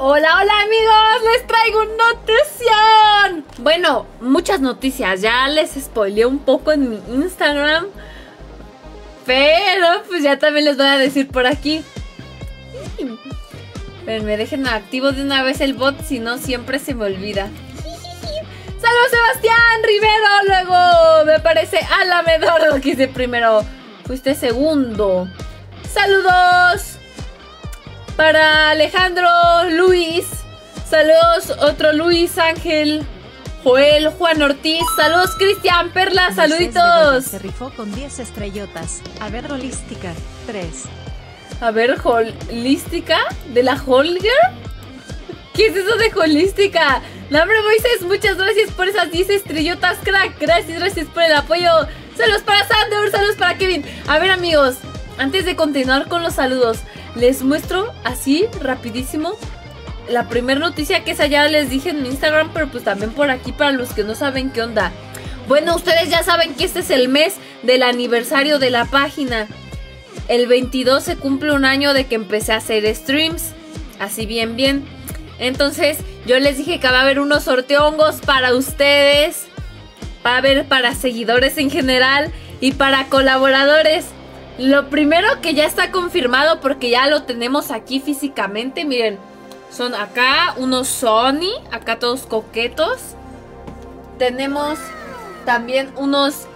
Hola, hola amigos, les traigo notición. Bueno, muchas noticias, ya les spoileé un poco en mi Instagram. Pero pues ya también les voy a decir por aquí. Pero me dejen activo de una vez el bot, si no siempre se me olvida. Saludos Sebastián Rivero, luego me parece Alamedoro que hice primero. Fuiste segundo. Saludos para Alejandro Luis. Saludos, otro Luis Ángel. Joel, Juan Ortiz, saludos Cristian, Perla, saluditos. Se rifó con 10 estrellotas. A ver, holística, 3. A ver, holística, de la Holger. ¿Qué es eso de holística? No, hombre, Moisés, muchas gracias por esas 10 estrellotas, crack. Gracias, gracias por el apoyo. Saludos para Sander, saludos para Kevin. A ver, amigos, antes de continuar con los saludos, les muestro así, rapidísimo, la primera noticia que esa ya les dije en mi Instagram, pero pues también por aquí para los que no saben qué onda. Bueno, ustedes ya saben que este es el mes del aniversario de la página. El 22 se cumple un año de que empecé a hacer streams. Así bien, bien. Entonces, yo les dije que va a haber unos sorteongos para ustedes. Va a haber para seguidores en general y para colaboradores. Lo primero que ya está confirmado porque ya lo tenemos aquí físicamente, miren, son acá unos Sony, acá todos coquetos. Tenemos también unos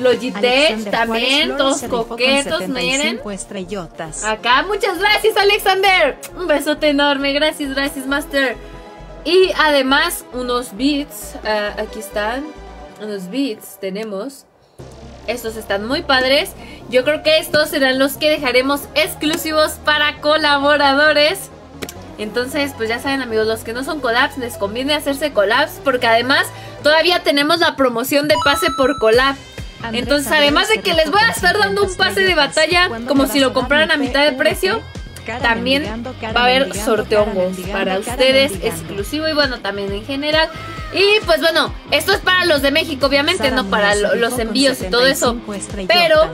Logitech, también todos coquetos, miren. Acá, muchas gracias Alexander. Un besote enorme, gracias, gracias Master. Y además unos beats, uh, aquí están, unos beats tenemos. Estos están muy padres. Yo creo que estos serán los que dejaremos exclusivos para colaboradores. Entonces, pues ya saben amigos, los que no son collabs, les conviene hacerse collabs porque además todavía tenemos la promoción de pase por collab. Entonces, además de que les voy a estar dando un pase de batalla como si lo compraran a mitad de precio, también va a haber sorteongos para ustedes exclusivo y bueno, también en general. Y pues bueno, esto es para los de México, obviamente, no para los envíos y todo eso. Pero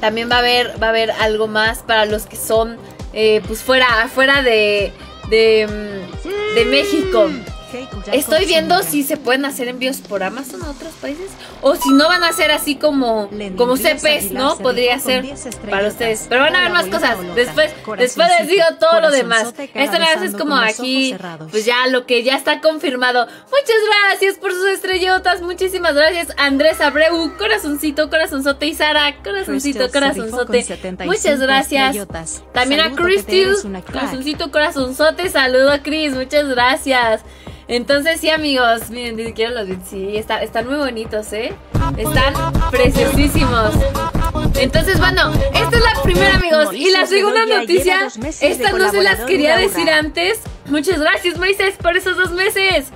también va a haber, va a haber algo más para los que son eh, pues fuera, fuera de, de, mm, de México. Estoy viendo si se pueden hacer envíos por Amazon a otros países o si no van a ser así como como CPs, ¿no? Podría ser para ustedes. Pero van a haber más cosas. Después después les digo todo lo demás. Esta vez es como aquí pues ya lo que ya está confirmado. Muchas gracias por sus estrellotas. Muchísimas gracias Andrés Abreu, corazoncito, corazonzote y Sara, corazoncito, corazonzote. Muchas gracias. También a Crystal, corazoncito, corazonzote. Saludo a Chris, muchas gracias. Entonces, sí, amigos, miren, ni siquiera los sí, están muy bonitos, ¿eh? Están preciosísimos. Entonces, bueno, esta es la primera, amigos. Y la segunda noticia, esta no se las quería decir antes. Muchas gracias, Moisés, por esos dos meses.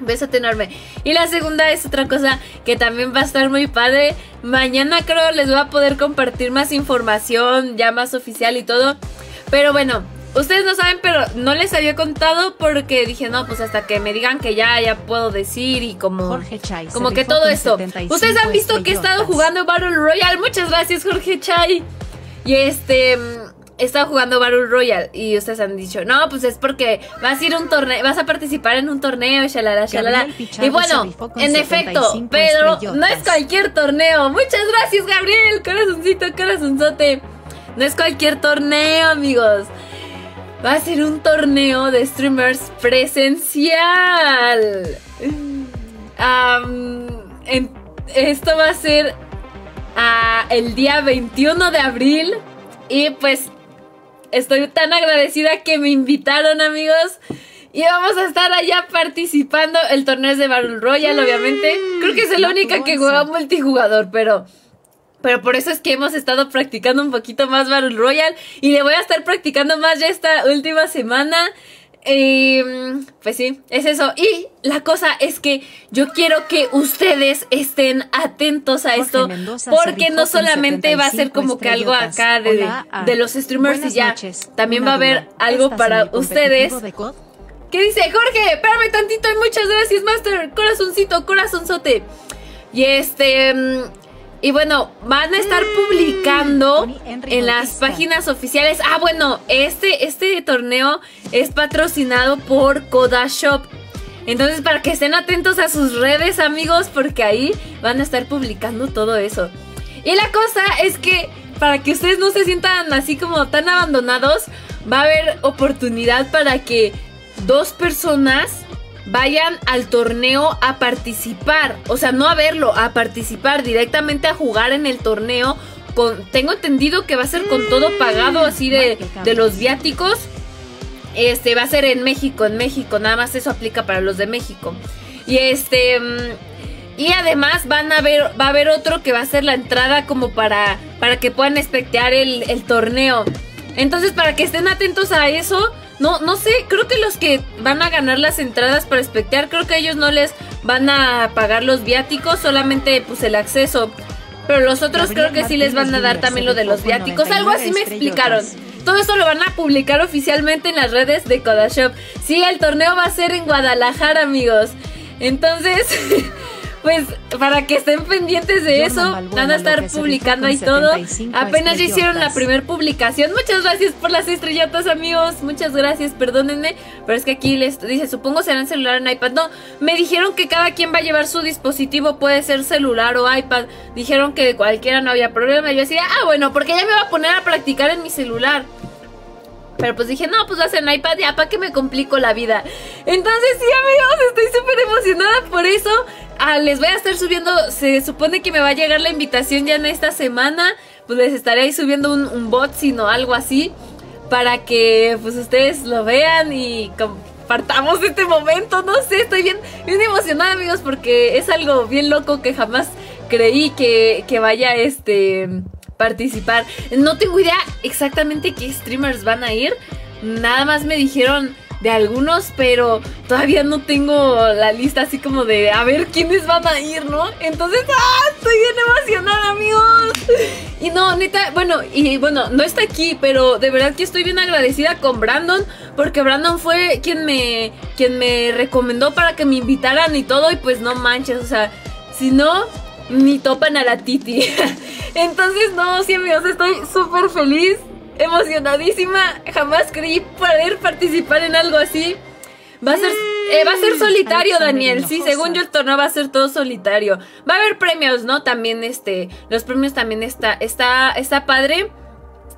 Besote enorme. Y la segunda es otra cosa que también va a estar muy padre. Mañana creo les voy a poder compartir más información, ya más oficial y todo. Pero bueno, Ustedes no saben, pero no les había contado porque dije, no, pues hasta que me digan que ya, ya puedo decir y como... Jorge Chai, como que todo esto. Ustedes han visto que he estado jugando Battle Royale. Muchas gracias, Jorge Chai. Y este... He estado jugando Battle Royale y ustedes han dicho, no, pues es porque vas a ir a un torneo, vas a participar en un torneo, shalala, shalala. Y bueno, en efecto, Pedro, no es cualquier torneo. Muchas gracias, Gabriel, corazoncito, corazonzote. No es cualquier torneo, amigos va a ser un torneo de streamers presencial. esto va a ser ah, el día 21 de abril. Y pues estoy tan agradecida que me invitaron amigos. Y vamos a estar allá participando. El torneo es de Battle Royale, obviamente. Creo que es la única que juega multijugador, pero... Pero por eso es que hemos estado practicando un poquito más Battle Royale. Y le voy a estar practicando más ya esta última semana. Y pues sí, es eso. Y la cosa es que yo quiero que ustedes estén atentos a esto. porque no solamente va a ser como que algo acá de, de los streamers y ya. También va a haber algo para ustedes. ¿Qué dice Jorge? Espérame tantito y muchas gracias, Master. Corazoncito, corazonzote. Y este... Y bueno, van a estar publicando en las páginas oficiales. Ah, bueno, este, este torneo es patrocinado por Koda Shop. Entonces, para que estén atentos a sus redes, amigos, porque ahí van a estar publicando todo eso. Y la cosa es que, para que ustedes no se sientan así como tan abandonados, va a haber oportunidad para que dos personas vayan al torneo a participar. O sea, no a verlo, a participar directamente a jugar en el torneo. Con, tengo entendido que va a ser con todo pagado así de, de los viáticos. Este va a ser en México, en México, nada más eso aplica para los de México. Y este mm, y además van a ver va a haber otro que va a ser la entrada como para para que puedan espectear el, el torneo. Entonces, para que estén atentos a eso, no, no sé, creo que los que van a ganar las entradas para espectear, creo que ellos no les van a pagar los viáticos, solamente pues el acceso. Pero los otros creo que sí les van a dar también lo de los viáticos. Algo así me explicaron. Todo eso lo van a publicar oficialmente en las redes de Kodashop. Sí, el torneo va a ser en Guadalajara, amigos. Entonces, pues para que estén pendientes de eso, van a estar publicando ahí todo. Apenas ya hicieron la primera publicación. Muchas gracias por las estrellotas, amigos. Muchas gracias, perdónenme. Pero es que aquí les dice, supongo será en celular en iPad. No, me dijeron que cada quien va a llevar su dispositivo, puede ser celular o iPad. Dijeron que de cualquiera no había problema. Yo decía, ah, bueno, porque ya me va a poner a practicar en mi celular. Pero pues dije, no, pues va a ser en iPad, ya, ¿para qué me complico la vida? Entonces, sí, amigos, estoy súper emocionada por eso. Ah, les voy a estar subiendo, se supone que me va a llegar la invitación ya en esta semana, pues les estaré ahí subiendo un, bot, sino algo así, para que pues ustedes lo vean y compartamos este momento, no sé, estoy bien, bien emocionada amigos porque es algo bien loco que jamás creí que, que vaya este participar. No tengo idea exactamente qué streamers van a ir, nada más me dijeron de algunos, pero todavía no tengo la lista así como de a ver quiénes van a ir, ¿no? Entonces, ¡ah! Estoy bien emocionada, amigos. Y no, neta, bueno, y bueno, no está aquí, pero de verdad que estoy bien agradecida con Brandon, porque Brandon fue quien me, quien me recomendó para que me invitaran y todo, y pues no manches, o sea, si no, ni topan a la Titi. Entonces, no, sí, amigos, estoy súper feliz emocionadísima. Jamás creí poder participar en algo así. Va a ser, eh, va a ser solitario, Daniel. Sí, según yo el torneo va a ser todo solitario. Va a haber premios, ¿no? También este, los premios también está, está, está padre.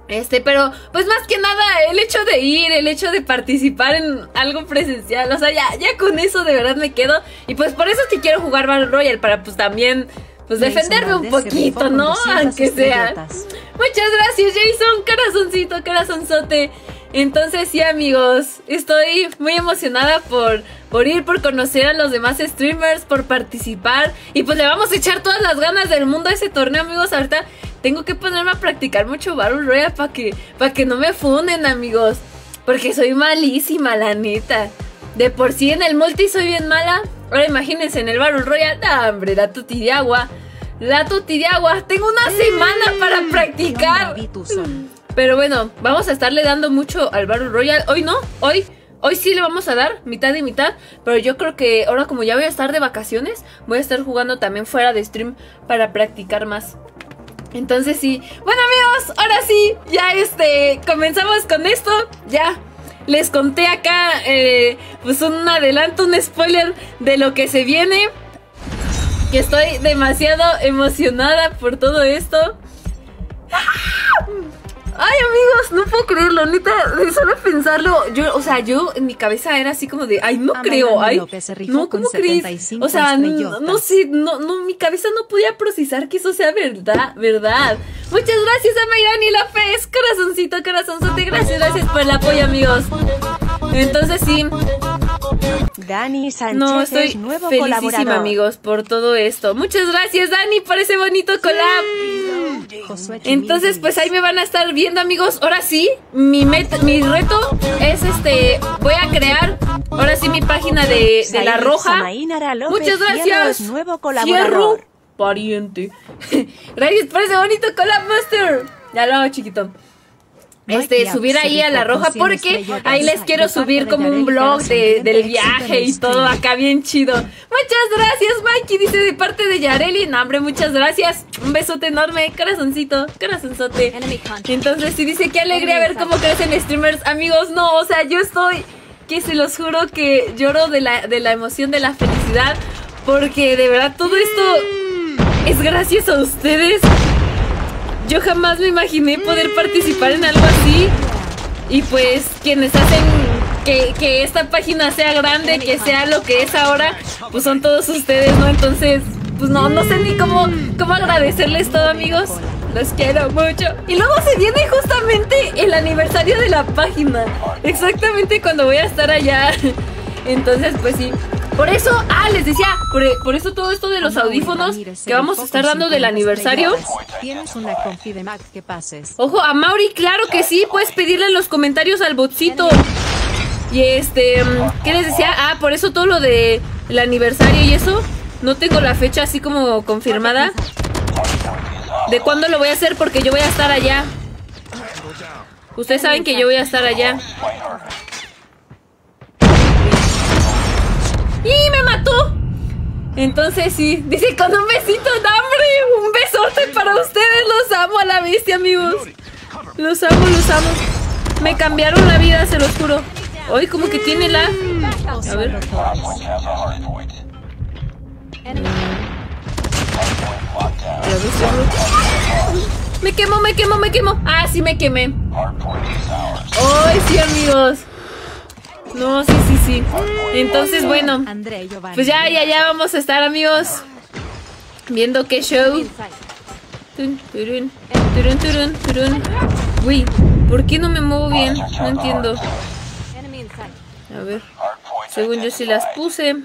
Este, pero pues más que nada el hecho de ir, el hecho de participar en algo presencial, o sea, ya, ya con eso de verdad me quedo. Y pues por eso es que quiero jugar Battle Royale, para pues también pues defenderme un poquito, ¿no? Aunque sea. Muchas gracias, Jason. Corazoncito, corazonzote. Entonces, sí, amigos, estoy muy emocionada por, por ir, por conocer a los demás streamers, por participar. Y pues le vamos a echar todas las ganas del mundo a ese torneo, amigos. Ahorita tengo que ponerme a practicar mucho Battle Royale para que, para que no me funden, amigos. Porque soy malísima, la neta. De por sí en el multi soy bien mala. Ahora imagínense en el Battle Royale, ¡ah, hombre, la tuti de agua. La tuti de agua. Tengo una semana para practicar. Pero bueno, vamos a estarle dando mucho al Battle Royale. Hoy no, hoy. Hoy sí le vamos a dar mitad y mitad, pero yo creo que ahora como ya voy a estar de vacaciones, voy a estar jugando también fuera de stream para practicar más. Entonces sí, bueno amigos, ahora sí, ya este, comenzamos con esto, ya les conté acá eh, pues un adelanto, un spoiler de lo que se viene. Que estoy demasiado emocionada por todo esto. Ay, amigos, no puedo creerlo, neta, solo pensarlo, yo, o sea, yo en mi cabeza era así como de, ay, no creo, ay, no, ¿cómo crees? O sea, no, no sé, no, no, mi cabeza no podía procesar que eso sea verdad, verdad. Muchas gracias a Mayrani López, corazoncito, corazonzote, gracias, gracias por el apoyo, amigos. Entonces sí. Dani Sánchez no, estoy nuevo felicísima, amigos, por todo esto. Muchas gracias, Dani, por ese bonito collab. Entonces, pues ahí me van a estar viendo, amigos. Ahora sí, mi, mi reto es este. Voy a crear ahora sí mi página de, de la roja. Muchas gracias. Nuevo colaborador. pariente. gracias por ese bonito collab, Master. Ya lo hago, chiquito. Este, subir ahí a la roja porque ahí les quiero subir como un blog de, del viaje y todo acá bien chido. Muchas gracias, Mikey, dice de parte de Yareli. No, hombre, muchas gracias. Un besote enorme, corazoncito, corazonzote. Entonces, sí dice qué alegría ver cómo crecen streamers. Amigos, no, o sea, yo estoy que se los juro que lloro de la, de la emoción, de la felicidad, porque de verdad todo esto es gracias a ustedes. Yo jamás me imaginé poder participar en algo así. Y pues quienes hacen que, que, esta página sea grande, que sea lo que es ahora, pues son todos ustedes, ¿no? Entonces, pues no, no sé ni cómo, cómo agradecerles todo, amigos. Los quiero mucho. Y luego se viene justamente el aniversario de la página. Exactamente cuando voy a estar allá. Entonces, pues sí. Por eso, ah, les decía, por, eso todo esto de los audífonos que vamos a estar dando del aniversario. Tienes una confi de Mac que pases. Ojo, a Mauri, claro que sí, puedes pedirle en los comentarios al botcito. Y este, ¿qué les decía? Ah, por eso todo lo de el aniversario y eso. No tengo la fecha así como confirmada. ¿De cuándo lo voy a hacer? Porque yo voy a estar allá. Ustedes saben que yo voy a estar allá. ¡Y me mató! Entonces sí, dice con un besito de hambre, un besote para ustedes, los amo a la bestia, amigos. Los amo, los amo. Me cambiaron la vida, se los juro. Hoy como que tiene la... A ver. Me quemo, me quemo, me quemo. Ah, sí me quemé. Ay, sí, amigos. No, sí, sí, sí. Entonces, bueno. Pues ya, ya, ya vamos a estar, amigos. Viendo qué show. Turun, turun, turun, turun. Uy, ¿por qué no me muevo bien? No entiendo. A ver. Según yo sí las puse.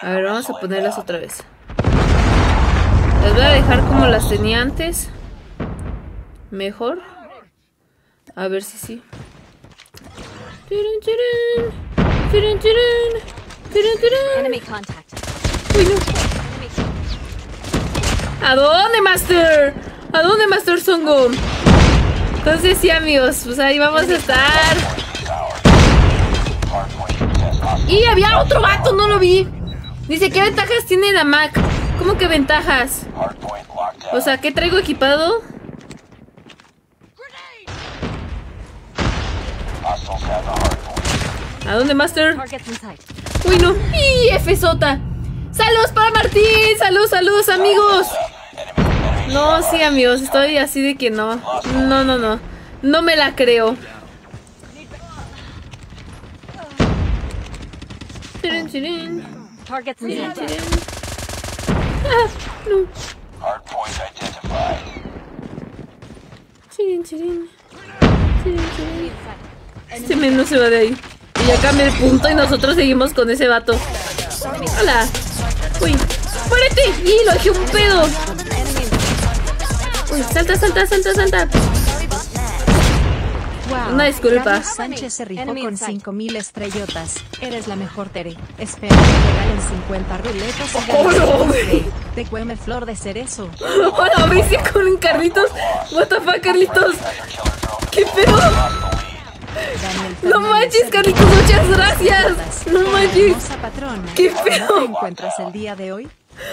A ver, vamos a ponerlas otra vez. Las voy a dejar como las tenía antes. Mejor. A ver si sí. ¿A dónde, Master? ¿A dónde, Master Songo? Entonces sí, amigos, pues ahí vamos a estar. Y había otro vato, no lo vi. Dice, ¿qué ventajas tiene la Mac? ¿Cómo que ventajas? O sea, ¿qué traigo equipado? ¿A dónde, Master? Uy, no. ¡Y F sota! ¡Saludos para Martín! ¡Saludos, saludos, amigos! No, sí, amigos. Estoy así de que no. No, no, no. No me la creo. Chirin, chirin. Chirin. Ah, no. Chirin, chirin. Chirin, chirin. Este men no se va de ahí. Y ya cambia el punto y nosotros seguimos con ese vato. Hola. Uy. ¡Muérete! ¡Y lo dejé un pedo! Uy, salta, salta, salta, salta. Wow. Una disculpa. Sánchez se rifó con 5000 estrellotas. Eres la mejor Tere. Espero que regalen 50 ruletas Oh, no, Te cueme flor de cerezo. Hola, bestia con Carlitos. What the fuck, Carlitos. ¿Qué pedo? No manches, Carlitos, muchas gracias. No manches. Qué ¿Cómo feo. encuentras el día de hoy?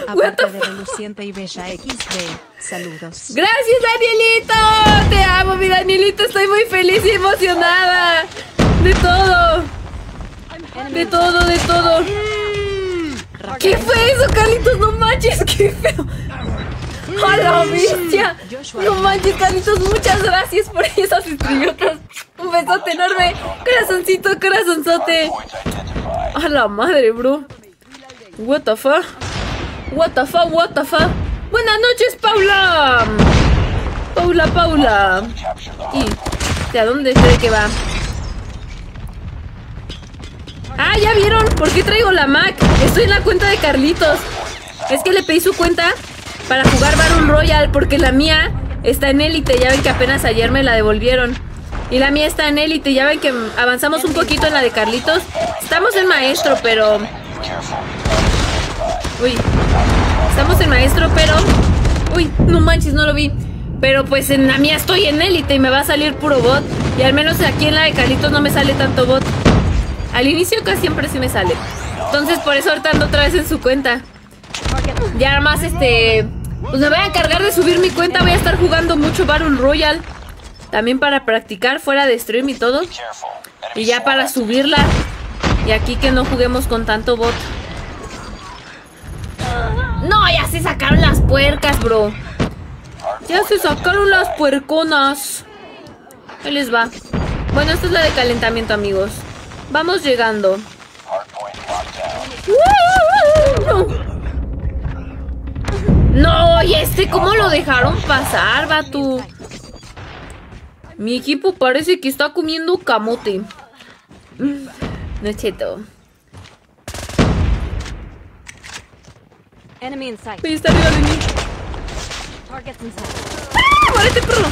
Aparte de reluciente y bella XD. Saludos. Gracias, Danielito. Te amo, mi Danielito. Estoy muy feliz y emocionada. De todo. De todo, de todo. ¿Qué fue eso, Carlitos? No manches, qué feo. ¡A la bestia! No manches, Carlitos, muchas gracias por esas estrellotas. Un besote enorme. Corazoncito, corazonzote. A la madre, bro. What the fuck? What the fuck, what the fuck? Buenas noches, Paula. Paula, Paula. ¿Y de a dónde cree que va? Ah, ya vieron. ¿Por qué traigo la Mac? Estoy en la cuenta de Carlitos. Es que le pedí su cuenta para jugar Battle Royale porque la mía está en élite. Ya ven que apenas ayer me la devolvieron. Y la mía está en élite. Ya ven que avanzamos un poquito en la de Carlitos. Estamos en maestro, pero... Uy. Estamos en maestro, pero... Uy, no manches, no lo vi. Pero pues en la mía estoy en élite y me va a salir puro bot. Y al menos aquí en la de Carlitos no me sale tanto bot. Al inicio casi siempre sí me sale. Entonces por eso ahorita ando otra vez en su cuenta. Ya más este... Pues me voy a encargar de subir mi cuenta. Voy a estar jugando mucho Battle Royale. También para practicar fuera de stream y todo. Y ya para subirla. Y aquí que no juguemos con tanto bot. No, ya se sacaron las puercas, bro. Ya se sacaron las puerconas. Ahí les va. Bueno, esta es la de calentamiento, amigos. Vamos llegando. No, y este, ¿cómo lo dejaron pasar, vato? Mi equipo parece que está comiendo camote. No es cheto. Oye, está arriba de mí. ¡Ah! ¡Muérete, perro!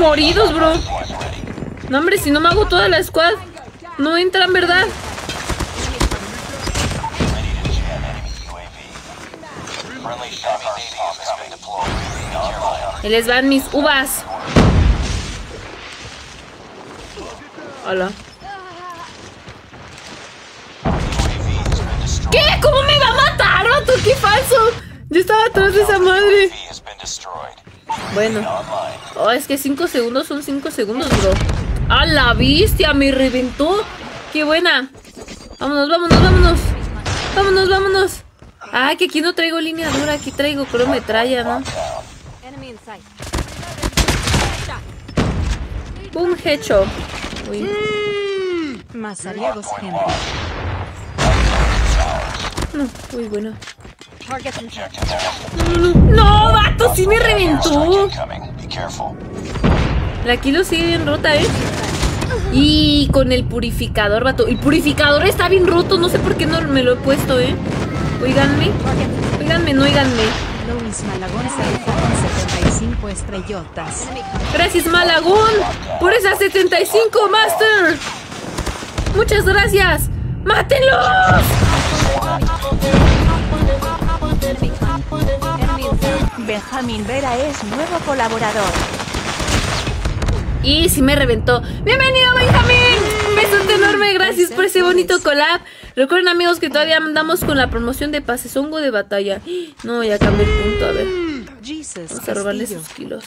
Moridos, bro. No, hombre, si no me hago toda la squad, no entran, ¿verdad? Y les van mis uvas. Hola. ¿Qué? ¿Cómo me va a matar, vato? ¡Qué falso! Yo estaba atrás de esa madre. Bueno. Oh, es que 5 segundos son 5 segundos, bro. ¡A la bestia! Me reventó. ¡Qué buena! Vámonos, vámonos, vámonos. Vámonos, vámonos. Ah, que aquí no traigo línea dura. Aquí traigo crometralla, ¿no? Boom, hecho. Uy. Mazariegos, Henry. No, uy, bueno. ¡No, vato! ¡Sí me reventó! La kilo sigue bien rota, ¿eh? Y con el purificador, vato. El purificador está bien roto. No sé por qué no me lo he puesto, ¿eh? Oiganme. Oiganme, no oiganme. Luis Malagón se rifó con 75 estrellotas. Gracias, Malagón, por esas 75, Master. Muchas gracias. ¡Mátenlos! Benjamín Vera es nuevo colaborador. Y sí me reventó. ¡Bienvenido, Benjamín! Besote enorme, gracias por ese bonito collab. Recuerden, amigos, que todavía andamos con la promoción de pasesongo de batalla. No, ya cambié el punto, a ver. Vamos a robarle sus kilos.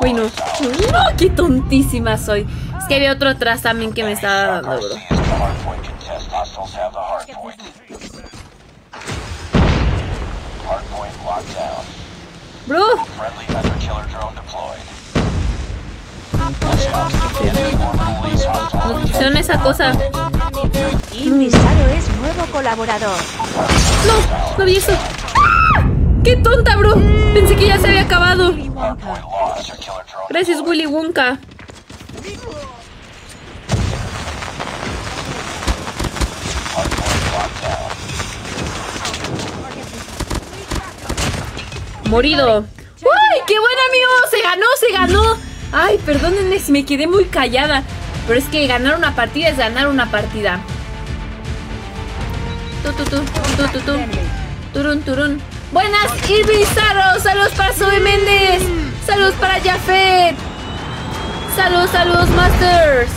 Uy, no. No, qué tontísima soy. Es que había otro atrás también que me estaba dando, bro. Bro, pusieron esa cosa. Y es nuevo colaborador. No, no vi eso. ¡Ah! ¡Qué tonta, bro! Pensé que ya se había acabado. Gracias, Willy Wonka. Morido. ¡Uy, qué buen amigo! ¡Se ganó, se ganó! Ay, perdónenme si me quedé muy callada. Pero es que ganar una partida es ganar una partida. Tu, tu, tu, tu, tu, tu. Turun, turun. Buenas y bizarros. Saludos para Zoe Méndez. Saludos para Jafet. Saludos, saludos, Masters.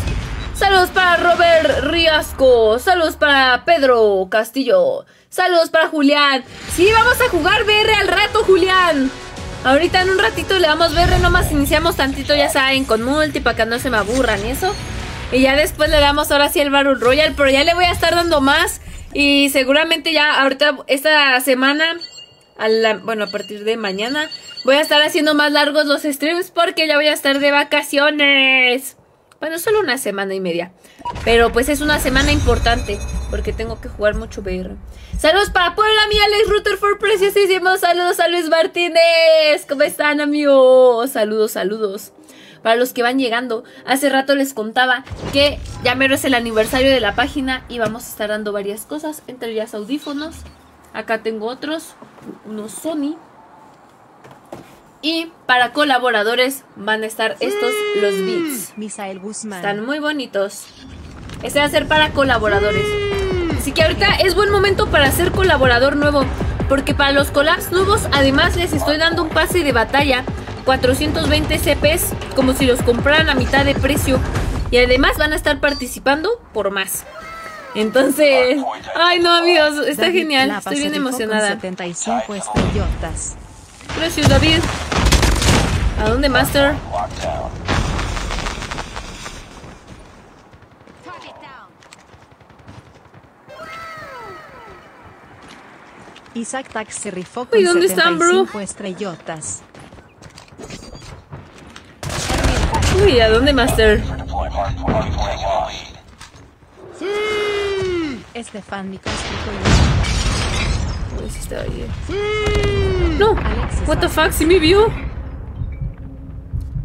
Saludos para Robert Riasco. Saludos para Pedro Castillo. Saludos para Julián. Sí, vamos a jugar BR al rato, Julián. Ahorita en un ratito le damos BR, nomás iniciamos tantito, ya saben, con multi para que no se me aburran y eso. Y ya después le damos ahora sí el Battle Royale, pero ya le voy a estar dando más. Y seguramente ya ahorita esta semana, bueno, a partir de mañana, voy a estar haciendo más largos los streams porque ya voy a estar de vacaciones. Bueno, solo una semana y media. Pero pues es una semana importante porque tengo que jugar mucho VR. Saludos para Puebla, mi Alex Rutherford, preciosísimos. Saludos a Luis Martínez. ¿Cómo están, amigos? Saludos, saludos. Para los que van llegando, hace rato les contaba que ya mero es el aniversario de la página y vamos a estar dando varias cosas, entre ellas audífonos. Acá tengo otros, unos Sony. Y para colaboradores van a estar estos, los Beats. Misael Guzmán. Están muy bonitos. Este va a ser para colaboradores. Así que ahorita es buen momento para ser colaborador nuevo. Porque para los collabs nuevos, además les estoy dando un pase de batalla. 420 CPs, como si los compraran a mitad de precio. Y además van a estar participando por más. Entonces, ay no amigos, está David genial. Lapa Estoy bien emocionada. 75 estrellotas. Gracias David. ¿A dónde Master? Isaac Tax se rifó con Uy, ¿dónde están, bro? 75 estrellotas. Uy, ¿a dónde Master? Estefan Castro Uy, sí estaba ahí. No, Alexis what the fuck, ¿sí me vio?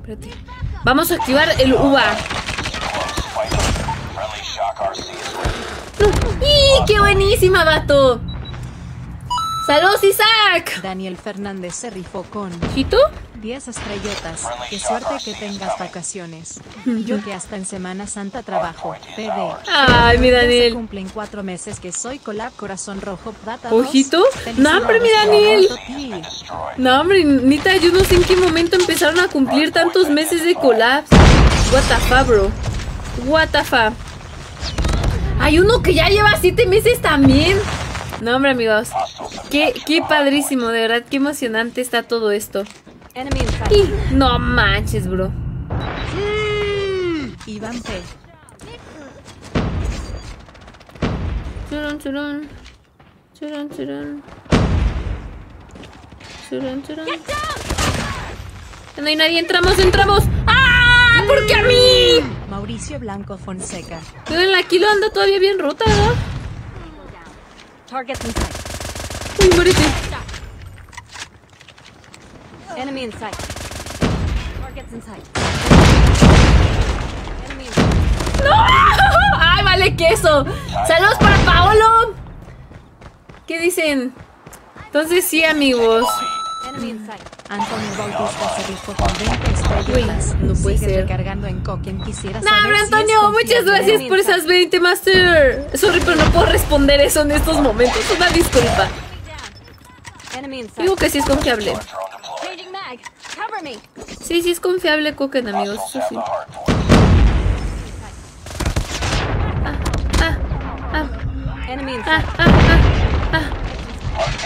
Espérate. Vamos a activar el UA. No. ¡Y qué buenísima, vato! ¡Saludos, Isaac! Daniel Fernández se rifó con ¿Chito? 10 estrellotas. Qué suerte que tengas vacaciones. Yo que hasta en Semana Santa trabajo. PD. Ay, mi Ya se Daniel. cumplen cuatro meses que soy collab Corazón Rojo Plata. ¿Ojito? No, hombre, mi Daniel. No, hombre, Nita, yo no sé en qué momento empezaron a cumplir tantos meses de collabs. What the fuck, bro. What the fuck. Hay uno que ya lleva siete meses también. No, hombre, amigos. Qué, qué padrísimo, de verdad, qué emocionante está todo esto. Y no manches, bro. Iván P. Churón, churón. Churón, churón. Churón, churón. No hay nadie, entramos, entramos. ¡Ah! ¿Por qué a mí? Mauricio Blanco Fonseca. Pero la kilo anda todavía bien rota, ¿verdad? Targets in sight. Uy, muérete. Enemy in sight. Targets in sight. Enemy in sight. ¡No! ¡Ay, vale queso! ¡Saludos para Paolo! ¿Qué dicen? Entonces sí, amigos. Enemy in sight. Antonio Bautista se rifó con 20 estrellotas. Uy, no puede ser. recargando en Coquen. Quisiera No, saber si Antonio, muchas gracias por esas 20, Master. Sorry, pero no puedo responder eso en estos momentos. Una disculpa. Digo que sí es confiable. Sí, sí es confiable, Coquen, amigos. Eso sí. Ah, ah, ah, ah, ah, ah.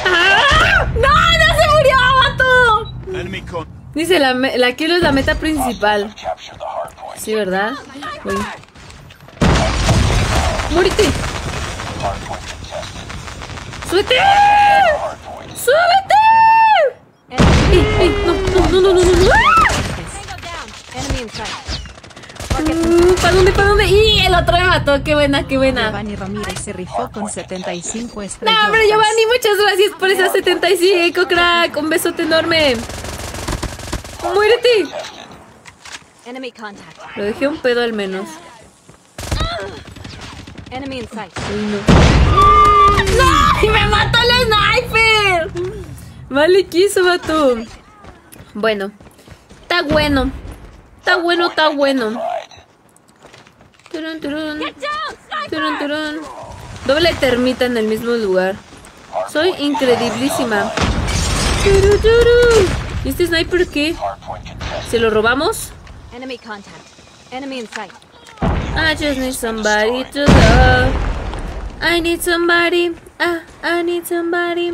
¡Ah! ¡No, no se murió, Dice, la, la kilo es la meta principal. Sí, ¿verdad? Uy. Contested. ¡Súbete! ¡Súbete! ¡Ey, ey! ¡No, no, no, no, no! no! ¡Ah! ¿Para dónde, para dónde? ¡Y el otro me mató! ¡Qué buena, qué buena! Giovanni Ramírez se rifó con 75 No, estrellotas. hombre, Giovanni, muchas gracias por esas 75, crack. Un besote enorme. ¡Muérete! Lo dejé un pedo al menos. Enemy no. ¡No! ¡Y me mató el sniper! Vale, quiso, vato. Bueno. Está bueno. Está bueno, está bueno. Turun, turun. Turun, turun. Doble termita en el mismo lugar. Soy incrediblísima. Turu, turu. ¿Y este sniper qué? ¿Se lo robamos? Enemy contact. Enemy in sight. I just need somebody to love. I need somebody. Ah, I need somebody.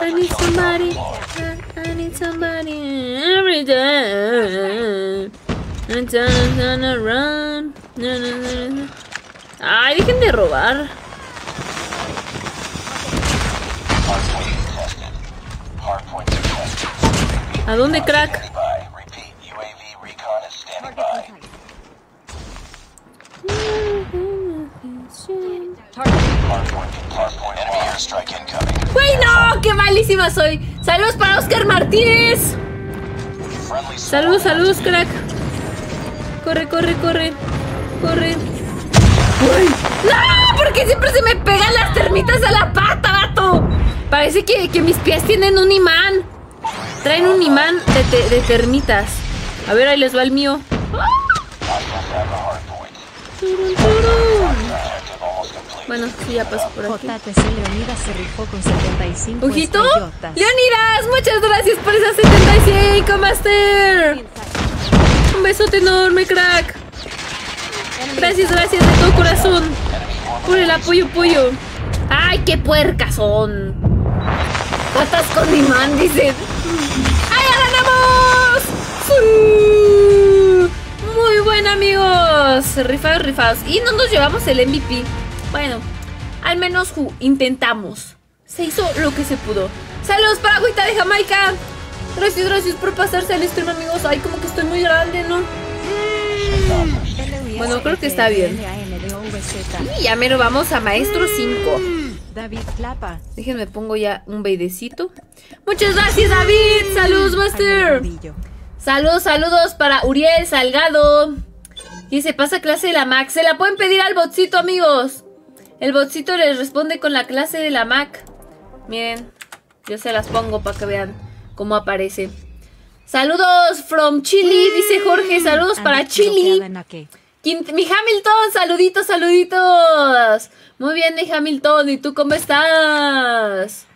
I need somebody. I, I need somebody every day. Ay, dejen de robar. ¿A dónde, crack? ¡Güey, no! ¡Qué malísima soy! ¡Saludos para Oscar Martínez! Saludos, saludos, crack. Corre, corre, corre. Corre. ¡Uy! ¡No! ¿Por qué siempre se me pegan las termitas a la pata, vato? Parece que, que mis pies tienen un imán. Traen un imán de, te- de termitas. A ver, ahí les va el mío. Bueno, sí, ya pasó por aquí. JTC Leonidas se rifó con 75 ¡Ojito! ¡Leonidas! Muchas gracias por esas 75, Master. Un besote enorme, crack. Gracias, gracias de todo corazón. Por el apoyo, pollo. ¡Ay, qué puercas son! Patas con imán, dicen. ¡Ay, ya ganamos! Muy buen, amigos. Rifados, rifados. Y no nos llevamos el MVP. Bueno, al menos intentamos. Se hizo lo que se pudo. ¡Saludos para Agüita de Jamaica! Gracias, gracias por pasarse al stream, amigos. Ay, como que estoy muy grande, ¿no? Bueno, creo que está bien. Y ya mero vamos a Maestro 5. David Clapa. Déjenme pongo ya un baidecito. Muchas gracias, David. Saludos, Master. Saludos, saludos para Uriel Salgado. Y se pasa clase de la Mac. Se la pueden pedir al botcito, amigos. El botcito les responde con la clase de la Mac. Miren, yo se las pongo para que vean cómo aparece. Saludos from Chile, dice Jorge. Saludos para Chile. Mi Hamilton, saluditos, saluditos. Muy bien, mi Hamilton. ¿Y tú cómo estás?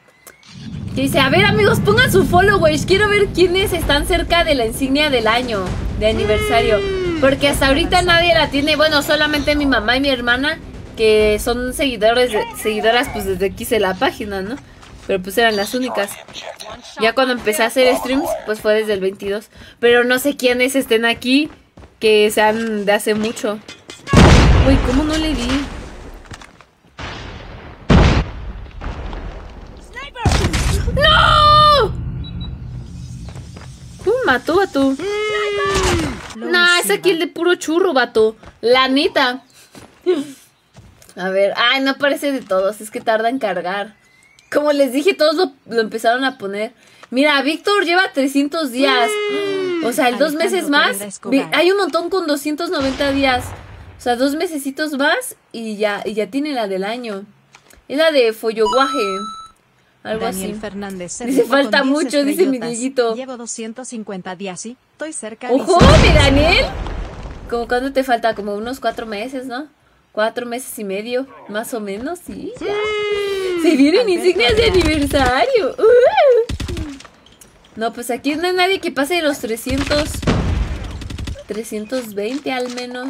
Dice, a ver amigos, pongan su followers. Quiero ver quiénes están cerca de la insignia del año, de aniversario. Porque hasta ahorita nadie la tiene. Bueno, solamente mi mamá y mi hermana, que son seguidores de- seguidoras, pues desde que hice la página, ¿no? Pero pues eran las únicas. Ya cuando empecé a hacer streams, pues fue desde el 22. Pero no sé quiénes estén aquí que sean de hace mucho. Uy, ¿cómo no le di? ¡No! Uh, mató, vato. Nah, es aquí el de puro churro, vato. La neta. A ver, ay, no parece de todos, es que tarda en cargar. Como les dije, todos lo, lo empezaron a poner. Mira, Víctor lleva 300 días. O sea, el dos meses más. Hay un montón con 290 días. O sea, dos mesecitos más y ya, y ya tiene la del año. Es la de Folloguaje. Algo Daniel así. Fernández Dice, falta 10 mucho, dice mi. Dieguito. Llevo 250 días, ¿sí? Estoy cerca. ¡Ojo, mi Daniel! ¿Cómo cuánto te falta? Como unos cuatro meses, ¿no? Cuatro meses y medio, más o menos, sí. ya. Se vienen Alberto insignias de aniversario. ¡Uh! No, pues aquí no hay nadie que pase de los 300. 320 al menos.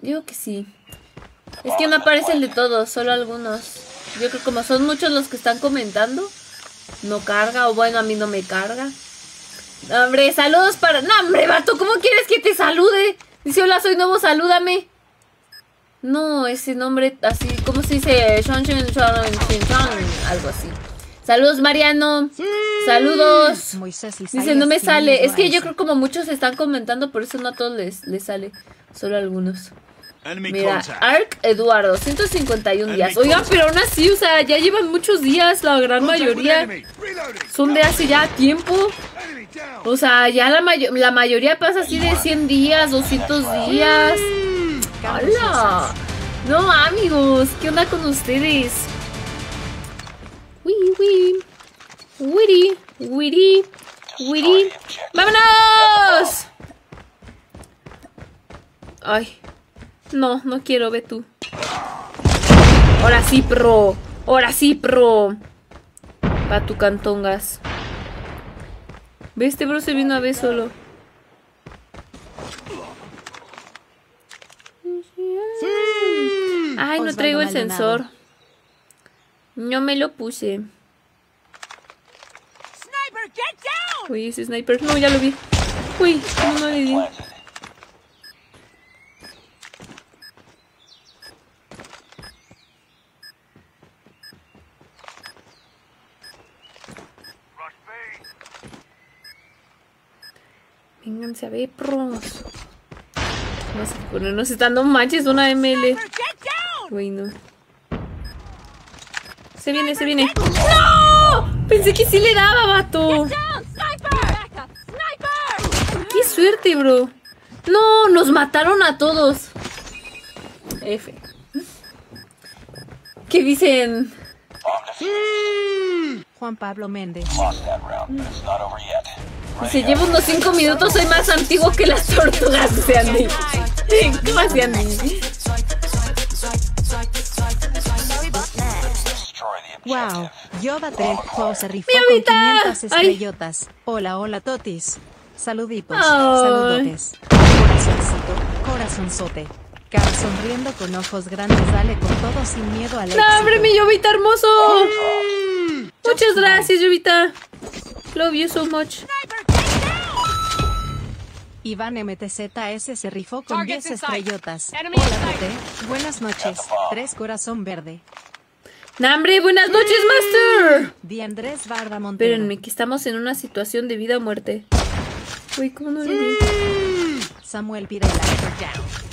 Digo que sí. Es que no aparece el de todos, solo algunos. Yo creo que como son muchos los que están comentando, no carga, o bueno, a mí no me carga. Hombre, saludos para. No, hombre, vato, ¿cómo quieres que te salude? Dice, hola, soy nuevo, salúdame. No, ese nombre así, ¿cómo se dice? Algo así. Saludos, Mariano. Saludos. Moisés Dice, no me sale. Es que yo creo como muchos están comentando, por eso no a todos les, les sale. Solo a algunos. Mira. Arc Eduardo, 151 días. Oigan, pero aún así, o sea, ya llevan muchos días, la gran mayoría son de hace ya tiempo. O sea, ya la, mayo- la mayoría pasa así de 100 días, 200 días. ¡Hala! No, amigos, ¿qué onda con ustedes? Wii, wii. Wiri, wiri, wiri. ¡Vámonos! Ay, no, no quiero, ve tú. Ahora sí, pro. Ahora sí, pro. Pa' tu cantongas. Ve, este bro se vino a ver solo. Ay, no traigo el Maldonado. sensor. No me lo puse. Uy, ese sniper. No, ya lo vi. Uy, no, no le di. Vénganse a ver, pros. Vamos a ponernos estando manches una ML. Uy, no. Se viene, se viene. ¡No! Pensé que sí le daba, vato. ¡Qué suerte, bro! No, nos mataron a todos. F. ¿Qué dicen? Juan Pablo Méndez. Dice, llevo unos 5 minutos, soy más antiguo que las tortugas, dice Andy. ¿Cómo así, Andy? Wow, Yoda Trejo se rifó ¡Mi con Yovita! 500 Ay. estrellotas. Hola, hola, Totis. Saluditos, saludotes. Corazoncito, corazonzote. Cara sonriendo con ojos grandes, dale con todo sin miedo al No, éxito. hombre, mi Llovita hermoso. Muchas gracias, Llovita. Love you so much. Iván MTZS se rifó con Targets 10 in sight. estrellotas. Hola. Buenas noches. Tres corazón verde. No, hombre, buenas noches, Master. Di Andrés Barba Montero. Espérenme, que estamos en una situación de vida o muerte. Uy, ¿cómo no le vi? Samuel Pirela. Targets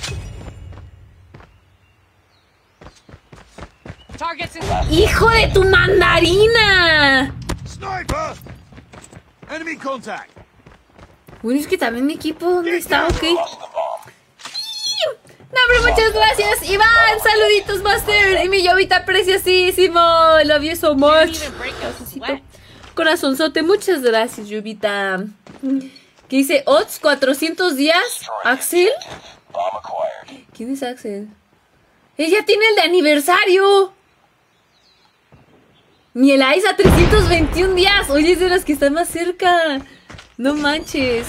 in ¡Hijo de tu mandarina! Sniper! Enemy contact! Uy, es que también mi equipo, ¿dónde está? Ok. No, hombre, muchas gracias, Iván. Saluditos, Master. Y mi llovita preciosísimo. Love you so much. Corazonzote, muchas gracias, Lluvita. ¿Qué dice? Odds 400 días. ¿Axel? ¿Quién es Axel? Ella tiene el de aniversario. Ni el Aiza 321 días. Oye, es de los que están más cerca. No manches.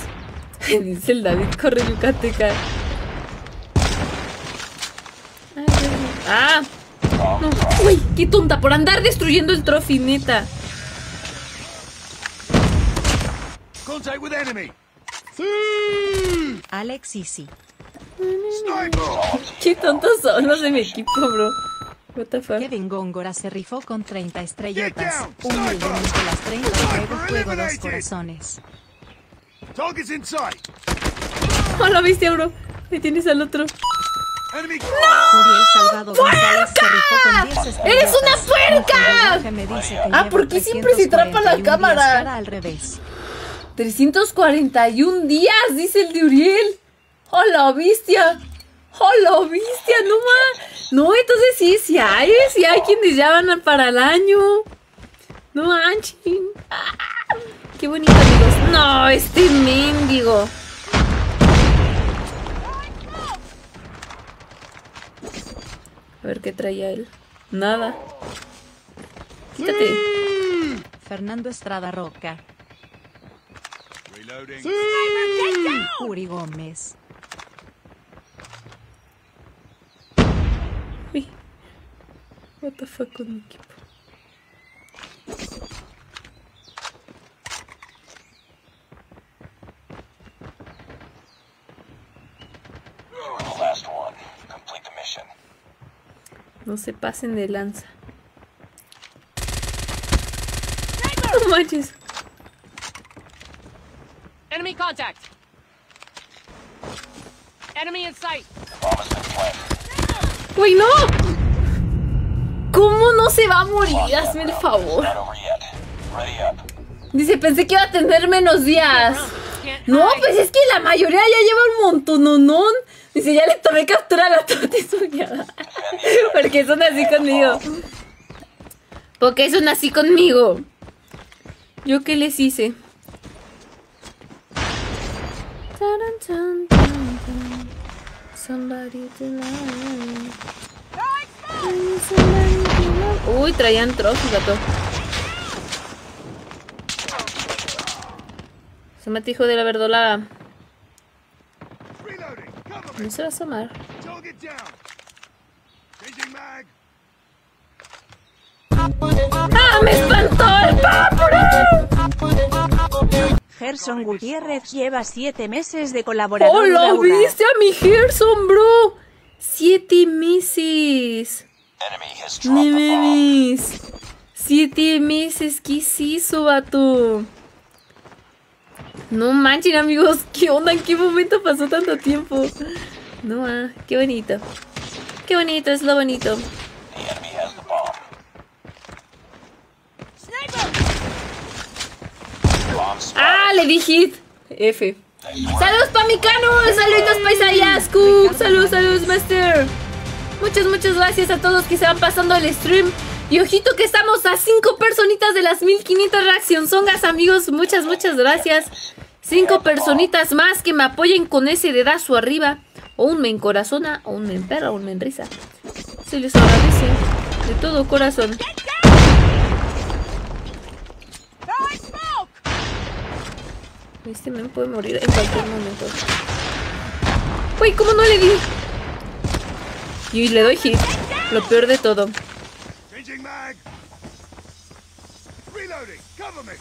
Dice el David corre Yucateca. Ah. No. Uy, qué tonta por andar destruyendo el trophy, neta. Contact with enemy! Alex Easy. Sniper! Qué tontos son los de mi equipo, bro. What the fuck. Kevin Góngora se rifó con 30 estrellotas. down, Humildemente las 30 juego, juego dos corazones. Oh, lo viste, bro. Ahí tienes al otro. Enemy Uriel Salgado González se rifó con 10 estrellotas. ¡Eres una puerca! Ah, ¿por qué siempre se trapa la 341 cámara? al revés. 341 días, dice el de Uriel. ¡Oh, la bestia! ¡Oh, la bestia! No más. No, entonces sí, sí hay, sí hay quienes ya van para el año. No manchen. Ah, qué bonito, amigos. No, este mendigo. A ver qué traía él. Nada. Quítate. Fernando Estrada Roca. Reloading. Uri Gómez. Uy. What the fuck con mi equipo. Last one. Complete the mission. No se pasen de lanza. No manches. enemy contact. Enemy in sight. ¡Uy, no! ¿Cómo no se va a morir? Hazme el favor. Dice, pensé que iba a tener menos días. No, pues es que la mayoría ya lleva un montononón. Dice, ya le tomé captura a la torta soñada. Porque son así conmigo. Porque son así conmigo. ¿Yo qué les hice? Taran. Somebody to love. Uy, traían trozos, gato. Se mete hijo de la verdolaga. No se va a asomar. ¡Ah, me espantó el papure! Gerson Gutiérrez lleva siete meses de colaborador. ¡Oh, lo Laura. viste a mi Gerson, bro! Siete meses. No. Siete meses. ¿Qué es eso, vato? No manchen, amigos. ¿Qué onda? ¿En qué momento pasó tanto tiempo? No, ah, qué bonito. Qué bonito, es lo bonito. The enemy has the bomb. Bomb spotted. ¡Ah, le di hit! F. ¡Saludos pa' mi Canu! ¡Saludos paisayas! ¡Cook! ¡Saludos, saludos, Master! Muchas, muchas gracias a todos que se van pasando el stream. Y ojito que estamos a 5 personitas de las 1500 reaccionzongas, amigos. Muchas, muchas gracias. 5 personitas más que me apoyen con ese dedazo arriba. O un me encorazona, o un me emperra, o un me enrisa. Se les agradece de todo corazón. Este men puede morir en cualquier momento. Uy, ¿cómo no le di? Y le doy hit. Lo peor de todo. Changing mag. Reloading. Cover me.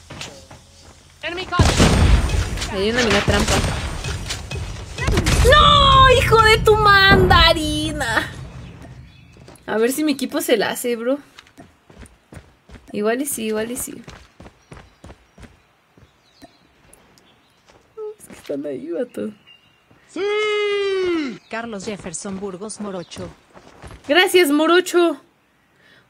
Enemy contact. Hay una mina trampa. ¡No! ¡Hijo de tu mandarina! A ver si mi equipo se la hace, bro. Igual y sí, igual y sí. Es que están ahí, vato. Carlos Jefferson Burgos Morocho. Gracias, Morocho.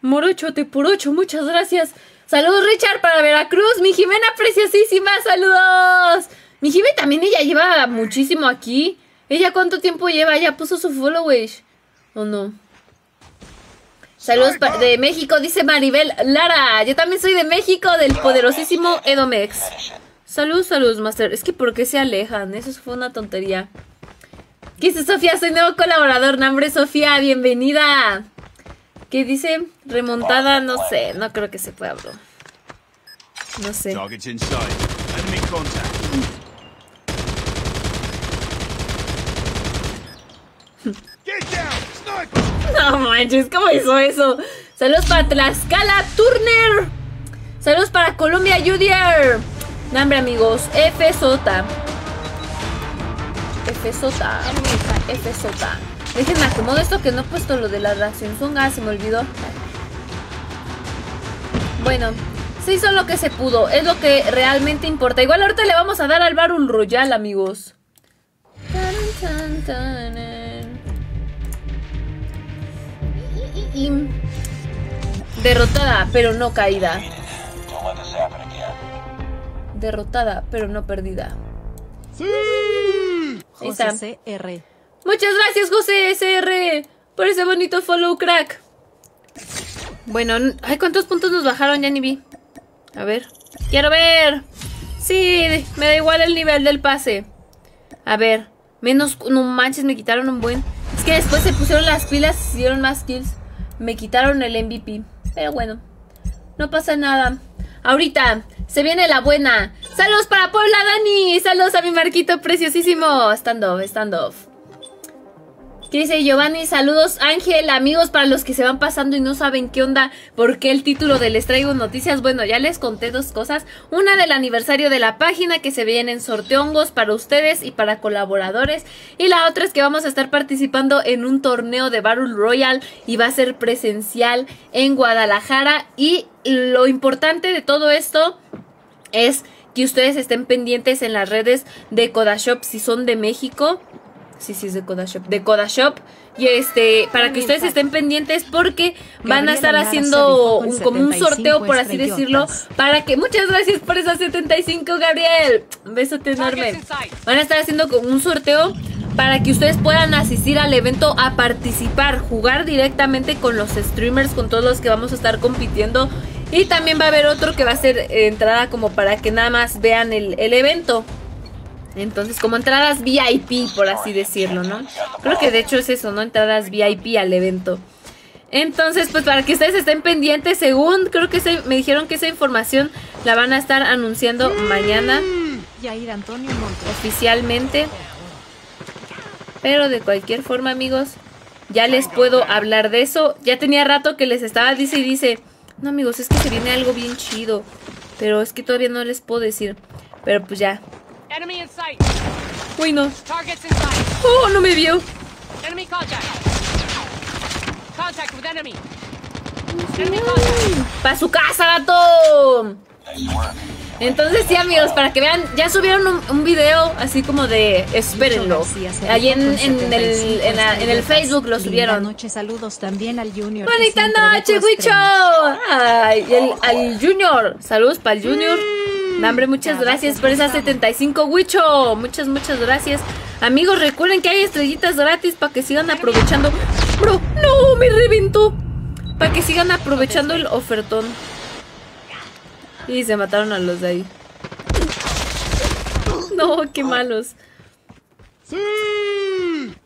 Morocho, te por ocho, muchas gracias. Saludos, Richard, para Veracruz. Mi Jimena preciosísima, saludos. Mi Jimena también, ella lleva muchísimo aquí. ¿Ella cuánto tiempo lleva? Ya puso su followers. ¿O no? Saludos de México, dice Maribel Lara. Yo también soy de México, del poderosísimo Edomex. Saludos, saludos, Master. Es que ¿por qué se alejan? Eso fue una tontería. ¿Qué dice Sofía? Soy nuevo colaborador. Nombre Sofía, bienvenida. ¿Qué dice? Remontada, no sé. No creo que se pueda, bro. No sé. No manches, ¿cómo hizo eso? Saludos para Tlaxcala Turner. Saludos para Colombia Judier. Nombre amigos, F Sota. F Sota. F Sota. Déjenme acomodo esto que no he puesto lo de la ración zunga, se me olvidó. Bueno, se hizo lo que se pudo, es lo que realmente importa. Igual ahorita le vamos a dar al bar un royal, amigos. Derrotada, pero no caída. Derrotada, pero no perdida. Está. José CR. Muchas gracias, José SR, por ese bonito follow, crack. Bueno, ay, ¿cuántos puntos nos bajaron? Ya ni vi. A ver. Quiero ver. Sí, me da igual el nivel del pase. A ver. Menos, no manches, me quitaron un buen. Es que después se pusieron las pilas, hicieron más kills. Me quitaron el MVP. Pero bueno, no pasa nada. Ahorita se viene la buena. Saludos para Puebla, Dani. Saludos a mi marquito preciosísimo. Stand off. ¿Qué dice Giovanni? Saludos Ángel, amigos para los que se van pasando y no saben qué onda, por qué el título de Les traigo noticias. Bueno, ya les conté dos cosas. Una del aniversario de la página que se vienen sorteongos para ustedes y para colaboradores. Y la otra es que vamos a estar participando en un torneo de Battle Royale y va a ser presencial en Guadalajara. Y lo importante de todo esto es que ustedes estén pendientes en las redes de Codashop si son de México. Sí, sí, es de Codashop. De Codashop. Y este, para que ustedes estén pendientes porque van a estar haciendo un, como un 75 sorteo, por así decirlo, para que... Muchas gracias por esas 75, Gabriel. Un besote enorme. Van a estar haciendo como un sorteo para que ustedes puedan asistir al evento a participar, jugar directamente con los streamers, con todos los que vamos a estar compitiendo. Y también va a haber otro que va a ser entrada como para que nada más vean el, el evento. Entonces, como entradas VIP, por así decirlo, ¿no? Creo que de hecho es eso, ¿no? Entradas VIP al evento. Entonces, pues para que ustedes estén pendientes, según creo que se- me dijeron que esa información la van a estar anunciando mañana Antonio oficialmente. Pero de cualquier forma, amigos, ya les puedo hablar de eso. Ya tenía rato que les estaba, dice y dice, no amigos, es que se viene algo bien chido. Pero es que todavía no les puedo decir. Pero pues ya. Enemy in sight. Uy, no. Targets in sight. Oh, no me vio. Enemy contact. Contact with enemy. Enemy contact. ¡Para su casa, gato! Entonces sí, amigos, para que vean, ya subieron un, un video así como de espérenlo. Allí en, el, 75 en, la- en el. Facebook lo subieron. noche, saludos también al Junior. Bonita noche, Wicho. Ay, y el, al Junior. Saludos para el Junior. No, hombre, muchas gracias por esas Gustavo. 75, Wicho. Muchas, muchas gracias. Amigos, recuerden que hay estrellitas gratis para que sigan aprovechando. Bro, no, me reventó. Para que sigan aprovechando el ofertón. Y se mataron a los de ahí. No, qué malos.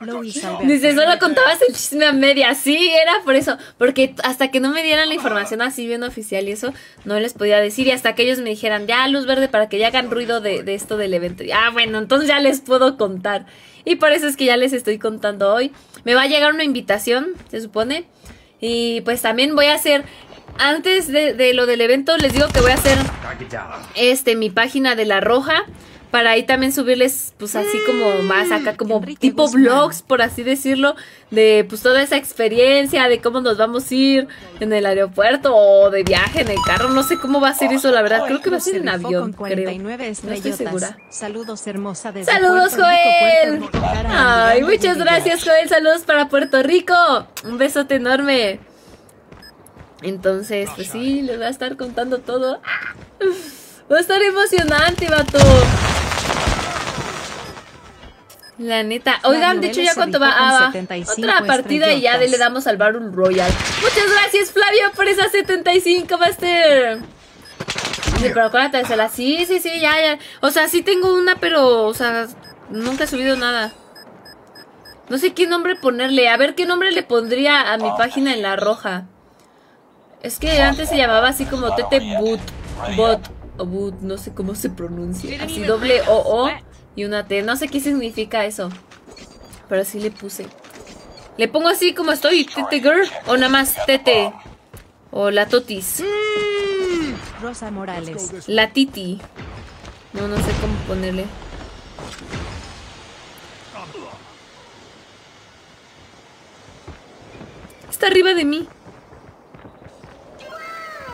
Luis Alberto. Dice, solo contabas el chisme a media. Sí, era por eso. Porque hasta que no me dieran la información así bien oficial y eso, no les podía decir. Y hasta que ellos me dijeran, ya, luz verde, para que ya hagan ruido de, de esto del evento. Y, ah, bueno, entonces ya les puedo contar. Y por eso es que ya les estoy contando hoy. Me va a llegar una invitación, se supone. Y pues también voy a hacer, antes de, de lo del evento, les digo que voy a hacer este mi página de la roja para ahí también subirles pues así como más acá como Enrique tipo Guzmán. vlogs por así decirlo de pues toda esa experiencia de cómo nos vamos a ir en el aeropuerto o de viaje en el carro no sé cómo va a ser eso la verdad creo que va a Se ser en avión creo 49 no estoy segura Saludos hermosa desde Saludos, Joel. Ay, muchas gracias, Joel. Saludos para Puerto Rico. Un besote enorme. Entonces, pues sí, les voy a estar contando todo. Va a estar emocionante, vato. La neta. Oigan, de hecho, ya cuánto va. Ah, va. 75 Otra partida y ya le damos al Battle Royal. Muchas gracias, Flavio, por esas 75, Master. Sí, pero acuérdate, sí, sí, sí, ya, ya. O sea, sí tengo una, pero, o sea, nunca he subido nada. No sé qué nombre ponerle. A ver qué nombre le pondría a mi página en la roja. Es que antes se llamaba así como Tete Boot. Bot. No sé cómo se pronuncia. Así doble O O y una T. No sé qué significa eso. Pero sí le puse. Le pongo así como estoy, Tete Girl. O nada más Tete. O la Totis. Rosa Morales. La Titi. No, no sé cómo ponerle. Está arriba de mí.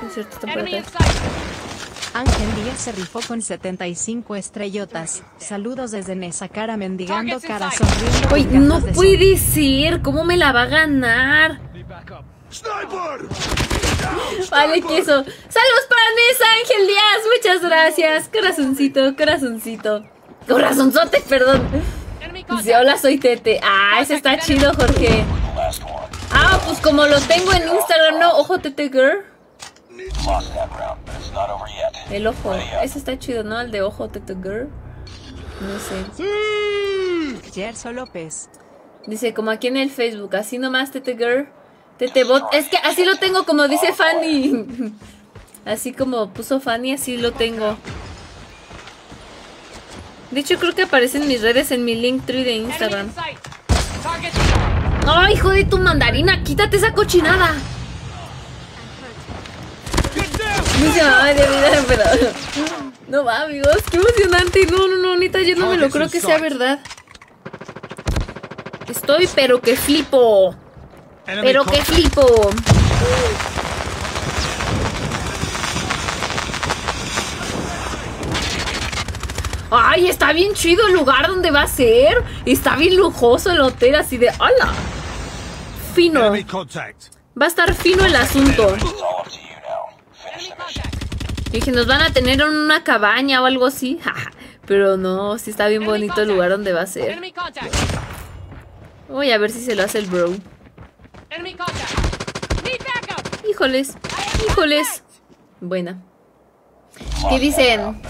Es cierto, está por atrás. Ángel Díaz se rifó con 75 estrellotas. Saludos desde Nezacara mendigando cara sonriendo. Uy, con no puede ser. ¿Cómo me la va a ganar? Sniper! Vale, queso. Saludos para Nessa, Ángel Díaz. Muchas gracias. Corazoncito, corazoncito. Corazonzote, perdón. Dice, contact. hola, soy Tete. Ah, ese está chido, Jorge. Ah, pues como lo tengo en Instagram, ¿no? Ojo, Tete Girl. El ojo. Ese está chido, ¿no? El de ojo, Tete Girl. No sé. Gerso López. Dice, como aquí en el Facebook, así nomás, Tete Girl. Tete Bot. Es que así lo tengo, como dice Fanny. Así como puso Fanny, así lo tengo. De hecho, creo que aparecen mis redes en mi Linktree de Enemy Instagram. ¡Ay, hijo de tu mandarina! ¡Quítate esa cochinada! Dice, ay, de verdad, pero... No va, amigos, qué emocionante. No, no, no, neta, yo no me lo creo que sea verdad. Estoy, pero que flipo. Pero que flipo. Ay, está bien chido el lugar donde va a ser. Está bien lujoso el hotel, así de. ¡Hala! Fino. Va a estar fino el asunto. It's all up to you now. Finish Enemy the mission. Dije, nos van a tener en una cabaña o algo así. Pero no, sí está bien bonito el lugar donde va a ser. Voy a ver si se lo hace el bro. Híjoles, híjoles. Buena. ¿Qué dicen?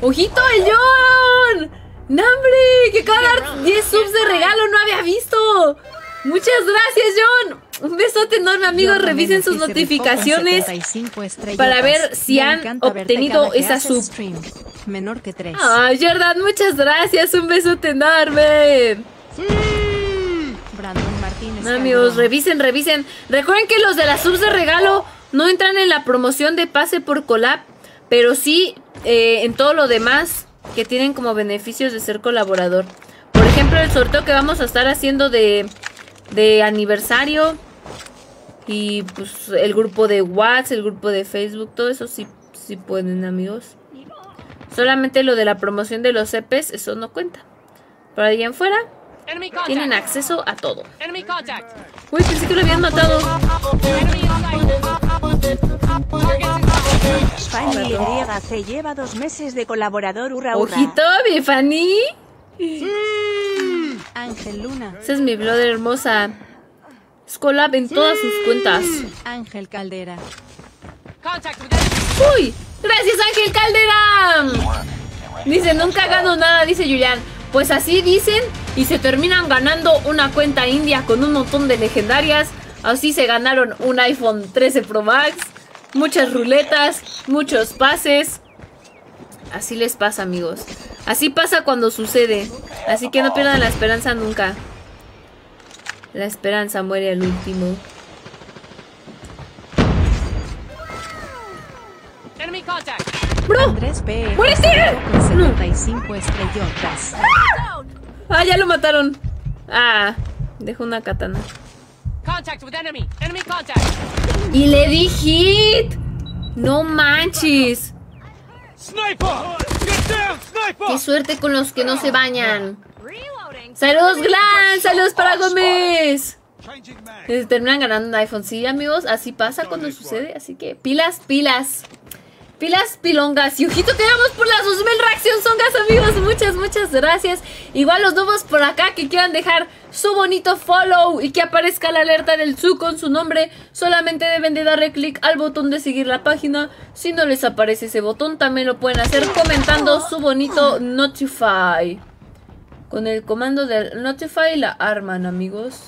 ¡Ojito el John! ¡Nambre! ¡Que acaba de dar 10 subs de regalo! ¡No había visto! Muchas gracias, John. Un besote enorme, amigos. Revisen sus notificaciones. 75 estrellotas. para ver si Me han obtenido esa sub. stream. Menor que 3. Ay, Jordan, muchas gracias. Un besote enorme. Brandon Martínez. Amigos, revisen, revisen. Recuerden que los de las subs de regalo no entran en la promoción de pase por collab, pero sí eh, en todo lo demás que tienen como beneficios de ser colaborador. Por ejemplo, el sorteo que vamos a estar haciendo de, de aniversario y pues el grupo de WhatsApp, el grupo de Facebook, todo eso sí, sí pueden, amigos. Solamente lo de la promoción de los EPs, eso no cuenta. Por ahí en fuera, Enemy tienen contact. acceso a todo. Enemy contact. Uy, pensé que lo habían matado. Fanny Y se lleva dos meses de colaborador hurra hurra. Ojito, mi Fanny. Ángel Luna. Esa es mi brother hermosa. Es collab en todas sus cuentas. Ángel Caldera. Contact with enemy. Uy, gracias Ángel Caldera. Dice, nunca gano nada, dice Julián. Pues así dicen, y se terminan ganando una cuenta india con un montón de legendarias. Así se ganaron un iPhone 13 Pro Max, muchas ruletas, muchos pases. Así les pasa, amigos. Así pasa cuando sucede. Así que no pierdan la esperanza nunca. La esperanza muere al último. ¡Bro! ¡Muérete! con 75 estrellotas. ¡Ah, ya lo mataron! Ah, dejó una katana. Contact with enemy. Enemy contact. ¡Y le di hit! ¡No manches! Sniper! Get down, sniper! ¡Qué suerte con los que no se bañan! ¡Saludos, Glan! ¡Saludos para Gómez! Eh, Terminan ganando un iPhone. Sí, amigos, así pasa cuando sucede. Así que pilas, pilas. Pilas, pilongas. Y ojito que vamos por las 2000 reacciones, songas, amigos. Muchas, muchas gracias. Igual los nuevos por acá que quieran dejar su bonito follow y que aparezca la alerta del su con su nombre. Solamente deben de darle clic al botón de seguir la página. Si no les aparece ese botón, también lo pueden hacer comentando su bonito Notify. Con el comando del Notify la arman, amigos.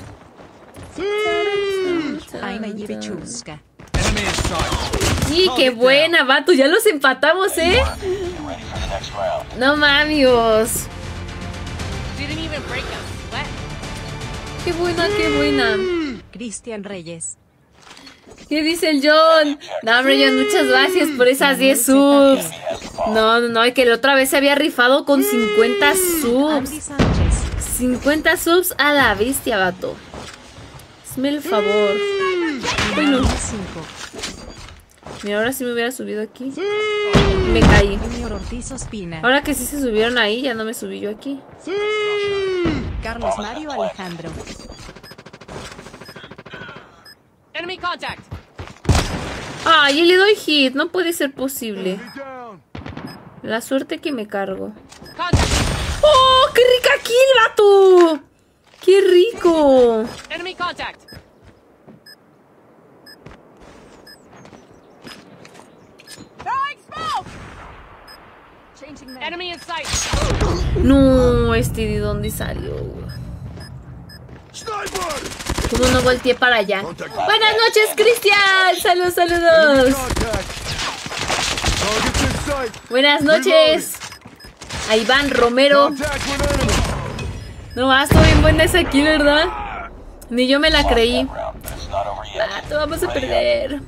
Aina Sí, qué buena, vato. Ya los empatamos, ¿eh? No mames. Didn't even break a sweat. Qué buena, qué buena. Cristian Reyes. ¿Qué dice el John? No, hombre, John, muchas gracias por esas 10 subs. No, no, no, que la otra vez se había rifado con 50 subs. Andy Sánchez. 50 subs a la bestia, vato. Hazme el favor. Bueno, 5. Mira, ahora sí me hubiera subido aquí. Me caí. Ahora que sí se subieron ahí, ya no me subí yo aquí. Carlos Mario Alejandro. Enemy contact. Ay, le doy hit. No puede ser posible. La suerte que me cargo. Contact. ¡Oh, qué rica kill, vato! ¡Qué rico! Enemy contact. Enemy in sight. No, este de dónde salió. Como no volteé para allá. Buenas noches, Cristian. Saludos, saludos. Buenas noches. A Iván Romero. No más, estuvo bien buena esa kill, ¿verdad? Ni yo me la creí. Ah, te vamos a perder.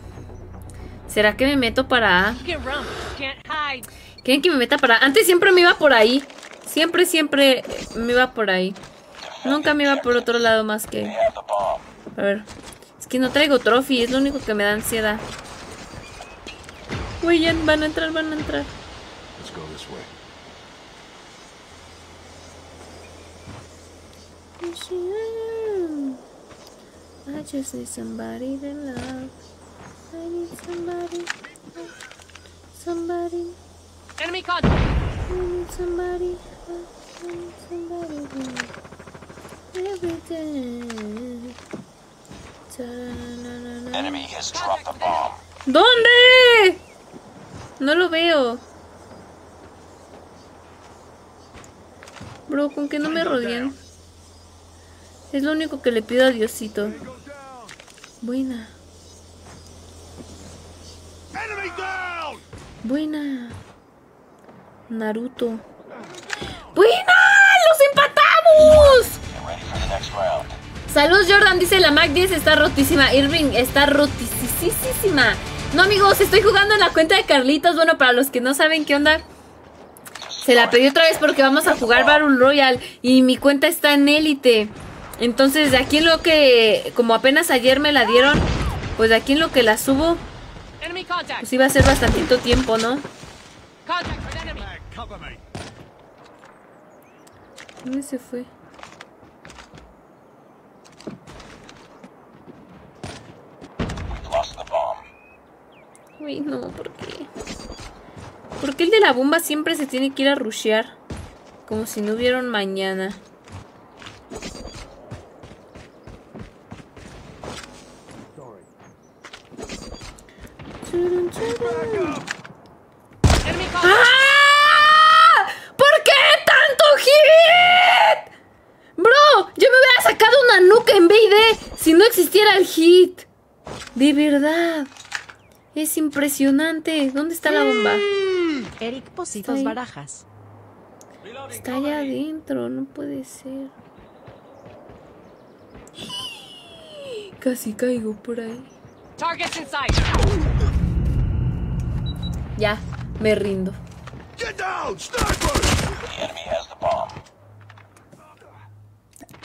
¿Será que me meto para A? ¿Quieren que me meta para Antes siempre me iba por ahí. Siempre, siempre me iba por ahí. Nunca me iba por otro lado más que... A ver. Es que no traigo trophy, es lo único que me da ansiedad. Uy, ya van a entrar, van a entrar. Let's go this way. I just need somebody to love. I need somebody. Somebody. Enemy contact. I need somebody. I need somebody. Every day. Enemy has dropped the bomb. ¿Dónde? No lo veo. Bro, con que no me rodean. Es lo único que le pido a Diosito. Buena! Buena. Naruto. ¡Buena! ¡Los empatamos! Salud Jordan, dice la Mac 10 está rotísima. Irving está rotísima. No amigos, estoy jugando en la cuenta de Carlitos. Bueno, para los que no saben qué onda. Se la pedí otra vez porque vamos a jugar Battle Royale. Y mi cuenta está en élite. Entonces de aquí en lo que... Como apenas ayer me la dieron. Pues de aquí en lo que la subo. Pues iba a ser bastantito tiempo, ¿no? ¿Dónde se fue? Uy, no, ¿por qué? ¿Por qué el de la bomba siempre se tiene que ir a rushear? Como si no hubiera un mañana. ¡Ah! ¿Por qué tanto hit? Bro, yo me hubiera sacado una nuca en BD si no existiera el hit. De verdad. Es impresionante. ¿Dónde está la bomba? Eric Positos Barajas. Está allá adentro, no puede ser. Casi caigo por ahí. Targets inside. Ya, me rindo.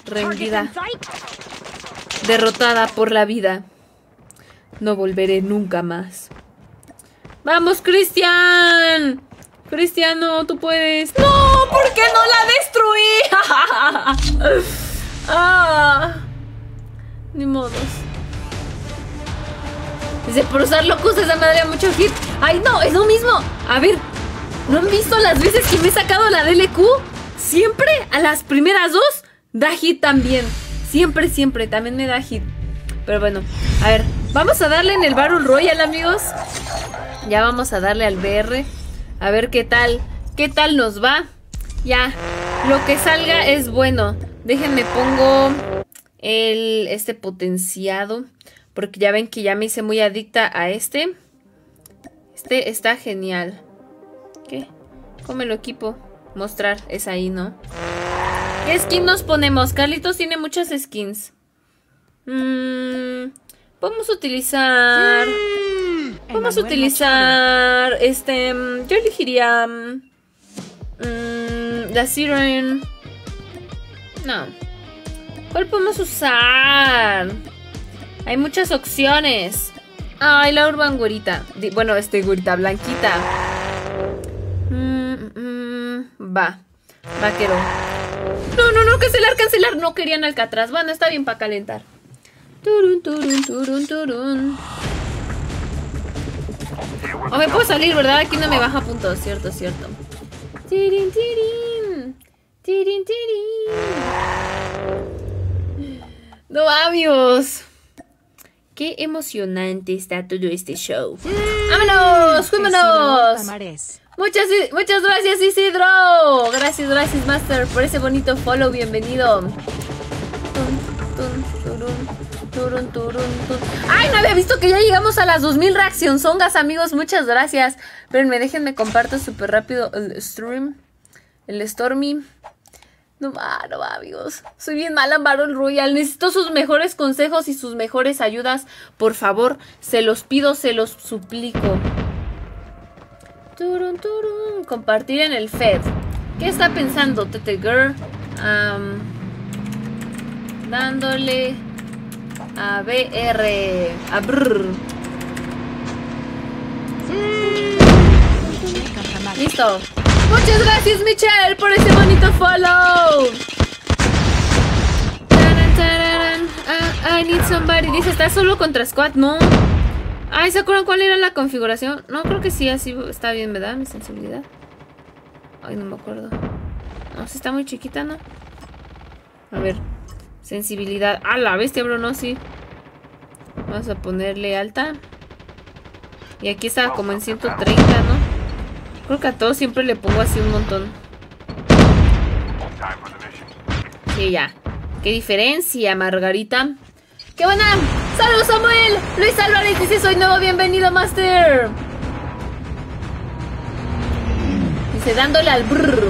Rendida. Derrotada por la vida. No volveré nunca más. ¡Vamos, Cristian! Cristiano, tú puedes. ¡No! ¿Por qué no la destruí? ah, ni modos. Dice, por usar locos esa madre a mucho hit. ¡Ay, no! Es lo mismo. A ver, ¿no han visto las veces que me he sacado la DLQ? Siempre a las primeras dos da hit también. Siempre, siempre. También me da hit. Pero bueno, a ver, vamos a darle en el Battle Royale, amigos. Ya vamos a darle al BR. A ver qué tal, qué tal nos va. Ya, lo que salga es bueno. Déjenme pongo el este potenciado. Porque ya ven que ya me hice muy adicta a este. Este está genial. ¿Qué? ¿Cómo lo equipo? Mostrar, es ahí, ¿no? ¿Qué skin nos ponemos? Carlitos tiene muchas skins. Mm, vamos a utilizar... Vamos a utilizar... Este... mm, Yo elegiría... mm, mm, la Siren... No. ¿Cuál podemos usar? Hay muchas opciones. Ay, la urban güerita. Bueno, este güerita blanquita. Mm, mm, va. Vaquero. No, no, no, cancelar, cancelar. No querían Alcatraz. Bueno, está bien para calentar. Turun, turun, turun, turun. Me puedo salir, ¿verdad? Aquí no me baja puntos. Cierto, cierto. Tirin, tirin. Tirin, tirin. No, amigos. Qué emocionante está todo este show. ¡Vámonos! Tamares. Muchas, muchas gracias, Isidro. Gracias, gracias, Master, por ese bonito follow. Bienvenido. Ay, no había visto que ya llegamos a las 2000 reaccionzongas, amigos. Muchas gracias. Espérenme, déjenme comparto súper rápido el stream. El Stormy. No va, no va, amigos. Soy bien mala en Battle Royale. Necesito sus mejores consejos y sus mejores ayudas. Por favor, se los pido, se los suplico. Turun, turun. Compartir en el Fed. ¿Qué está pensando Tete Girl? Am, dándole a BR. A brr. Listo. Muchas gracias, Michelle, por ese bonito follow. Taran. Ah, I need somebody. Dice, ¿estás solo contra Squad? No. Ay, ¿se acuerdan cuál era la configuración? No, creo que sí, así está bien, ¿verdad? Mi sensibilidad. Ay, no me acuerdo. No, si está muy chiquita, ¿no? A ver. Sensibilidad. Ah, la bestia, bro, no, sí. Vamos a ponerle alta. Y aquí estaba como en 130, ¿no? Creo que a todos siempre le pongo así un montón. Sí, ya. Qué diferencia, Margarita. ¡Qué buena! ¡Saludos, Samuel! Luis Álvarez dice, soy nuevo, bienvenido, Master. Dice, dándole al brrr.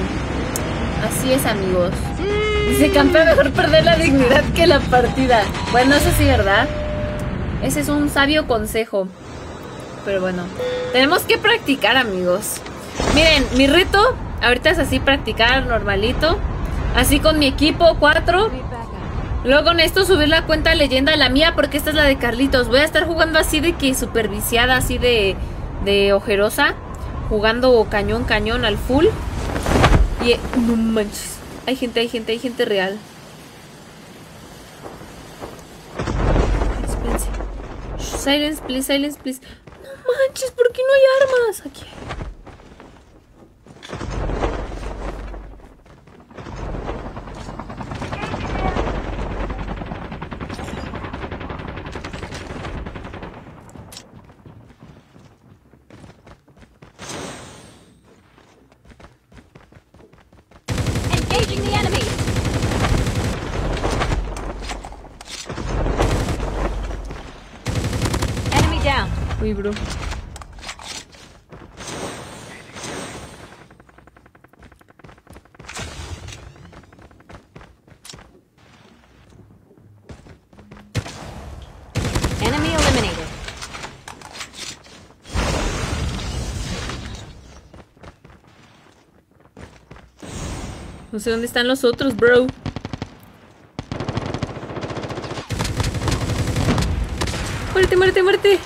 Así es, amigos. Dice, campeón, mejor perder la dignidad que la partida. Bueno, eso sí, ¿verdad? Ese es un sabio consejo. Pero bueno, tenemos que practicar, amigos. Miren, mi reto ahorita es así practicar normalito. Así con mi equipo 4. Luego con esto subir la cuenta leyenda la mía porque esta es la de Carlitos. Voy a estar jugando así de que superviciada, así de, ojerosa. Jugando cañón, cañón al full. Y no manches. Hay gente, hay gente, hay gente real. Silence, please, silence, please. No manches, ¿por qué no hay armas? Aquí. Engaging the enemy. Bro. No sé dónde están los otros, bro. Muerte, muerte, muerte.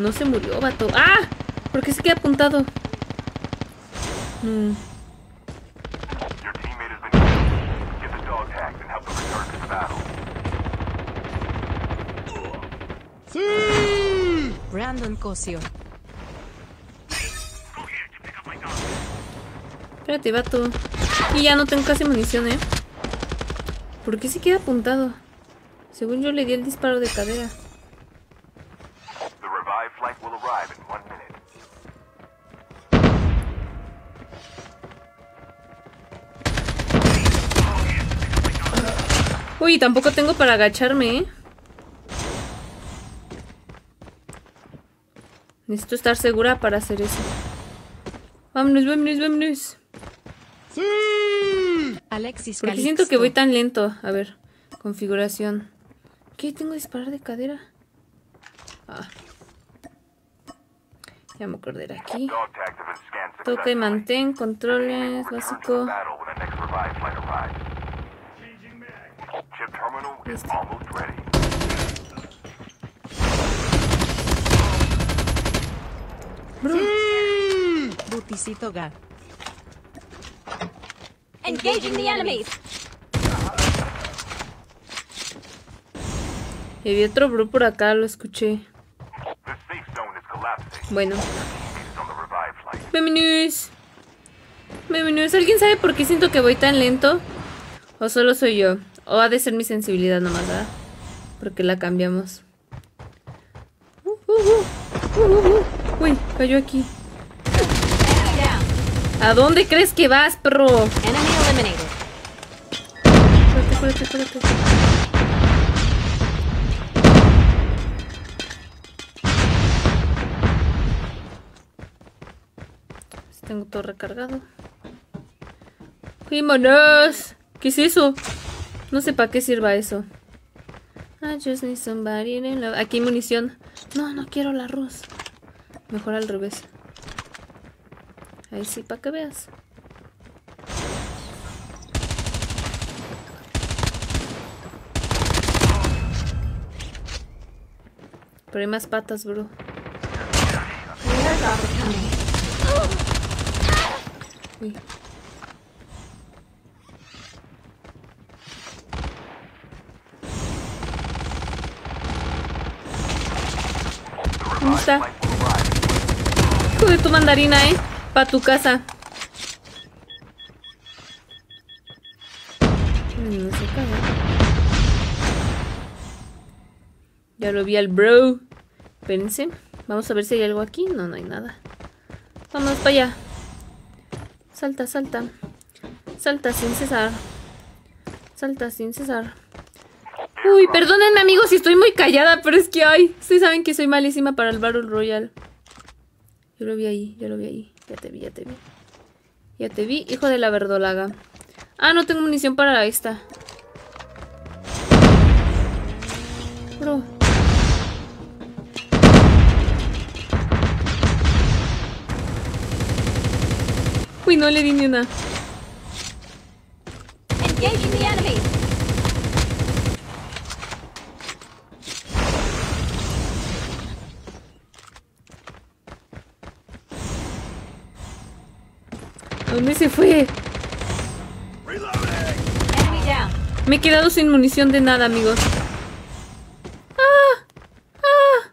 No se murió, vato. ¡Ah! ¿Por qué se queda apuntado? Mm. Your teammate has been killed. Get the dog tags and help them return to the battle. Brandon Cosio. Espérate, vato. Y ya no tengo casi munición, ¿eh? ¿Por qué se queda apuntado? Según yo le di el disparo de cadera. Uy, tampoco tengo para agacharme, ¿eh? Necesito estar segura para hacer eso. Vámonos, vámonos, vámonos. Alexis Porque siento que voy tan lento. A ver, configuración. ¿Qué? ¿Tengo que disparar de cadera? Ah. Ya me acordé de aquí. Toca y mantén, controles, básico. Chip terminal is almost ready. Buticito Ga. Engaging the enemies. y había otro bro por acá, lo escuché. Bueno, bienvenidos. Bienvenidos. ¿Alguien sabe por qué siento que voy tan lento? ¿O solo soy yo? ¿O ha de ser mi sensibilidad nomás, verdad? Porque la cambiamos. Uh, uh, uh. Uy, cayó aquí. ¿A dónde crees que vas, perro? Espérate, espérate, espérate. Tengo todo recargado. ¡Vámonos! ¿Qué es eso? No sé para qué sirva eso. I just need somebody in love. Aquí hay munición. No, no quiero la arroz. Mejor al revés. Ahí sí, para que veas. Pero hay más patas, bro. Uy. Está? Tu mandarina, eh. Pa' tu casa. No. Ya lo vi al bro. Espérense. Vamos a ver si hay algo aquí. No, no hay nada. Vamos para allá. Salta, salta. Salta sin cesar. Salta sin cesar. Uy, perdónenme amigos si estoy muy callada, pero es que ay, ustedes saben que soy malísima para el Battle Royale. Yo lo vi ahí, yo lo vi ahí. Ya te vi, ya te vi. Ya te vi, hijo de la verdolaga. Ah, no tengo munición para esta. Bro. Uy, no le di ni una. Engaging the enemies. Se fue? Me he quedado sin munición de nada, amigos. ¡Ah! ¡Ah!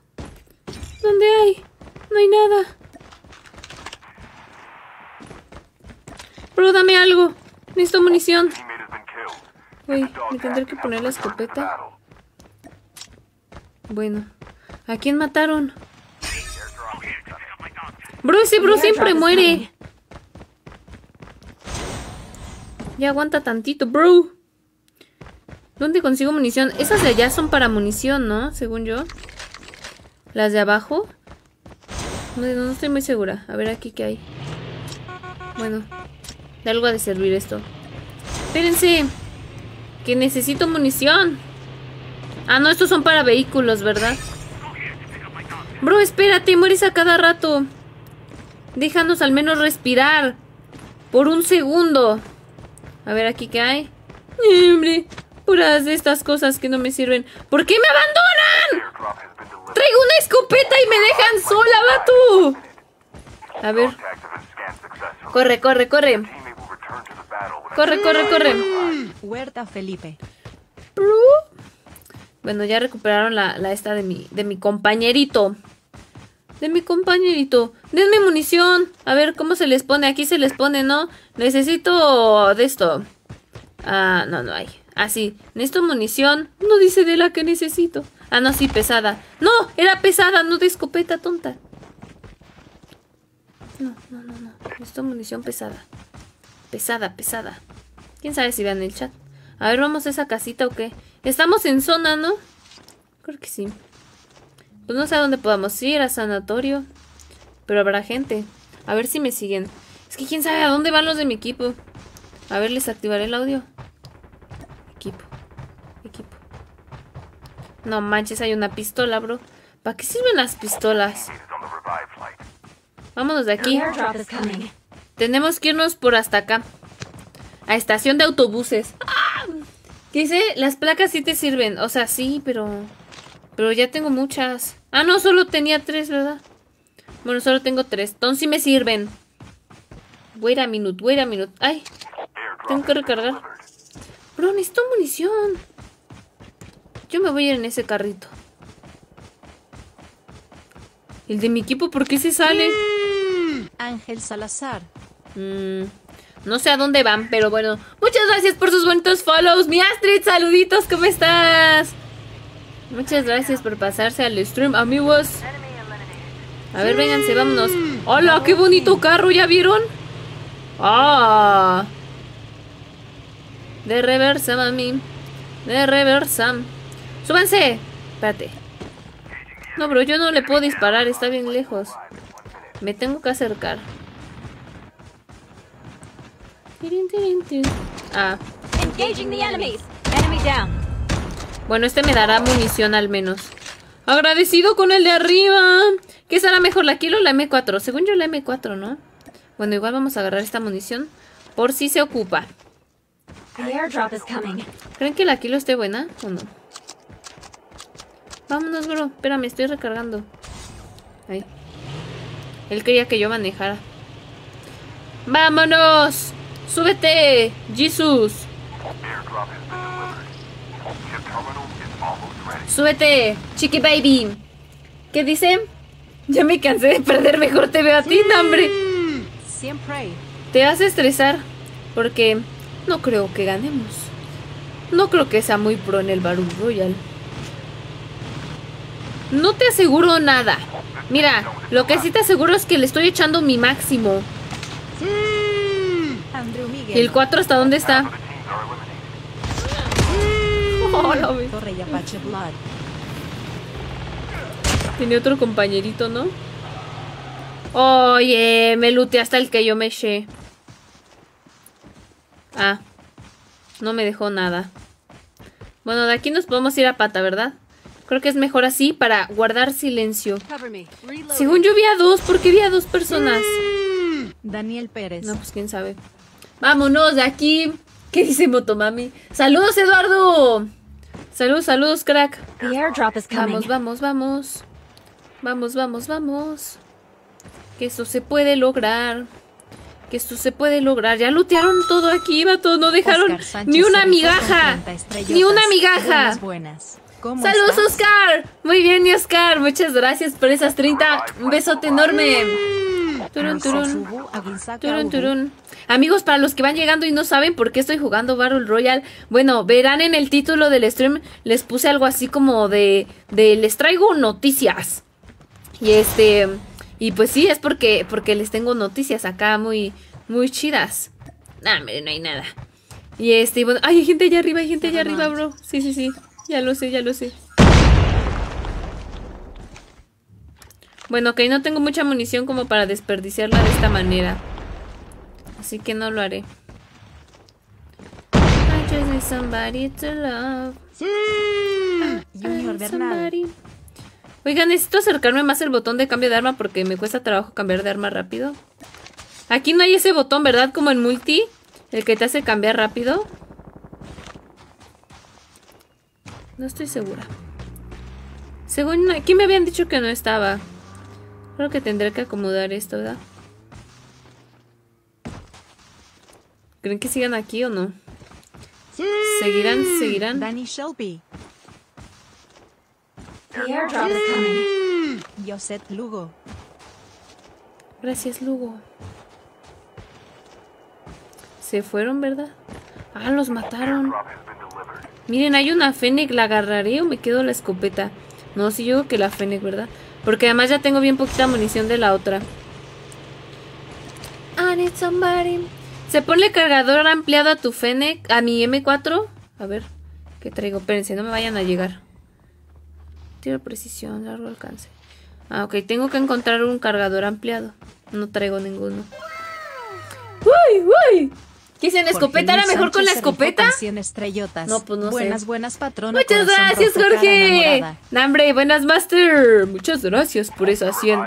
¿Dónde hay? No hay nada. Bro, dame algo. Necesito munición. Uy, me tendré que poner la escopeta. Bueno. ¿A quién mataron? Bro, ese bro siempre muere. Ya aguanta tantito, bro. ¿Dónde consigo munición? Esas de allá son para munición, ¿no? Según yo. ¿Las de abajo? No, estoy muy segura. A ver aquí qué hay. Bueno, de algo ha de servir esto. Espérense. Que necesito munición. Ah, no, estos son para vehículos, ¿verdad? Bro, espérate, mueres a cada rato. Déjanos al menos respirar. Por un segundo. A ver aquí qué hay. Ay, Hombre, puras de estas cosas que no me sirven. ¿Por qué me abandonan? Traigo una escopeta y me dejan sola, vato. A ver, corre, corre, corre. Corre, corre, corre. Huerta Felipe. Bueno, ya recuperaron la, la esta de mi, de mi compañerito. De mi compañerito. Denme munición. A ver, ¿cómo se les pone? Aquí se les pone, ¿no? Necesito de esto. Ah, no, no hay. Ah, sí. Necesito munición. No dice de la que necesito. Ah, no, sí, pesada. No, era pesada, no de escopeta, tonta. No, no, no, no. Necesito munición pesada. Pesada, pesada. ¿Quién sabe si vean el chat? A ver, vamos a esa casita o qué. Estamos en zona, ¿no? Creo que sí. Pues no sé a dónde podamos ir, a sanatorio. Pero habrá gente. A ver si me siguen. Es que quién sabe a dónde van los de mi equipo. A ver, les activaré el audio. Equipo. Equipo. No manches, hay una pistola, bro. ¿Para qué sirven las pistolas? Vámonos de aquí. Tenemos que irnos por hasta acá. A estación de autobuses. ¡Ah! ¿Qué dice? Las placas sí te sirven. O sea, sí, pero... Pero ya tengo muchas. Ah, no, solo tenía tres, ¿verdad? Bueno, solo tengo tres. Entonces sí me sirven. Wait a minute, wait a minute. Ay, tengo que recargar. Bro, necesito munición. Yo me voy a ir en ese carrito. El de mi equipo, ¿por qué se sale? Ángel Salazar. Mm, no sé a dónde van, pero bueno. Muchas gracias por sus bonitos follows. Mi Astrid, saluditos, ¿cómo estás? Muchas gracias por pasarse al stream, amigos. A ver, vénganse, vámonos. ¡Hola, qué bonito carro! ¿Ya vieron? ¡Ah! De reversa, mami. De reversa. ¡Súbanse! Espérate. No, bro, yo no le puedo disparar, está bien lejos. Me tengo que acercar. Ah, Engaging the enemies. Enemy down. Bueno, este me dará munición al menos. Agradecido con el de arriba. ¿Qué será mejor, la Kilo o la M4? Según yo, la M4, ¿no? Bueno, igual vamos a agarrar esta munición por si se ocupa. The airdrop is coming. ¿Creen que la Kilo esté buena o no? Vámonos, bro. Espérame, estoy recargando. Ahí. Él quería que yo manejara. ¡Vámonos! ¡Súbete! ¡Jesus! Airdrop has been delivered. Ship terminal is almost ready. ¡Súbete! ¡Chiqui baby! ¿Qué dice? Ya me cansé de perder, mejor te veo a ti, hombre. Siempre. Te hace estresar porque no creo que ganemos. No creo que sea muy pro en el Battle Royale. No te aseguro nada. Mira, lo que sí te aseguro es que le estoy echando mi máximo. Miguel. ¿Y el 4 hasta dónde está? Blood. Tiene otro compañerito, ¿no? Oye, me lute hasta el que yo me eché. Ah, no me dejó nada. Bueno, de aquí nos podemos ir a pata, ¿verdad? Creo que es mejor así para guardar silencio. Según yo vi a dos, ¿por qué vi a dos personas? Daniel Pérez. No, pues quién sabe. Vámonos de aquí. ¿Qué dice Motomami? ¡Saludos, Eduardo! Saludos, saludos, crack. The airdrop is coming. Vamos, vamos, vamos. Vamos, vamos, vamos. Que esto se puede lograr. Que esto se puede lograr. Ya lootearon todo aquí, vato. No dejaron ni una migaja. 30 estrellotas. Ni una migaja. Buenas, buenas. ¿Cómo Saludos, estás? Oscar. Muy bien, Oscar. Muchas gracias por esas 30. Un besote enorme. Turun, turun. Amigos, para los que van llegando y no saben por qué estoy jugando Battle Royale, bueno, verán en el título del stream, les puse algo así como de, de les traigo noticias. Y este, y pues sí, es porque, porque les tengo noticias acá muy, muy chidas. Nah, hombre, no hay nada. Y este, bueno, ay, hay gente allá arriba, hay gente allá arriba, bro. Sí, sí, sí, ya lo sé, ya lo sé. Bueno, ok, no tengo mucha munición como para desperdiciarla de esta manera. Así que no lo haré. I just need somebody to love. Junior Bernal. somebody. Oigan, necesito acercarme más el botón de cambio de arma porque me cuesta trabajo cambiar de arma rápido. Aquí no hay ese botón, ¿verdad? Como en multi. El que te hace cambiar rápido. No estoy segura. Según aquí me habían dicho que no estaba. Creo que tendré que acomodar esto, ¿verdad? ¿Creen que sigan aquí o no? ¿Seguirán? ¿Seguirán? Danny Shelby. The airdrop is coming. Yoset Lugo. Gracias, Lugo. Se fueron, ¿verdad? Ah, los mataron. Miren, hay una Fennec, ¿la agarraré o me quedo la escopeta? No, sí, yo creo que la Fennec, ¿verdad? Porque además ya tengo bien poquita munición de la otra. I need somebody. ¿Se pone cargador ampliado a tu Fennec? ¿A mi M4? A ver, ¿qué traigo? Espérense, no me vayan a llegar. Tiro precisión, largo alcance. Ah, ok, tengo que encontrar un cargador ampliado. No traigo ninguno. ¡Uy, uy! ¿Quise en escopeta? ¿Era mejor con la escopeta? con 100 estrellotas. No, pues no sé. buenas, buenas, patrona. Muchas gracias, Jorge. Nambre, buenas, Master. Muchas gracias por esas 100.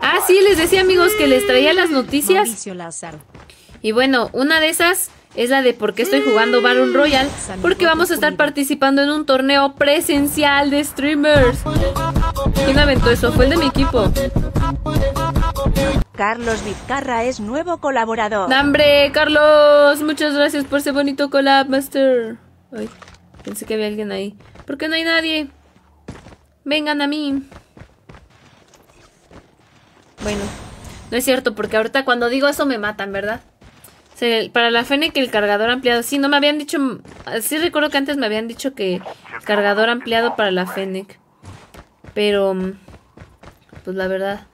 Ah, sí, les decía, amigos, que les traía las noticias. Y bueno, una de esas es la de por qué estoy jugando Battle Royale. Porque vamos a estar participando en un torneo presencial de streamers. ¿Quién aventó eso? Fue el de mi equipo. Carlos Vizcarra es nuevo colaborador. Nambre, Carlos. Muchas gracias por ese bonito collab, Master. Ay, pensé que había alguien ahí. ¿Por qué no hay nadie? Vengan a mí. Bueno, no es cierto, porque ahorita cuando digo eso me matan, ¿verdad? Se- para la Fennec el cargador ampliado. Sí, no me habían dicho. Sí recuerdo que antes me habían dicho que cargador ampliado para la Fennec. Pero. Pues la verdad,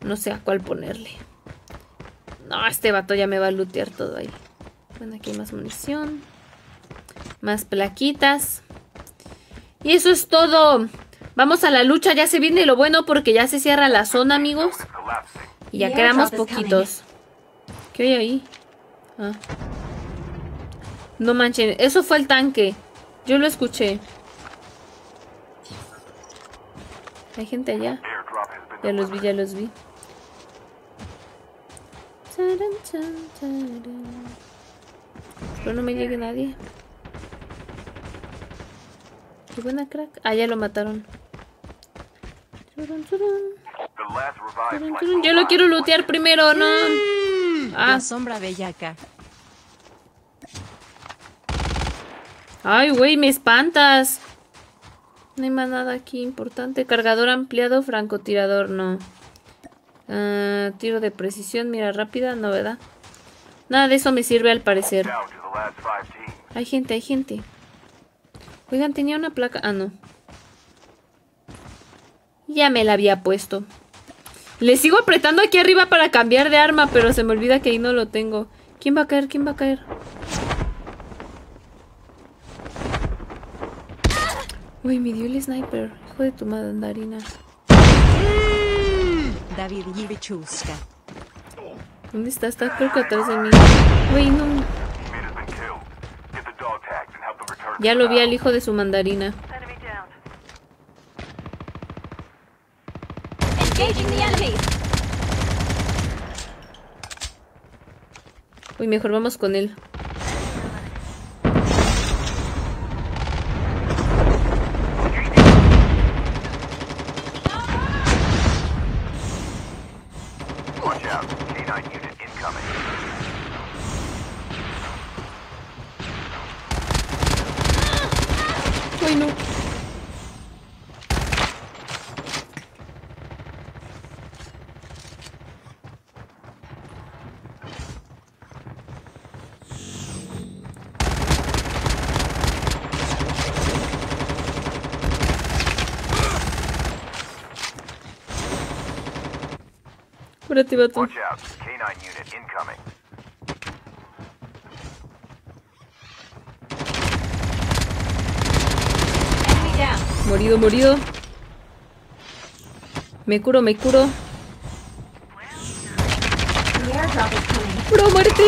no sé a cuál ponerle. No, este vato ya me va a lootear todo ahí. Bueno, aquí hay más munición. Más plaquitas. Y eso es todo. Vamos a la lucha, ya se viene lo bueno porque ya se cierra la zona, amigos. Y ya quedamos poquitos. ¿Qué hay ahí? Ah. No manchen, eso fue el tanque. Yo lo escuché. Hay gente allá. Ya los vi, ya los vi. Espero no me llegue nadie. Qué buena crack. Ah, ya lo mataron. Turun, turun, Yo lo quiero lootear primero, no. Ah, La sombra bellaca. ay, güey, me espantas. No hay más nada aquí importante. Cargador ampliado, francotirador, no. Ah, tiro de precisión, mira rápida, no, ¿verdad? Nada de eso me sirve al parecer. Hay gente, hay gente. Oigan, tenía una placa. Ah, no. Ya me la había puesto. Le sigo apretando aquí arriba para cambiar de arma, pero se me olvida que ahí no lo tengo. ¿Quién va a caer? ¿Quién va a caer? Uy, me dio el sniper. Hijo de tu mandarina. David Yibichuska. ¿Dónde está? Está creo que atrás de mí. Uy, no. Ya lo vi al hijo de su mandarina. Enemy down. Engaging the enemy. Uy, mejor vamos con él. Cúrate, vato. Watch out. K9 unit incoming. Enemy down. Morido, morido. Me curo, me curo. Bro, muerte.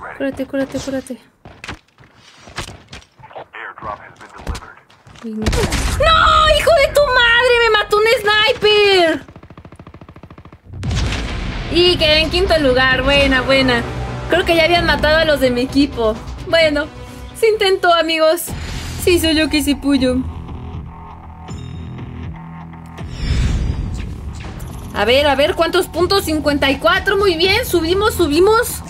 Ready. Cúrate, cúrate, cúrate. Airdrop has been delivered. ¡No! ¡Hijo de tu madre! ¡Me mató un sniper! Y quedé en quinto lugar. Buena, buena. Creo que ya habían matado a los de mi equipo. Bueno, se intentó, amigos. Sí, soy yo que puyo. A ver, a ver, ¿cuántos puntos? 54. Muy bien, subimos, subimos.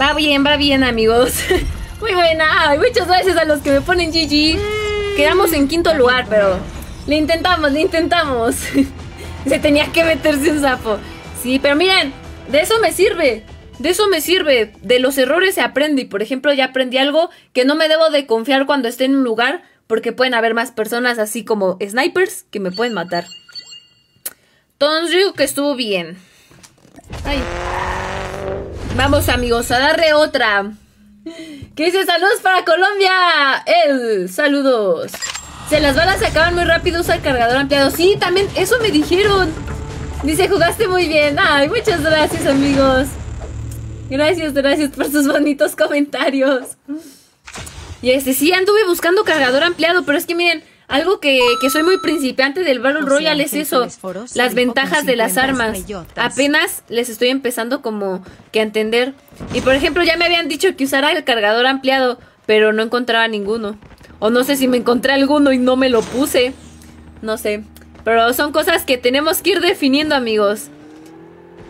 Va bien, va bien, amigos. Muy buena. Ay, muchas gracias a los que me ponen GG. Quedamos en quinto lugar, pero le intentamos, le intentamos. Se tenía que meterse un sapo. Sí, pero miren, de eso me sirve. De eso me sirve. De los errores se aprende. Y por ejemplo, ya aprendí algo que no me debo de confiar cuando esté en un lugar. Porque pueden haber más personas así como snipers que me pueden matar. Entonces digo que estuvo bien. Ay. Vamos amigos, a darle otra. ¿Qué dice? Saludos para Colombia. El, saludos. Se las balas se acaban muy rápido, usa el cargador ampliado. Sí, también, eso me dijeron. Dice, jugaste muy bien. Ay, muchas gracias amigos. Gracias, gracias por sus bonitos comentarios. Y este, sí, anduve buscando cargador ampliado, pero es que miren, algo que, que soy muy principiante del Battle Royale es eso, Foros las ventajas de las 50 armas. Apenas les estoy empezando como que a entender. Y por ejemplo, ya me habían dicho que usara el cargador ampliado, pero no encontraba ninguno. O no sé si me encontré alguno y no me lo puse. No sé. Pero son cosas que tenemos que ir definiendo, amigos.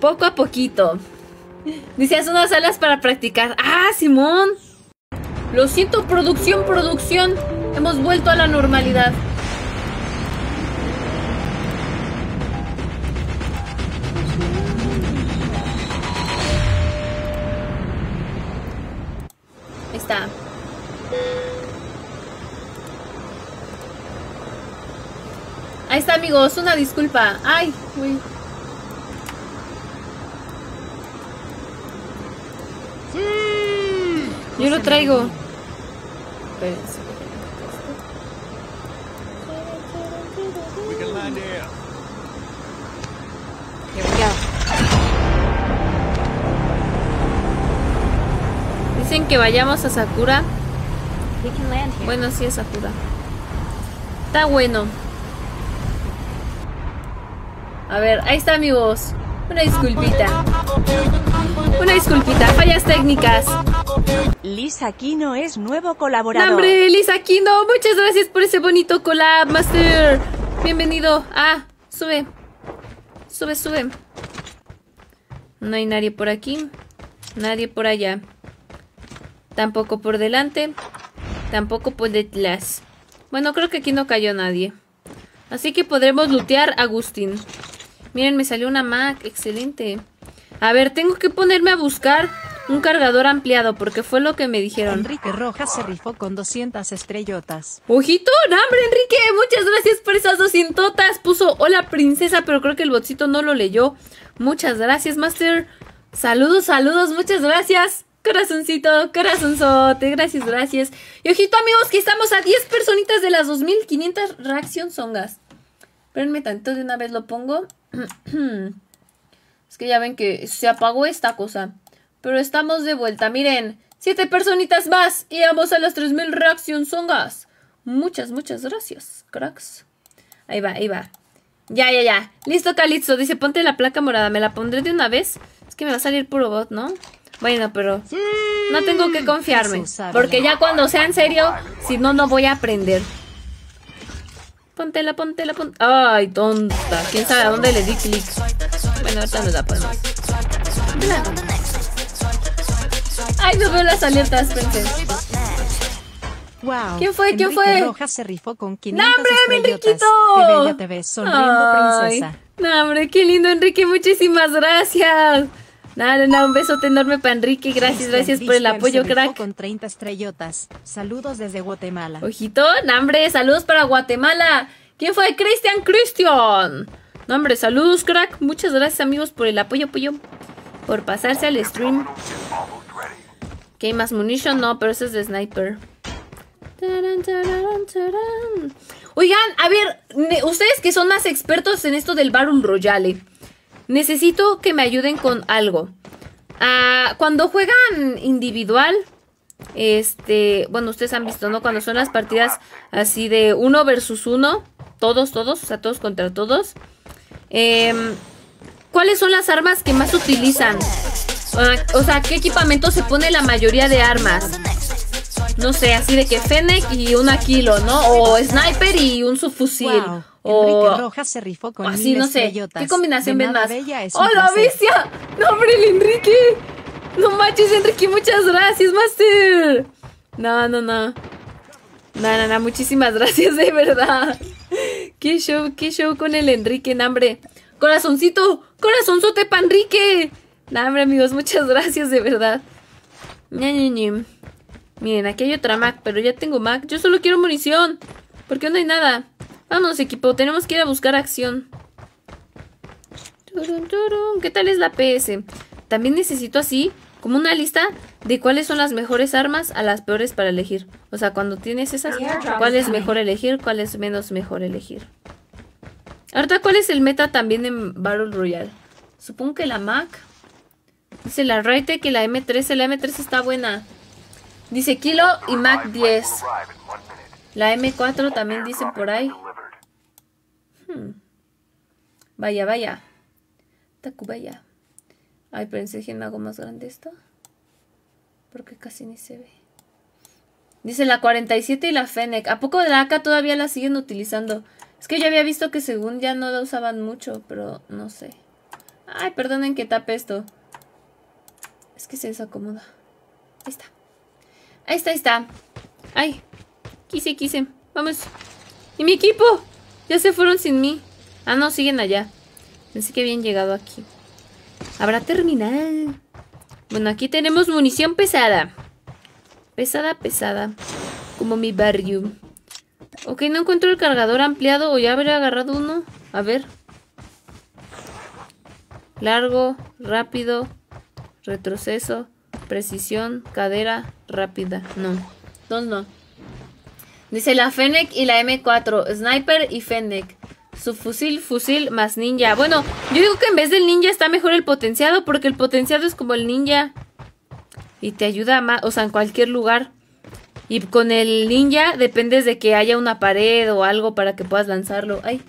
Poco a poquito. Dice, haz unas salas para practicar. Ah, Simón. Lo siento, producción, producción. Hemos vuelto a la normalidad. Está. Ahí está, amigos. Una disculpa. Ay, uy. Yo lo traigo. Espérense. Here. Here we go. Dicen que vayamos a Sakura. We can land here. Bueno, sí es Sakura. Está bueno. A ver, ahí está amigos. Una disculpita. Una disculpita, fallas técnicas. Lisa Aquino es nuevo colaborador. hombre, Lisa Aquino, muchas gracias por ese bonito collab, Master. Bienvenido. Ah, sube. Sube, sube. No hay nadie por aquí. Nadie por allá. Tampoco por delante. Tampoco por detrás. Bueno, creo que aquí no cayó nadie. Así que podremos lootear a Agustín. Miren, me salió una Mac. Excelente. A ver, tengo que ponerme a buscar un cargador ampliado porque fue lo que me dijeron. Enrique Rojas se rifó con 200 estrellotas. Ojito, no, hombre, Enrique, muchas gracias por esas doscientotas. Puso hola princesa, pero creo que el botcito no lo leyó. Muchas gracias, Master. Saludos, saludos, muchas gracias. Corazoncito, corazonzote, gracias, gracias. Y ojito, amigos, que estamos a 10 personitas de las 2500 reacción songas. Espérenme tanto, de una vez lo pongo. es que ya ven que se apagó esta cosa. Pero estamos de vuelta, miren. Siete personitas más y vamos a las 3000 reacción songas. Muchas, muchas gracias, cracks. Ahí va, ahí va. Ya, ya, ya. Listo, Calitzo. Dice, ponte la placa morada. ¿Me la pondré de una vez? Es que me va a salir puro bot, ¿no? Bueno, pero no tengo que confiarme. Porque ya cuando sea en serio, si no, no voy a aprender. Póntela, póntela, póntela. Ay, tonta. ¿Quién sabe a dónde le di clic? Bueno, ahorita nos la ponemos. Ay, no veo las alertas, pensé. Wow. ¿Quién fue? ¿Quién Enrique fue? Rojas se rifó con 500 ¡No, hombre, mi. Enriquito! Qué bella te ves, sonriendo Ay, princesa. No, hombre, qué lindo, Enrique. Muchísimas gracias. Nada, nada, un besote enorme para Enrique. Gracias, gracias por el apoyo, crack. con 30 estrellotas. Saludos desde Guatemala. Ojito, no, hombre, saludos para Guatemala. ¿Quién fue? Cristian Cristian. No, hombre, saludos, crack. Muchas gracias, amigos, por el apoyo, apoyo. Por pasarse al stream. ¿Qué hay más munition? No, pero ese es de sniper. Oigan, a ver, ustedes que son más expertos en esto del Battle Royale, necesito que me ayuden con algo. Ah, cuando juegan individual, este, bueno, ustedes han visto, ¿no? Cuando son las partidas así de uno versus uno, todos, todos, o sea, todos contra todos. Em, ¿Cuáles son las armas que más utilizan? Ah, O sea, ¿qué equipamiento se pone la mayoría de armas? No sé, así de que Fennec y una kilo, ¿no? O Sniper y un subfusil. Wow, o Enrique Rojas se rifó con así, no sé. ¿Qué combinación ven más? es ¡Oh, bestia! ¡No, hombre, el Enrique! No manches, Enrique, muchas gracias, Master. No, no, no. No, no, no, muchísimas gracias, de verdad. Qué show, qué show con el Enrique, hambre. Corazoncito, corazonzote pa' Enrique. Nah, hombre, amigos, muchas gracias, de verdad. Miren, aquí hay otra Mac, pero ya tengo Mac. Yo solo quiero munición. ¿Por qué no hay nada? Vámonos, equipo, tenemos que ir a buscar acción. ¿Qué tal es la PS? También necesito así, como una lista de cuáles son las mejores armas a las peores para elegir. O sea, cuando tienes esas, cuál es mejor elegir, cuál es menos mejor elegir. Ahorita, ¿cuál es el meta también en Battle Royale? Supongo que la Mac. Dice la Raytech y la M13. La M13 está buena. Dice Kilo y Mac 10. Arrive in one minute. La M4 también dicen por ahí. Delivered. Vaya, vaya. Tacubaya. Ay, pero enseñen algo más grande esto. Porque casi ni se ve. Dice la 47 y la Fennec. ¿A poco de la AK todavía la siguen utilizando? Es que yo había visto que según ya no la usaban mucho, pero no sé. Ay, perdonen que tape esto. Es que se desacomoda. Ahí está. Ahí está, ahí está. Ay, quise, quise. Vamos. ¿Y mi equipo? Ya se fueron sin mí. Ah, no, siguen allá. Pensé que habían llegado aquí. Habrá terminal. Bueno, aquí tenemos munición pesada. Pesada, pesada. Como mi barrio. Ok, no encuentro el cargador ampliado o ya habré agarrado uno. A ver. Largo, rápido, retroceso, precisión, cadera, rápida. No, dos no. Dice la Fennec y la M4, Sniper y Fennec. Su fusil, fusil más ninja. Bueno, yo digo que en vez del ninja está mejor el potenciado porque el potenciado es como el ninja. Y te ayuda más, o sea, en cualquier lugar. Y con el ninja dependes de que haya una pared o algo para que puedas lanzarlo. Ay.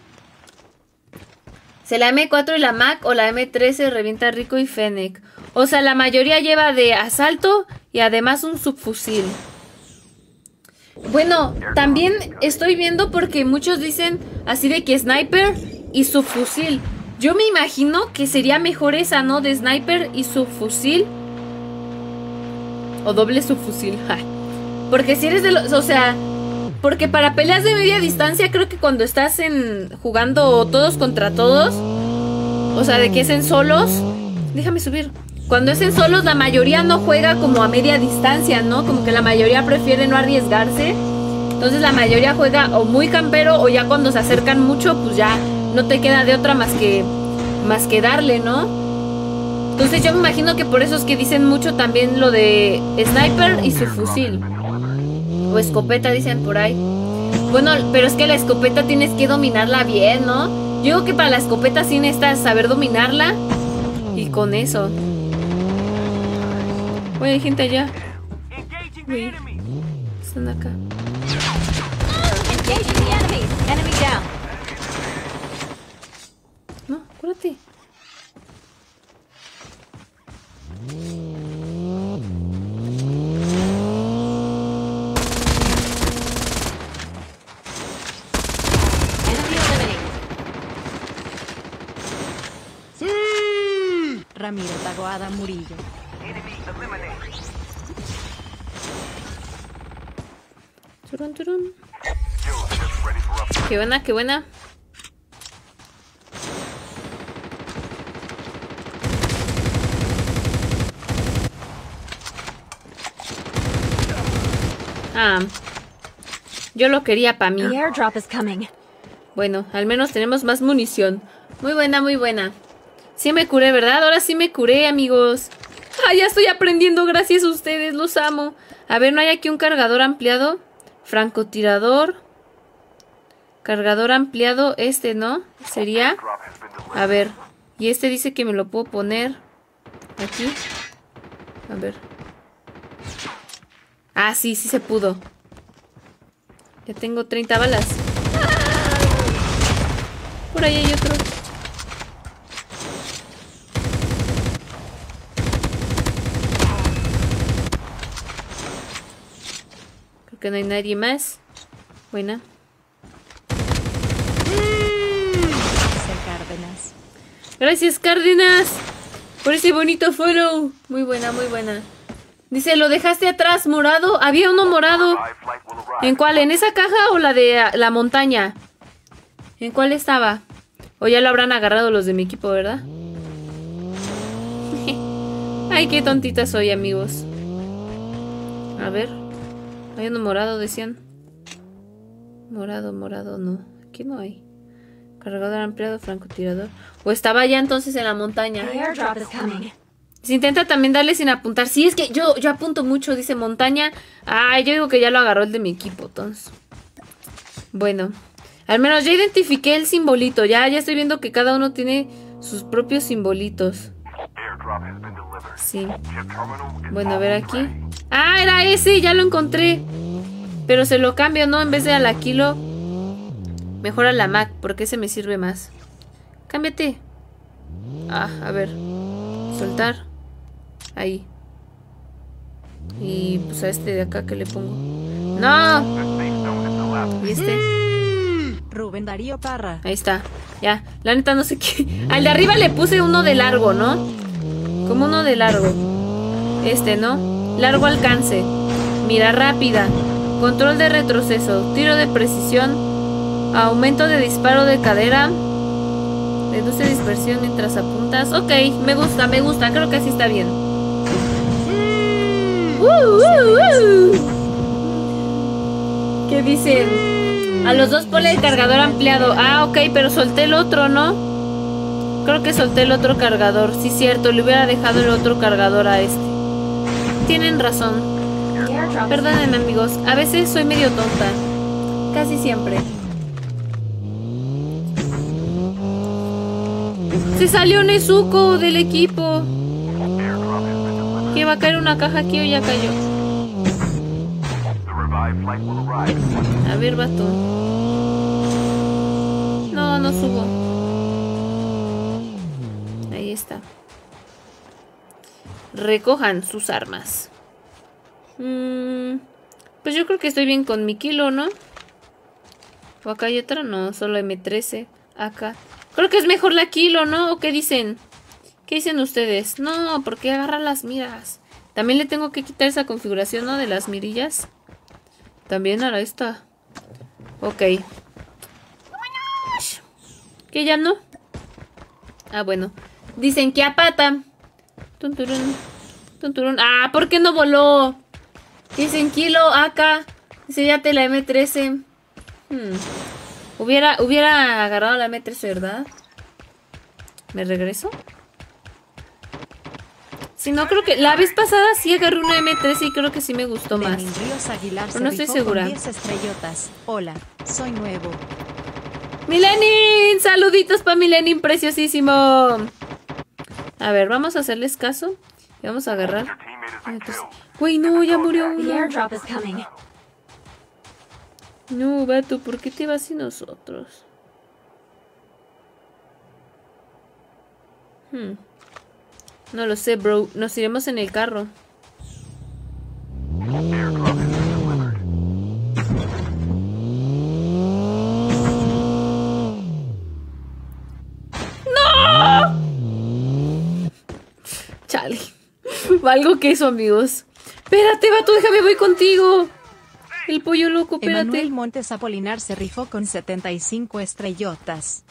Se la M4 y la Mac o la M13 revienta Rico y Fennec. O sea, la mayoría lleva de asalto y además un subfusil. Bueno, también estoy viendo porque muchos dicen así de que sniper y subfusil. Yo me imagino que sería mejor esa, ¿no? De sniper y subfusil. O doble subfusil. Porque si eres de los... O sea... Porque para peleas de media distancia creo que cuando estás en jugando todos contra todos, o sea, de que es solos, déjame subir. Cuando es en solos la mayoría no juega como a media distancia, ¿no? Como que la mayoría prefiere no arriesgarse. Entonces la mayoría juega o muy campero o ya cuando se acercan mucho, pues ya no te queda de otra más que más que darle, ¿no? Entonces yo me imagino que por eso es que dicen mucho también lo de sniper y su fusil. O escopeta, dicen por ahí. Bueno, pero es que la escopeta tienes que dominarla bien, ¿no? Yo digo que para la escopeta sí necesitas saber dominarla. Y con eso. Oye, hay gente allá. Engaging Uy. the enemy. Están acá. No, cúrate. Ramiro Tagoada Murillo. Qué buena, qué buena. Ah. Yo lo quería para mí. Bueno, al menos tenemos más munición. Muy buena, muy buena. Sí me curé, ¿verdad? Ahora sí me curé, amigos. Ah, ya estoy aprendiendo gracias a ustedes, los amo. A ver, ¿no hay aquí un cargador ampliado? Francotirador. Cargador ampliado. Este, ¿no? Sería. A ver. Y este dice que me lo puedo poner. Aquí. A ver. Ah, sí, sí se pudo. Ya tengo 30 balas. Por ahí hay otro. Creo que no hay nadie más. Buena. Dice Cárdenas. Gracias, Cárdenas, por ese bonito follow. Muy buena, muy buena. Dice, ¿lo dejaste atrás morado? Había uno morado. ¿En cuál? ¿En esa caja o la de la montaña? ¿En cuál estaba? O ya lo habrán agarrado los de mi equipo, ¿verdad? Ay, qué tontita soy, amigos. A ver. Hay uno morado, decían. Morado, morado, no. Aquí no hay. Cargador ampliado, francotirador. O estaba ya entonces en la montaña. Se intenta también darle sin apuntar. Sí, es que yo, yo apunto mucho, dice montaña. Ay, yo digo que ya lo agarró el de mi equipo, entonces. Bueno, al menos ya identifiqué el simbolito. Ya, ya estoy viendo que cada uno tiene sus propios simbolitos. Sí. Bueno, a ver aquí. Ah, era ese, ya lo encontré. Pero se lo cambio, ¿no? En vez de a la kilo, mejor a la Mac, porque ese me sirve más. Cámbiate. Ah, a ver. Soltar. Ahí. Y pues a este de acá que le pongo. ¡No! Y este. Rubén Darío Parra. Ahí está. Ya. La neta no sé qué. Al de arriba le puse uno de largo, ¿no? Como uno de largo. Este, ¿no? Largo alcance. Mira rápida. Control de retroceso. Tiro de precisión. Aumento de disparo de cadera. Reduce dispersión mientras apuntas. Ok, me gusta, me gusta. Creo que así está bien. Uh, uh, uh. ¿Qué dicen? A los dos ponle el cargador ampliado. Ah, ok, pero solté el otro, ¿no? Creo que solté el otro cargador. Sí, cierto, le hubiera dejado el otro cargador a este. Tienen razón. Perdónenme, amigos. A veces soy medio tonta. Casi siempre. Se salió Nezuko del equipo. ¿Que va a caer una caja aquí o ya cayó? A ver, vato. No, no subo. Ahí está. Recojan sus armas. Mm, pues yo creo que estoy bien con mi kilo, ¿no? ¿O acá hay otra? No, solo M13. Acá. Creo que es mejor la kilo, ¿no? ¿O qué dicen? ¿Qué dicen ustedes? No, porque agarra las miras. También le tengo que quitar esa configuración, ¿no? De las mirillas. También hará esta. Ok. ¿Que ya no? Ah, bueno. Dicen que a pata. Tunturún. Tunturún. Ah, ¿por qué no voló? Dicen kilo acá. Dice ya te la M13. Hmm. Hubiera, hubiera agarrado la M13, ¿verdad? ¿Me regreso? Si no, creo que la vez pasada sí agarré una M13 y creo que sí me gustó más. Aguilar Pero no estoy segura. 10 estrellotas. Hola, soy nuevo. Milenin, saluditos para Milenin, preciosísimo. A ver, vamos a hacerles caso. Y vamos a agarrar. Güey, no, ya murió The uno. airdrop is coming. No, vato, ¿por qué te vas sin nosotros? Hmm. No lo sé, bro. Nos iremos en el carro. Delivered. Chale. Valgo que eso, amigos. Espérate, vato, déjame, voy contigo. El pollo loco, espérate. Emanuel Montes Apolinar se rifó con 75 estrellotas.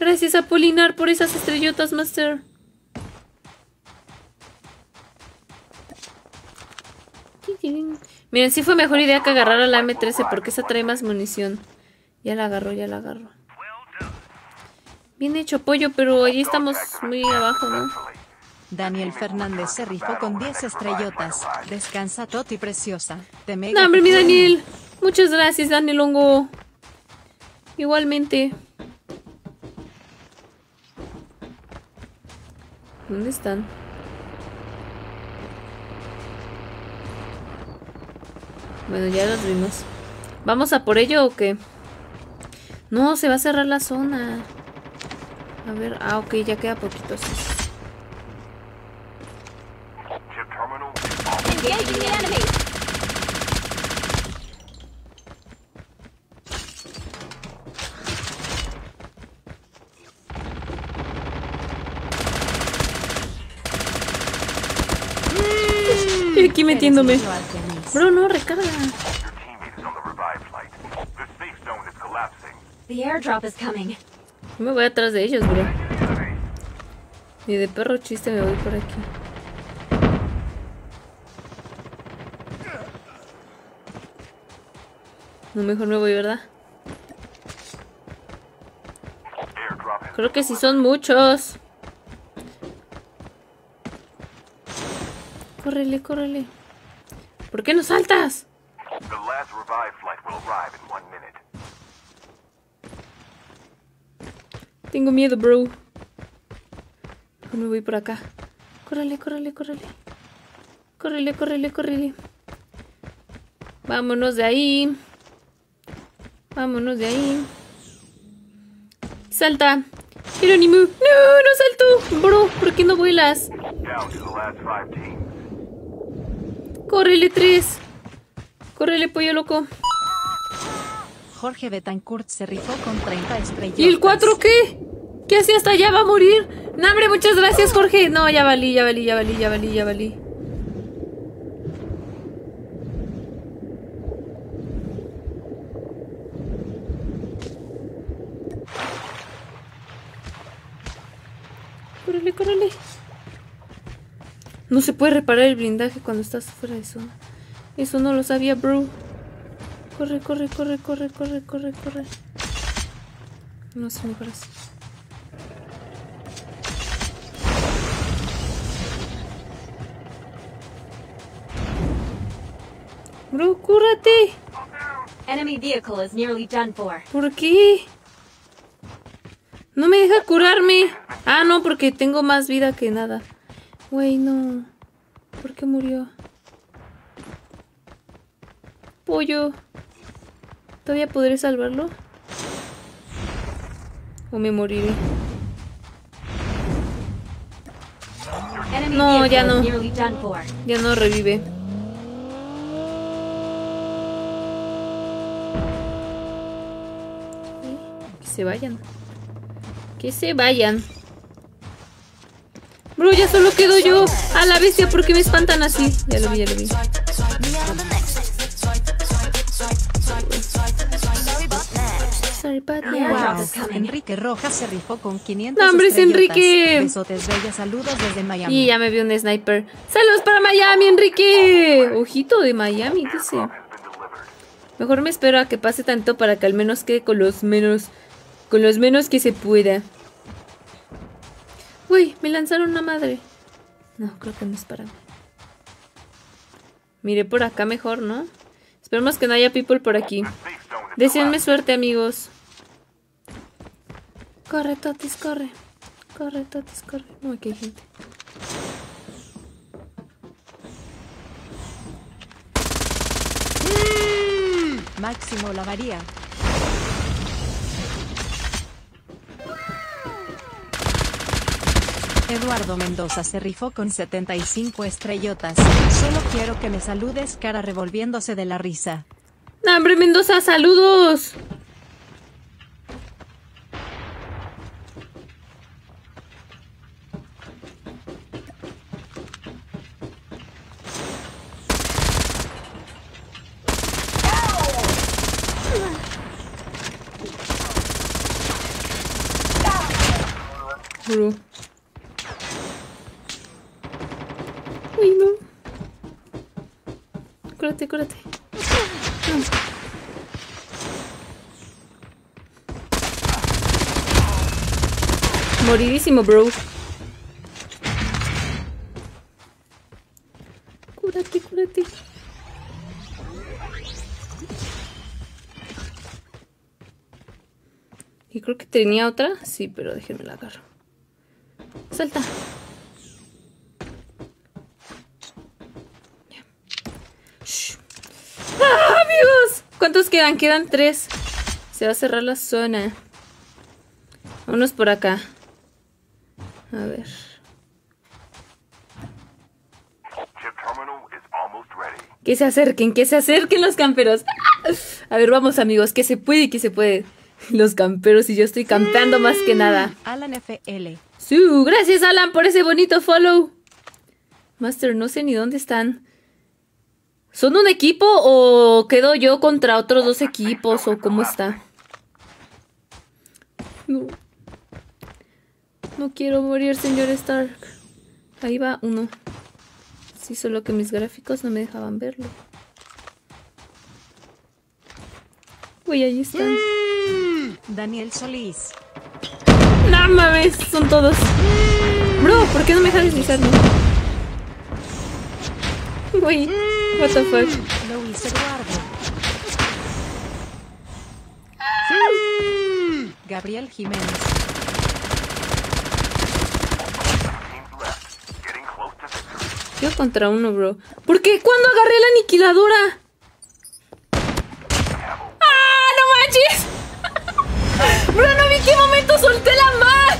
Gracias, Apolinar, por esas estrellotas, Master. Miren, sí fue mejor idea que agarrar a la M13 porque esa trae más munición. Ya la agarró, ya la agarró. Bien hecho, pollo, pero allí estamos muy abajo, ¿no? Daniel Fernández se rifó con 10 estrellotas. Descansa Toti preciosa. Te mega No, hombre, mi. Daniel. Muchas gracias, Daniel Hongo. Igualmente. ¿Dónde están? Bueno, ya los vimos. ¿Vamos a por ello o qué? No, se va a cerrar la zona. A ver, ah, ok, ya queda poquito. sí. Chip terminal is Engaging the enemy. Y aquí metiéndome. Eres mío, Artemis. Bro, no, recarga. your teammate is on the revive flight. The safe zone is collapsing. The airdrop is coming. Yo me voy atrás de ellos, bro. Y de perro chiste me voy por aquí. No, mejor me voy, ¿verdad? Creo que sí son muchos. Córrele, córrele. ¿Por qué no saltas? Tengo miedo, bro. Me voy por acá. Córrele, córrele, córrele. Córrele, córrele, córrele. Vámonos de ahí. Vámonos de ahí. Salta. Jerónimo. No, no salto. Bro, ¿por qué no vuelas? Down to the last five teams. Córrele, tres. Córrele, pollo loco. Jorge Betancourt se rifó con 30 estrellas. ¿Y el 4 qué? ¿Qué hace hasta allá? ¿Va a morir? No, hombre, muchas gracias, Jorge. No, ya valí, ya valí, ya valí, ya valí, ya valí. Córrele, córrele. No se puede reparar el blindaje cuando estás fuera de zona. Eso no lo sabía, bro. Corre, corre, corre, corre, corre, corre, corre. No sé, mejor así. Bro, cúrate. Enemy vehicle is nearly done for. ¿Por qué? No me deja curarme. Ah, no, porque tengo más vida que nada. Güey, no. ¿Por qué murió? Pollo. ¿Todavía podré salvarlo? ¿O me moriré? No, ya no. Ya no revive. Que se vayan. Que se vayan. Bro, ya solo quedo yo. A la bestia, ¿por qué me espantan así? Ya lo vi, ya lo vi. Wow. Enrique Rojas se rifó con 500 No, hombre, es estrellotas. Enrique. Besotes bellas, saludos desde Miami. Y ya me vio un sniper. ¡Saludos para Miami, Enrique! Ojito de Miami, dice. Mejor me espero a que pase tanto para que al menos quede con los menos. Con los menos que se pueda. Uy, me lanzaron una madre. No, creo que no es para mí. Miré por acá mejor, ¿no? Esperemos que no haya people por aquí. Deseenme suerte, amigos. Corre, Totis, corre. Corre, Totis, corre. No, aquí hay gente. Máximo la María. Eduardo Mendoza se rifó con 75 estrellotas. Solo quiero que me saludes cara revolviéndose de la risa. ¡No, hombre, Mendoza, saludos! Bro. cúrate, cúrate. Moridísimo, bro. Cúrate, cúrate. Y creo que tenía otra. Sí, pero déjenme la agarro. Salta. ¿Cuántos quedan? Quedan tres. Se va a cerrar la zona. Vámonos por acá. A ver. Que se acerquen, que se acerquen los camperos. A ver, vamos amigos, que se puede, que se puede. Los camperos y yo estoy campeando más que nada. Alan FL. Su, gracias Alan por ese bonito follow. Master, no sé ni dónde están. ¿Son un equipo o quedo yo contra otros dos equipos o cómo está? No. No quiero morir, señor Stark. Ahí va uno. Sí, solo que mis gráficos no me dejaban verlo. Uy, ahí están. Daniel Solís. No mames, son todos. Bro, ¿por qué no me dejas deslizarme? Uy, what the fuck. Luis Eduardo. Gabriel Jiménez. Yo contra uno, bro. ¿Por qué? ¿Cuándo agarré la aniquiladora? ¡Ah, no manches! Bro, no vi qué momento solté la Mac.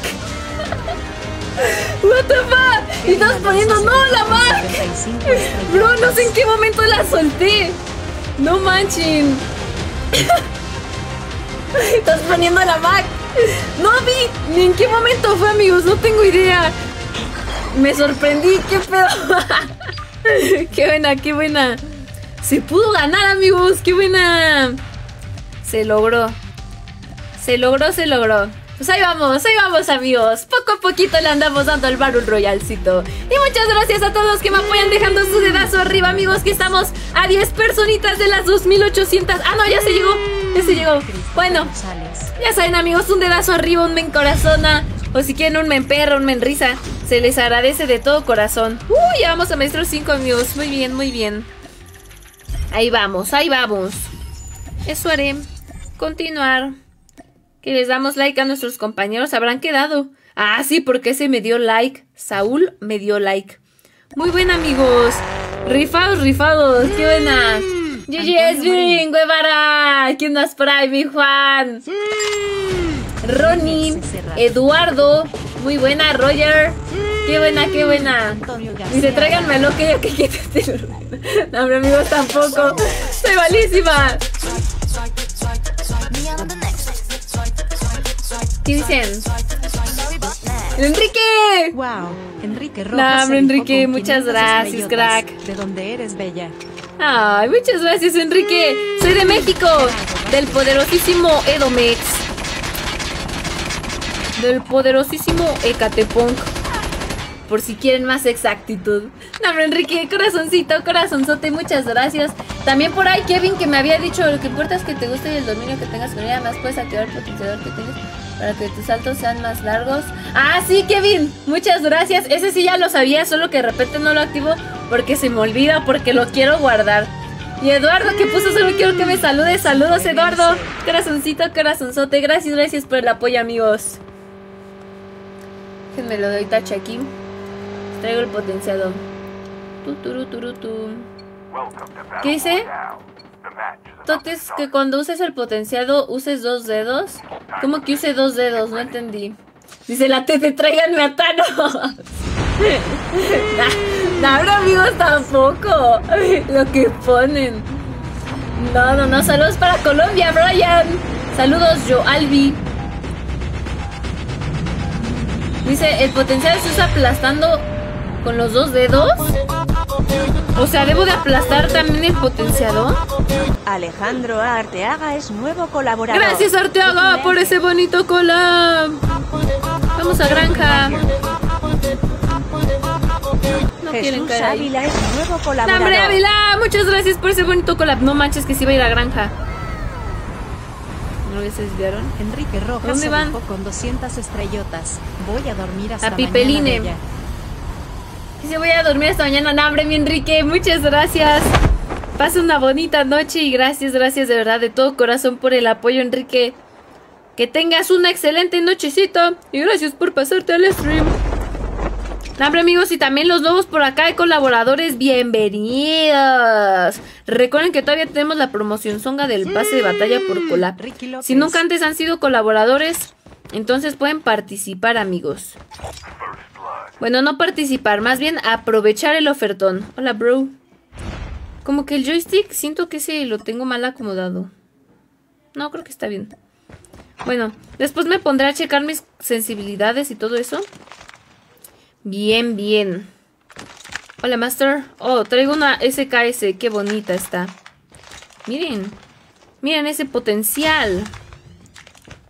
What the fuck? Y estás poniendo, no, la Mac. 75 estrellas. Bro, no sé en qué momento la solté. No manchen. Estás poniendo la Mac. No vi ni en qué momento fue, amigos. No tengo idea. Me sorprendí. ¿Qué pedo? qué buena, qué buena. Se pudo ganar, amigos. Qué buena. Se logró. Se logró, se logró. Pues ahí vamos, ahí vamos amigos. Poco a poquito le andamos dando el Battle Royalcito. Y muchas gracias a todos que me apoyan dejando su dedazo arriba, amigos, que estamos a 10 personitas de las 2800. Ah, no, ya se llegó. Ya se llegó. Bueno, ya saben amigos, un dedazo arriba, un men corazona. O si quieren un men perro, un men risa. Se les agradece de todo corazón. Uy, ya vamos a maestro 5 amigos. Muy bien, muy bien. Ahí vamos, ahí vamos. Eso haré. Continuar. Que les damos like a nuestros compañeros. Habrán quedado. Ah, sí, porque ese me dio like. Saúl me dio like. Muy buen amigos. Rifados, rifados. Qué buena. GG Esvin, Guevara. ¿Quién más por ahí, mi Juan? Ronnie, Eduardo. Muy buena, Roger. Qué buena, qué buena. Dice, tráiganme lo que yo que quieres. No, hombre, amigos, tampoco. Soy malísima. ¿Qué dicen? ¡Enrique! Wow, Enrique No, Rojas. rifó Enrique, muchas 500 gracias, crack. De donde eres bella. Ay, muchas gracias, Enrique. Soy de México, del poderosísimo Edomex. Del poderosísimo Ecatepunk. Por si quieren más exactitud. No, hombre, Enrique, corazoncito, corazonzote, muchas gracias. También por ahí, Kevin, que me había dicho, lo que importa es que te guste y el dominio que tengas con ella. Además, puedes activar el potenciador que tienes para que tus saltos sean más largos. Ah, sí, Kevin, muchas gracias. Ese sí ya lo sabía, solo que de repente no lo activo porque se me olvida, porque lo quiero guardar. Y Eduardo, que puso, solo quiero que me saludes. Saludos, Eduardo. Corazoncito, corazonzote. Gracias, gracias por el apoyo, amigos. Déjenme lo doy tache aquí. Traigo el Battle ¿Qué dice? Totes, to que cuando uses el potenciado uses dos dedos. ¿Cómo que use dos dedos? No entendí. Dice la tete, tráiganme a Thanos. nah, nah, amigos, tampoco. Lo que ponen. No, no, no. Saludos para Colombia, Brian. Saludos, yo, Albi. Dice, el potencial se usa aplastando con los dos dedos. O sea, ¿debo de aplastar también el potenciador? Alejandro Arteaga es nuevo colaborador. Gracias Arteaga por ese bonito collab. Vamos a granja. No quieren Jesús caer. Ávila es nuevo ¡No, colaborador. hombre, Ávila! Muchas gracias por ese bonito collab. No manches que sí va a ir a granja. ¿No se desviaron? Enrique Rojas ¿Dónde van? con 200 estrellotas. Voy a dormir hasta A Pipeline. mañana, Dice voy a dormir esta mañana. No, hombre, mi Enrique, muchas gracias. Pasa una bonita noche y gracias, gracias de verdad, de todo corazón por el apoyo, Enrique. Que tengas una excelente nochecita. Y gracias por pasarte al stream. No, hombre, amigos, y también los nuevos por acá de colaboradores, bienvenidos. Recuerden que todavía tenemos la promoción zonga del pase de batalla por. Ricky López. Si nunca antes han sido colaboradores, entonces pueden participar, amigos. Bueno, no participar, más bien aprovechar el ofertón. Hola, bro. Como que el joystick siento que ese lo tengo mal acomodado. No, creo que está bien. Bueno, después me pondré a checar mis sensibilidades y todo eso. Bien, bien. Hola, Master. Oh, traigo una SKS. Qué bonita está. Miren. Miren ese potencial.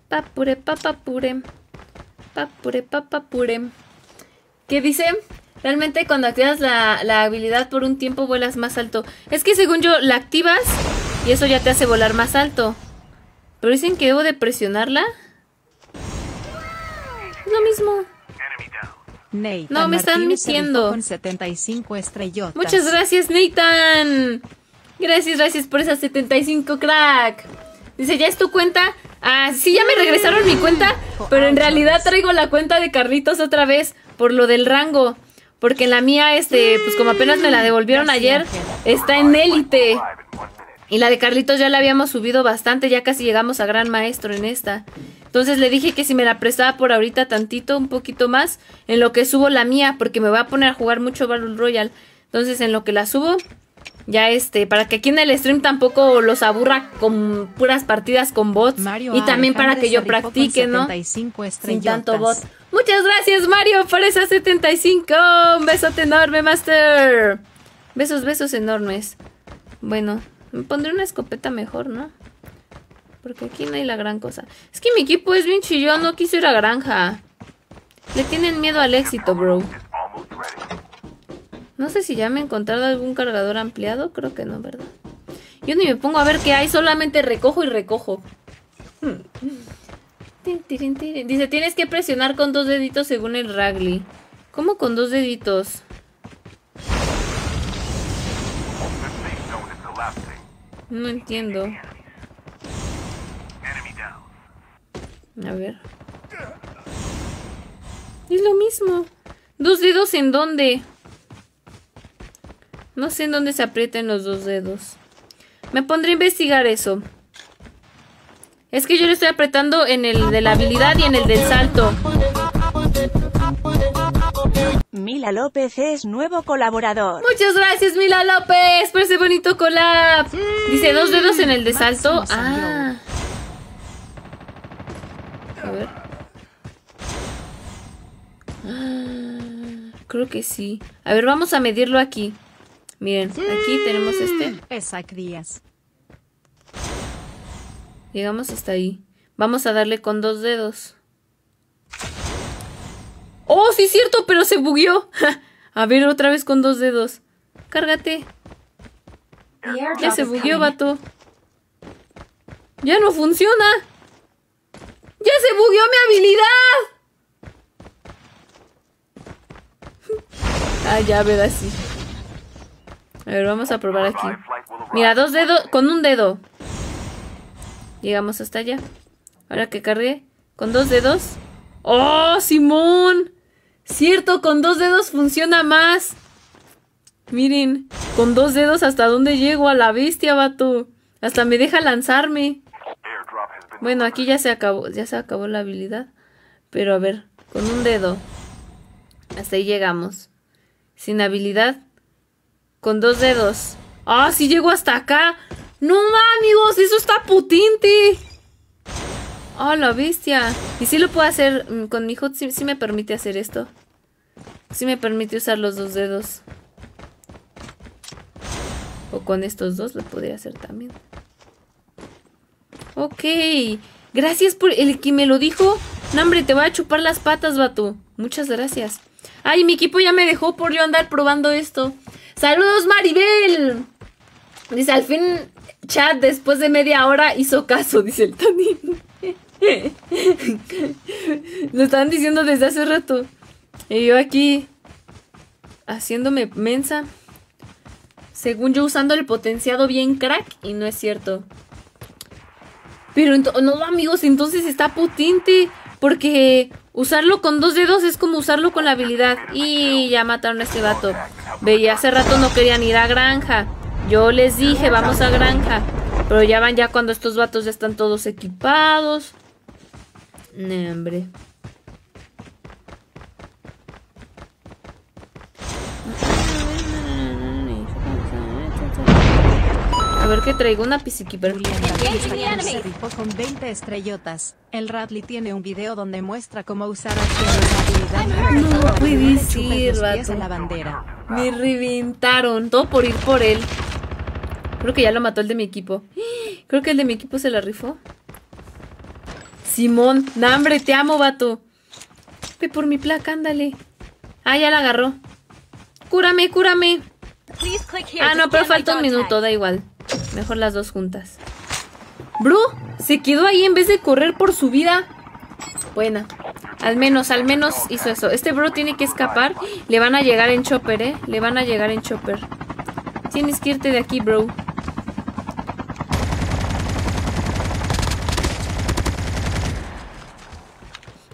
Papure, papapure. Papure, papapure. ¿Qué dice? Realmente cuando activas la, la habilidad por un tiempo vuelas más alto. Es que según yo la activas y eso ya te hace volar más alto. Pero dicen que debo de presionarla. Es lo mismo. Nathan No, me están Martínez mintiendo. rifó Con 75 estrellotas. Muchas gracias, Nathan. Gracias, gracias por esas 75, crack. Dice, ¿ya es tu cuenta? Ah, sí, ya me regresaron mi cuenta, pero en realidad traigo la cuenta de Carlitos otra vez por lo del rango. Porque la mía, este, pues como apenas me la devolvieron ayer, está en élite. Y la de Carlitos ya la habíamos subido bastante, ya casi llegamos a gran maestro en esta. Entonces le dije que si me la prestaba por ahorita tantito, un poquito más, en lo que subo la mía, porque me voy a poner a jugar mucho Battle Royale. Entonces en lo que la subo, ya este, para que aquí en el stream tampoco los aburra con puras partidas con bots. Mario y también para que yo practique, ¿no? 75 Sin tanto bot. Muchas gracias, Mario, por esas 75. Un besote enorme, Master. Besos, besos enormes. Bueno, me pondré una escopeta mejor, ¿no? Porque aquí no hay la gran cosa. Es que mi equipo es bien chillón, no quiso ir a granja. Le tienen miedo al éxito, bro. No sé si ya me he encontrado algún cargador ampliado. Creo que no, ¿verdad? Yo ni me pongo a ver qué hay, solamente recojo y recojo. Dice, tienes que presionar con dos deditos según el Ragly. ¿Cómo con dos deditos? No entiendo. A ver. Es lo mismo. ¿Dos dedos en dónde? No sé en dónde se aprietan los dos dedos. Me pondré a investigar eso. Es que yo le estoy apretando en el de la habilidad y en el del salto. Mila López es nuevo colaborador. Muchas gracias, Mila López, por ese bonito collab. Dice dos dedos en el de salto. Ah. A ver. Ah, Creo que sí. A ver, vamos a medirlo aquí. Miren, aquí tenemos este. Crías. Llegamos hasta ahí. Vamos a darle con dos dedos. ¡Oh, sí es cierto! Pero se bugueó. a ver, otra vez con dos dedos. Cárgate. Ya se bugueó, vato. Ya no funciona. Ya se bugueó mi habilidad. ah, ya, ver así. A ver, vamos a probar aquí. Mira, dos dedos, con un dedo. Llegamos hasta allá. Ahora que cargue, con dos dedos. ¡Oh, Simón! Cierto, con dos dedos funciona más. Miren, con dos dedos hasta dónde llego a la bestia, vato. Hasta me deja lanzarme. Bueno, aquí ya se acabó, ya se acabó la habilidad. Pero a ver, con un dedo. Hasta ahí llegamos. Sin habilidad. Con dos dedos. ¡Ah, sí llego hasta acá! ¡No, ma, amigos! ¡Eso está potente! ¡Ah, la bestia! Y sí lo puedo hacer mm, con mi hot, sí, sí me permite hacer esto. Sí me permite usar los dos dedos. O con estos dos lo podría hacer también. Ok. Gracias por el que me lo dijo. No, hombre, te voy a chupar las patas, vato. Muchas gracias. Ay, mi equipo ya me dejó por yo andar probando esto. Saludos, Maribel. Dice, al fin, chat, después de media hora hizo caso, dice el Tony. Lo estaban diciendo desde hace rato. Y yo aquí, haciéndome mensa. Según yo usando el potenciado bien crack y no es cierto. Pero no, amigos, entonces está potente. Porque usarlo con dos dedos es como usarlo con la habilidad. Y ya mataron a este vato. Veía hace rato no querían ir a granja. Yo les dije, vamos a granja. Pero ya van ya cuando estos vatos ya están todos equipados. No, hombre. Ver qué traigo, una rifó con 20 estrellotas. El Radley tiene un video donde muestra cómo usar acciones. No ser, los pies vato. a la bandera. Me reventaron. Todo por ir por él. Creo que ya lo mató el de mi equipo. Creo que el de mi equipo se la rifó. Simón, nambre, te amo, vato. Ve por mi placa, ándale. Ah, ya la agarró. Cúrame, cúrame. Ah, no, pero falta un minuto, da igual. Mejor las dos juntas. Bro, se quedó ahí en vez de correr por su vida. Buena. Al menos, al menos hizo eso. Este bro tiene que escapar. Le van a llegar en chopper, ¿eh? Le van a llegar en chopper. Tienes que irte de aquí, bro.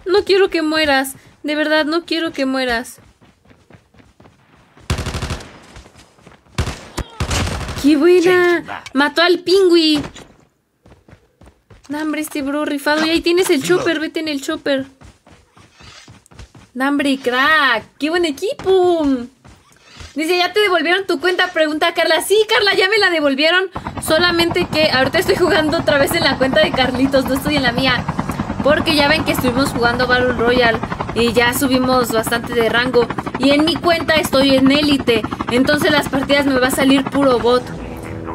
No quiero que mueras. De verdad, no quiero que mueras. ¡Qué buena! Mató al pingüi. Nambre, este bro rifado. Y ahí tienes el chopper. Vete en el chopper. Nambre, crack. ¡Qué buen equipo! Dice, ¿ya te devolvieron tu cuenta? Pregunta Carla. Sí, Carla, ya me la devolvieron. Solamente que ahorita estoy jugando otra vez en la cuenta de Carlitos. No estoy en la mía. Porque ya ven que estuvimos jugando Battle Royale. Y ya subimos bastante de rango. Y en mi cuenta estoy en élite. Entonces las partidas me va a salir puro bot.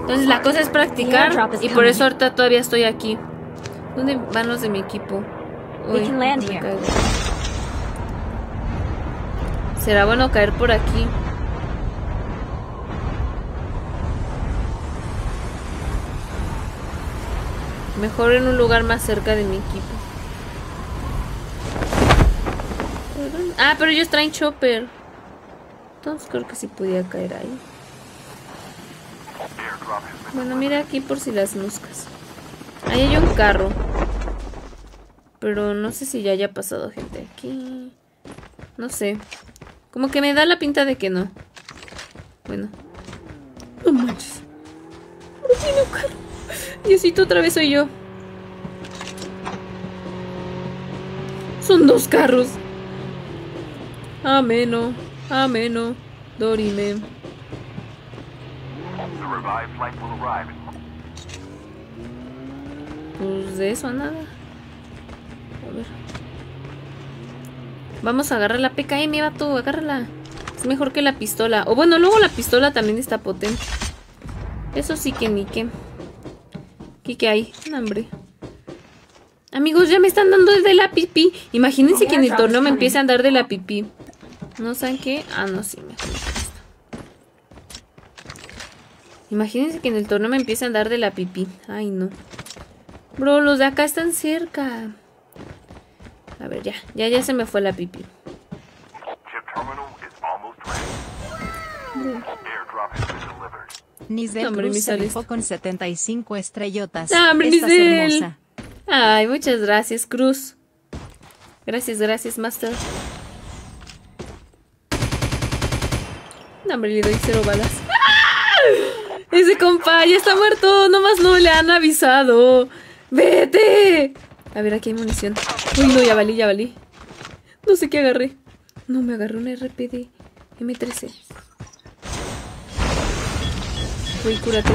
Entonces la cosa es practicar. Y por eso ahorita todavía estoy aquí. ¿Dónde van los de mi equipo? Será bueno caer por aquí. Mejor en un lugar más cerca de mi equipo. Ah, pero ellos traen chopper. Entonces creo que sí podía caer ahí. Bueno, mira aquí por si las moscas. Ahí hay un carro. Pero no sé si ya haya pasado gente aquí. No sé. Como que me da la pinta de que no. Bueno. No manches. Tiene un carro. Diosito, otra vez soy yo. Son dos carros. Ameno. Ameno. Dorime. Pues de eso nada. A ver. Vamos a agarrar la PKM, vato, agárrala. Es mejor que la pistola. O bueno, luego la pistola también está potente. Eso sí que ni qué. ¿Qué, qué hay? Un hambre. Amigos, ya me están dando de la pipí. Imagínense que en el torneo me empiece a dar de la pipí. ¿No saben qué? Ah, no, sí, mejor. Imagínense que en el torneo me empiece a dar de la pipí. Ay, no. Bro, los de acá están cerca. A ver, ya. Ya, ya se me fue la pipí. Hombre, Cruz se rifó con 75 estrellotas. Ah, hombre, Estás hermosa. Ay, muchas gracias, Cruz. Gracias, gracias, Master. No, hombre, le doy cero balas. ¡Ah! Ese compa ya está muerto. Nomás no le han avisado. ¡Vete! A ver, aquí hay munición. Uy, no, ya valí, ya valí. No sé qué agarré. No, me agarré una RPD M13. Uy, cúrate.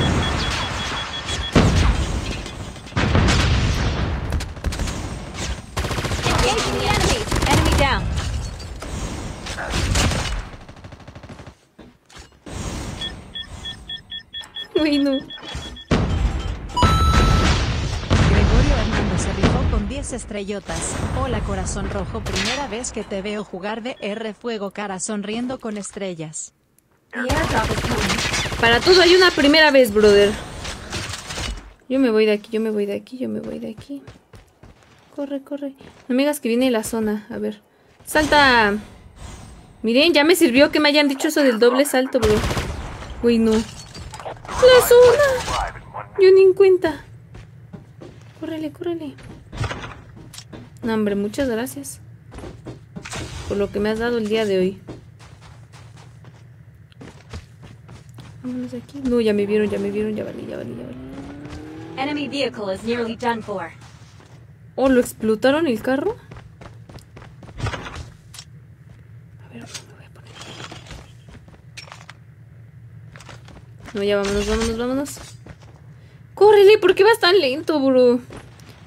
Engaging the enemy. Enemy down. Uy, no. Gregorio Hernández se rifó con 10 estrellotas. Hola corazón rojo, primera vez que te veo jugar de R Fuego cara sonriendo con estrellas. Para todo hay una primera vez, brother. Yo me voy de aquí, yo me voy de aquí, yo me voy de aquí. Corre, corre. No me digas que viene la zona. A ver. Salta. Miren, ya me sirvió que me hayan dicho eso del doble salto, bro. Uy, no. La zona. Yo ni en cuenta. Córrele, córrele. No, hombre, muchas gracias. Por lo que me has dado el día de hoy. Vámonos de aquí. No, ya me vieron, ya me vieron, ya valí, ya valí, ya valí. Enemy vehicle is nearly done for. ¿O lo explotaron el carro? A ver, me voy a poner. No, ya vámonos, vámonos, vámonos. ¡Córrele! ¿Por qué vas tan lento, bro?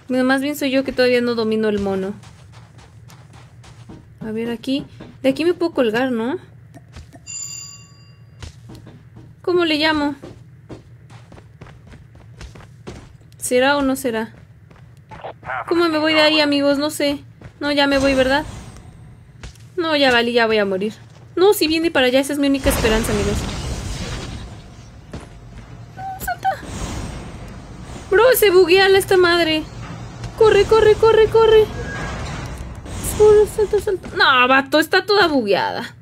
Bueno, más bien soy yo que todavía no domino el mono. A ver, aquí. De aquí me puedo colgar, ¿no? ¿Cómo le llamo? ¿Será o no será? ¿Cómo me voy de ahí, amigos? No sé. No, ya me voy, ¿verdad? No, ya valí, ya voy a morir. No, si viene para allá, esa es mi única esperanza, amigos. Se buguea la esta madre. Corre, corre, corre, corre. Corre, salta, salta. No, vato, está toda bugueada.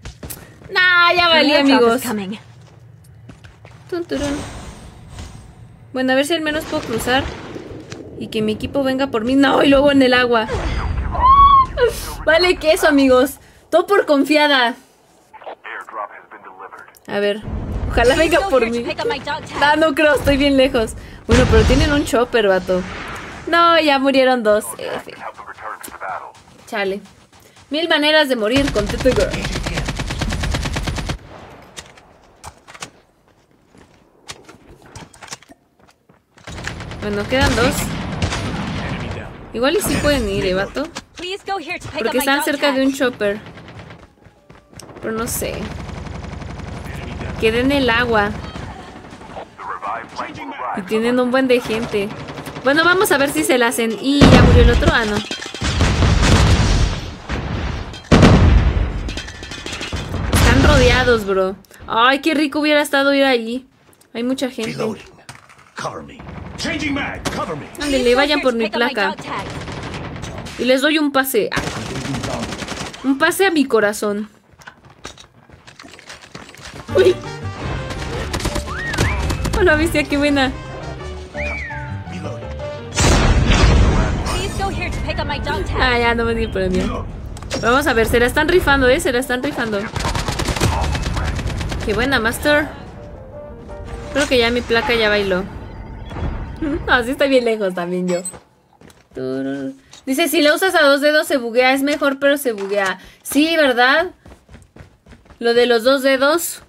Nah, ya valí, Airdrop amigos. Bueno, a ver si al menos puedo cruzar. Y que mi equipo venga por mí. No, y luego en el agua. Vale, que eso, amigos. Todo por confiada. A ver. Ojalá venga por mí. Ah, no creo, estoy bien lejos. Bueno, pero tienen un chopper, vato. No, ya murieron dos. F. Battle. Chale. Mil maneras de morir con Teto Girl. Bueno, quedan dos. Igual y sí pueden ir, ¿eh, vato? Porque están cerca de un chopper. Pero no sé. Quedé en el agua. Y tienen un buen de gente. Bueno, vamos a ver si se la hacen. Y ya murió el otro. Ah, no. Están rodeados, bro. Ay, qué rico hubiera estado ir ahí. Hay mucha gente. Go vayan por mi placa. Y les doy un pase. Un pase a mi corazón. Uy. Hola, bestia, qué buena. Ah, ya no me di premio. Vamos a ver, se la están rifando, ¿eh? Se la están rifando. Qué buena, Master. Creo que ya mi placa ya bailó. No, sí está bien lejos también yo. Dice, si la usas a dos dedos se buguea. Es mejor, pero se buguea. Sí, ¿verdad? Lo de los dos dedos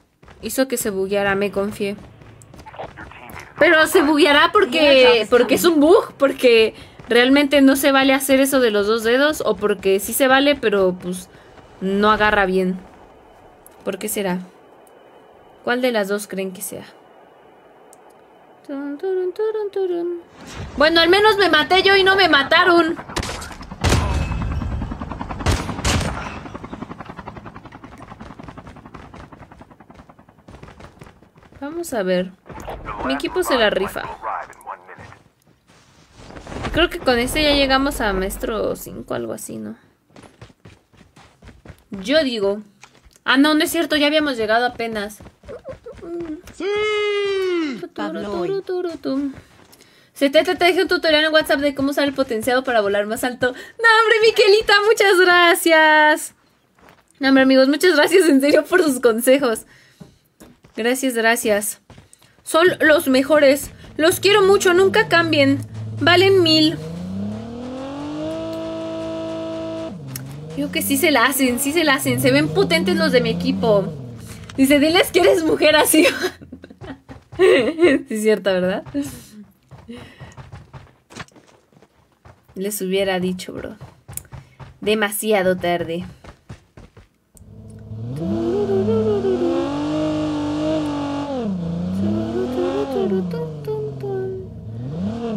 hizo que se bugueara, me confié. Pero se bugueará porque, porque es un bug, porque realmente no se vale hacer eso de los dos dedos, o porque sí se vale, pero pues no agarra bien. ¿Por qué será? ¿Cuál de las dos creen que sea? Bueno, al menos me maté yo y no me mataron. Vamos a ver. Mi equipo se la rifa. Creo que con este ya llegamos a maestro 5, algo así, ¿no? Yo digo. Ah, no, no es cierto, ya habíamos llegado apenas. Pablo. Se te, te dejé un tutorial en WhatsApp de cómo usar el potenciado para volar más alto. No, hombre, Miquelita, muchas gracias. No, hombre, amigos, muchas gracias en serio por sus consejos. Gracias, gracias. Son los mejores. Los quiero mucho, nunca cambien. Valen mil. Digo que sí se la hacen, sí se la hacen. Se ven potentes los de mi equipo. Dice, diles que eres mujer así. sí, es cierto, ¿verdad? Les hubiera dicho, bro. Demasiado tarde.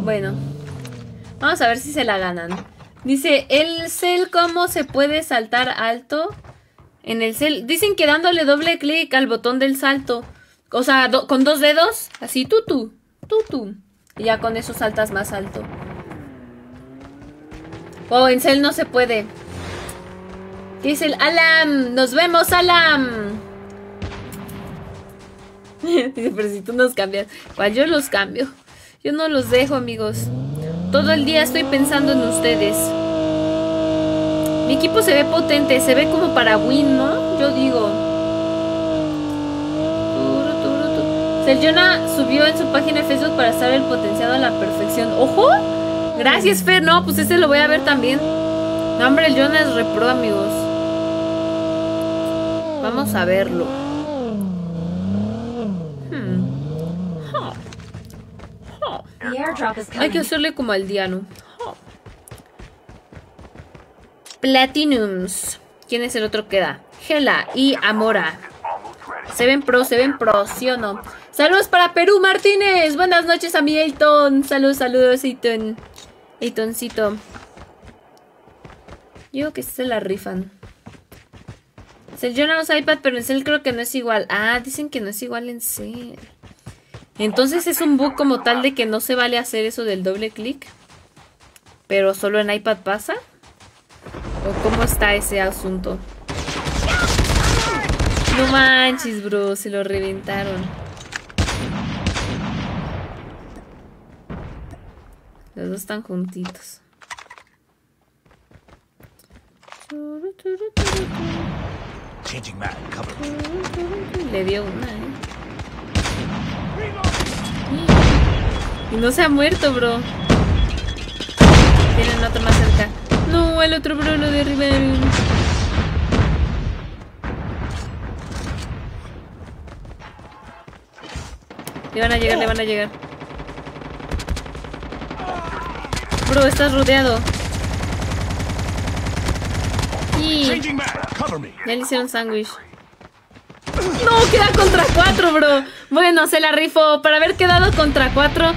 Bueno, vamos a ver si se la ganan. Dice, el cel, ¿cómo se puede saltar alto? En el cel, dicen que dándole doble clic al botón del salto. O sea, con dos dedos, así, tutu, tutu. Y ya con eso saltas más alto. Oh, en cel no se puede. Dice el Alam, nos vemos, Alam. Dice, pero si tú nos cambias. Igual yo los cambio. Yo no los dejo, amigos. Todo el día estoy pensando en ustedes. Mi equipo se ve potente, se ve como para win, ¿no? Yo digo. Seljona subió en su página de Facebook para estar el potenciado a la perfección. ¡Ojo! Gracias, Fer. No, pues ese lo voy a ver también. No, hombre, el Jonah es repro, amigos. Vamos a verlo. Hmm. Huh. Huh. The airdrop is Hay que hacerle como al diano. Oh. Platinums. ¿Quién es el otro que da? Gela y Amora. Se ven pro, se ven pro, ¿sí o no? Saludos para Perú, Martínez. Buenas noches a mi Elton. Saludos, saludos, Elton. Eltoncito. Yo que se la rifan. Cell yo no uso iPad, pero en Cell creo que no es igual. Ah, dicen que no es igual en Cell. Entonces es un bug como tal de que no se vale hacer eso del doble clic. Pero solo en iPad pasa. ¿O cómo está ese asunto? No manches, bro, se lo reventaron. Los dos están juntitos. Le dio una, ¿eh? Y no se ha muerto, bro. Tienen otro más cerca. No, el otro bro lo derribaron. Le van a llegar, le van a llegar. Bro, estás rodeado. Y ya le hicieron sándwich. No, queda contra cuatro, bro. Bueno, se la rifó. Para haber quedado contra cuatro,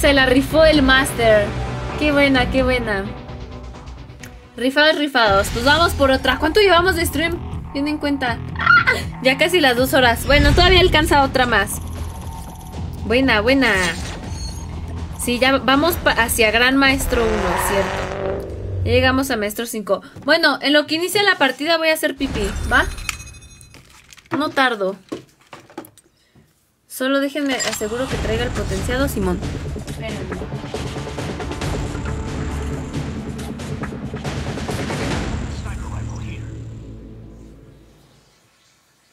se la rifó el Master. Qué buena, qué buena. Rifados, rifados. Pues vamos por otra. ¿Cuánto llevamos de stream? Tienen en cuenta. ¡Ah! Ya casi las dos horas. Bueno, todavía alcanza otra más. Buena, buena. Sí, ya vamos hacia Gran Maestro 1, ¿cierto? Ya llegamos a Maestro 5. Bueno, en lo que inicia la partida voy a hacer pipí, ¿va? No tardo. Solo déjenme aseguro que traiga el potenciado Simón.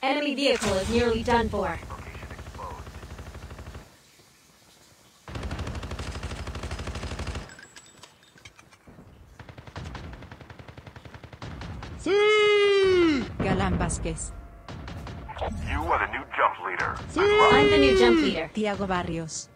Enemy vehicle is nearly done for. Galán Vázquez. You are the new jump leader. I'm the new jump leader. Tiago Barrios.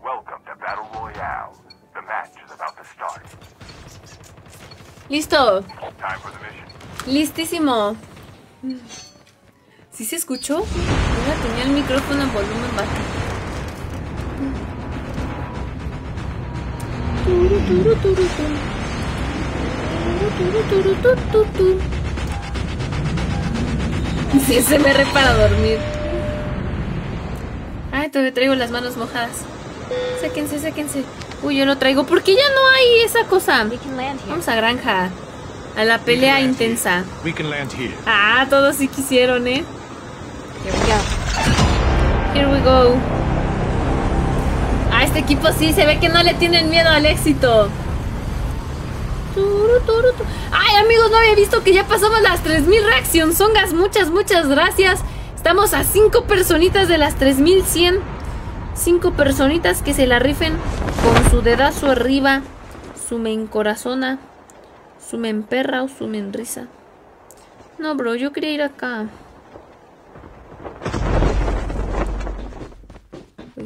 Welcome to Battle Royale. The match is about to start. Listo. Time for the mission. Listísimo. ¿Sí se escuchó? Mira, tenía el micrófono en volumen bajo. Sí, se me re para dormir. Ay, todavía traigo las manos mojadas. Séquense, séquense. Uy, yo no traigo. ¿Por qué ya no hay esa cosa? Vamos a granja. A la pelea intensa. Ah, todos sí quisieron, ¿eh? Here we go. Here. Ah, este equipo sí se ve que no le tienen miedo al éxito. Ay, amigos, no había visto que ya pasamos las 3000 reacción songas. Muchas, muchas gracias. Estamos a 5 personitas de las 3100. 5 personitas que se la rifen con su dedazo arriba. Su me encorazona. Su me emperra o su me enrisa. No, bro, yo quería ir acá.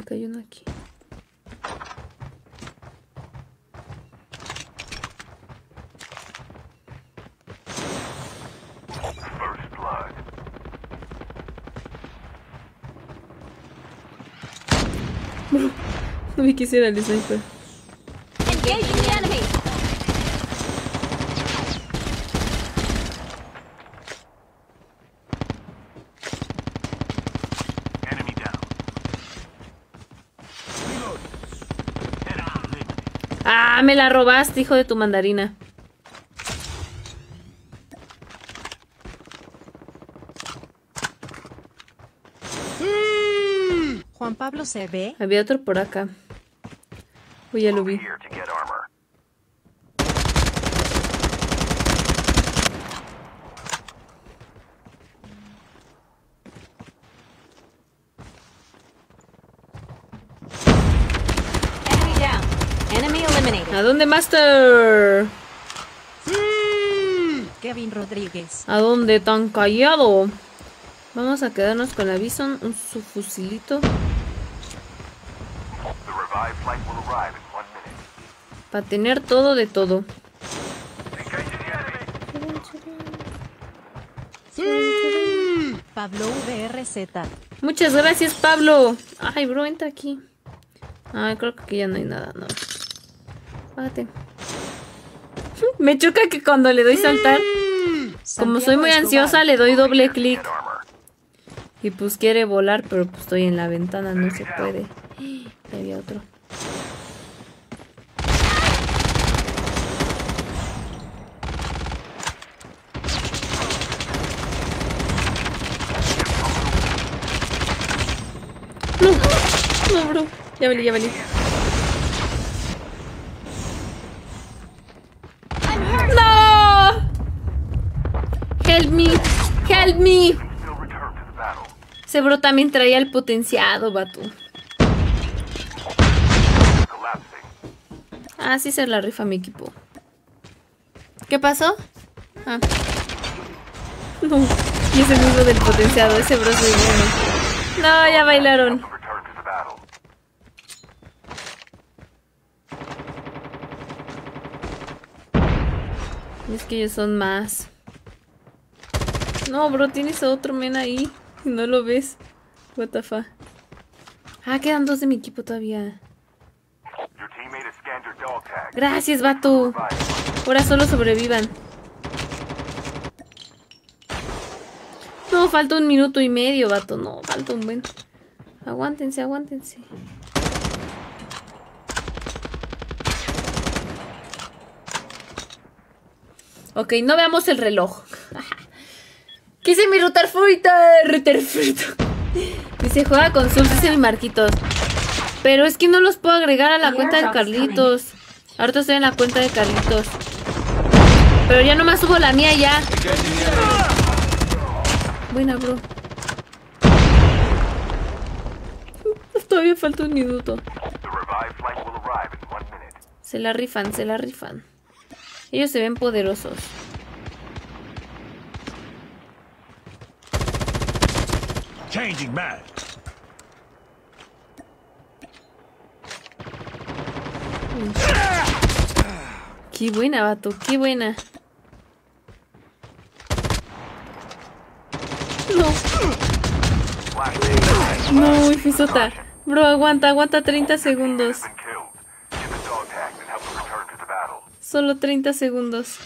Uy, cayó uno aquí. First blood. No me quisiera el sniper. Engaging the enemy. Enemy down. Reload. Enemy eliminated. Ah, me la robaste, hijo de tu mandarina. Juan Pablo se ve. Había otro por acá. Uy, ya lo vi. Enemy. ¿A dónde, Master? Kevin Rodríguez. ¿A dónde tan callado? Vamos a quedarnos con la Bison, un su fusilito. The revived flight will arrive in one minute. Para tener todo de todo. Enemy. Pablo VRZ. Muchas gracias, Pablo. Ay, bro, entra aquí. Ay, creo que aquí ya no hay nada, no. Bájate. Me choca que cuando le doy saltar, como soy muy ansiosa, le doy doble clic. Y pues quiere volar, pero pues estoy en la ventana, no se puede. Había otro. No, no, bro. Ya valí, ya valí. Me. Ese bro también traía el potenciado, vato. Collapsing. Así se la rifa mi equipo. ¿Qué pasó? Ah. No. Y ese mismo del potenciado, ese bro es muy bueno. No, ya bailaron. Es que ellos son más. No, bro, tienes a otro men ahí. No lo ves. What the fuck. Ah, quedan dos de mi equipo todavía. Gracias, vato. Ahora solo sobrevivan. No, falta un minuto y medio, vato. No, falta un buen. Aguántense, aguántense. Ok, no veamos el reloj. Quise mi Rutherford, Rutherford. Dice, juega con Sus, dice mi Marquitos. Pero es que no los puedo agregar a la cuenta de Carlitos. Ahorita estoy en la cuenta de Carlitos. Pero ya nomás subo la mía ya. Buena, bro. Todavía falta un minuto. Se la rifan, se la rifan. Ellos se ven poderosos. Qué buena, vato, qué buena. No, no, Ifisota. Bro, aguanta, aguanta 30 segundos. Solo 30 segundos.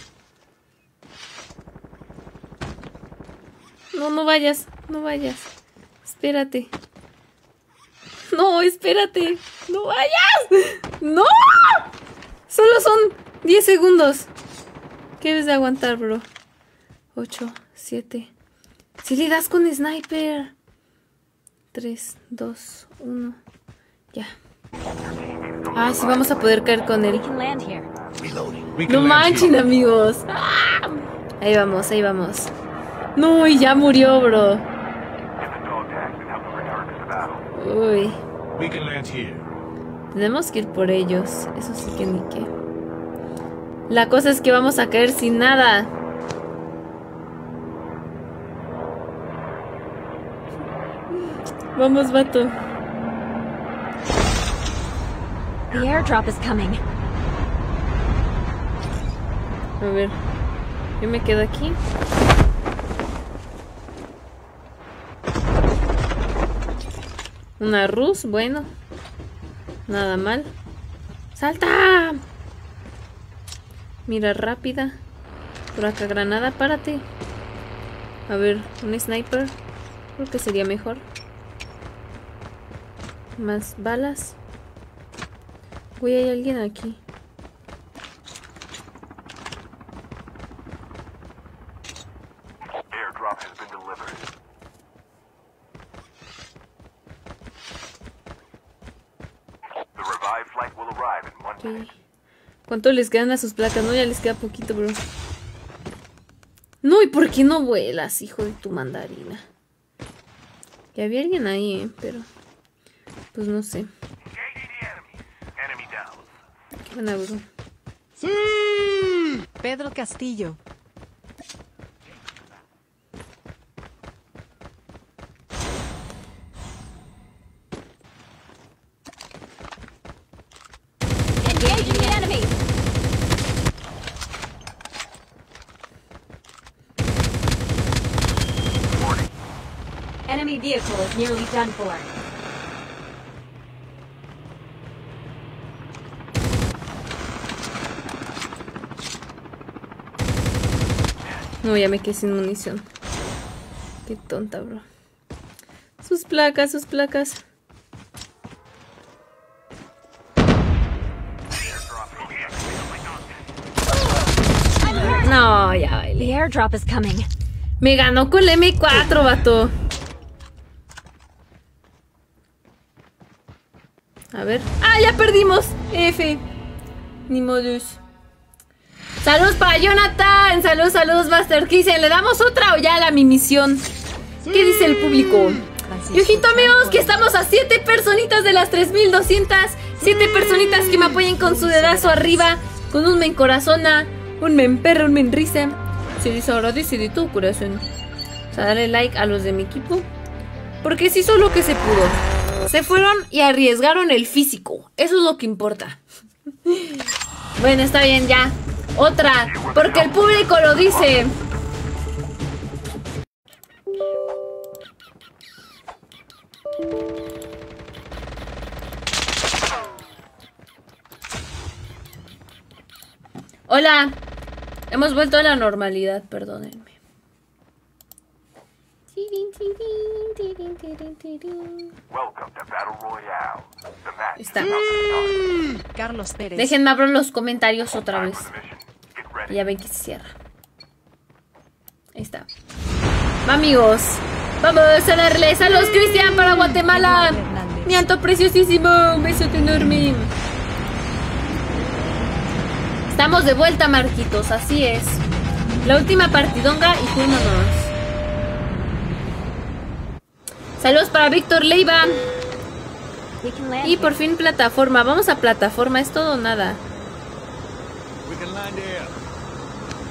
No, no vayas, no vayas. Espérate. No, espérate. No vayas. No. Solo son 10 segundos. ¿Qué debes de aguantar, bro? 8, 7. Si le das con sniper. 3, 2, 1. Ya. Ah, sí, vamos a poder caer con él. No manchen, amigos. Ah. Ahí vamos, ahí vamos. No, y ya murió, bro. Get the dog tags and help them return to the battle. Uy. We can land here. Tenemos que ir por ellos. Eso sí que ni qué. La cosa es que vamos a caer sin nada. Vamos, vato. The airdrop is coming. A ver. Yo me quedo aquí. Una Rus, bueno. Nada mal. ¡Salta! Mira, rápida. Por acá, granada, párate. A ver, un sniper. Creo que sería mejor. Más balas. Uy, hay alguien aquí. ¿Cuánto les quedan a sus placas? No, ya les queda poquito, bro. No, ¿y por qué no vuelas, hijo de tu mandarina? Ya había alguien ahí, ¿eh? Pero... Pues no sé. Qué bro. Pedro Castillo. Engaging the enemy. Enemy vehicle is nearly done for. No, ya me quedé sin munición. Qué tonta, bro. Sus placas, sus placas. No, ya bailé. The airdrop is coming. Me ganó con el M4, vato. Ver. ¡Ah, ya perdimos! F. Ni modus. Saludos para Jonathan. Saludos, saludos, Master. ¿Qué dicen? ¿Le damos otra o ya la mi misión? ¿Qué dice el público? Y ojito, amigos, que estamos a 7 personitas de las 3200. 7 personitas que me apoyen con su dedazo arriba. Con un men corazona, un men perro, un men risa. Se dice ahora, dice de tu corazón. O sea, dale like a los de mi equipo. Porque se hizo lo que se pudo. Se fueron y arriesgaron el físico. Eso es lo que importa. Bueno, está bien, ya. Otra. Porque el público lo dice. Hola. Hemos vuelto a la normalidad, perdónenme. Welcome to Battle Royale. The match Está. Carlos Pérez. Déjenme abrir los comentarios otra vez. Ya ven que se cierra. Ahí está. Va, amigos. Vamos a darles a los Cristian para Guatemala. Mi anto preciosísimo. Un besote enorme. Estamos de vuelta, Marquitos. Así es. La última partidonga y fuimos. Saludos para Víctor Leiva. Y por fin plataforma. Vamos a plataforma. Es todo o nada.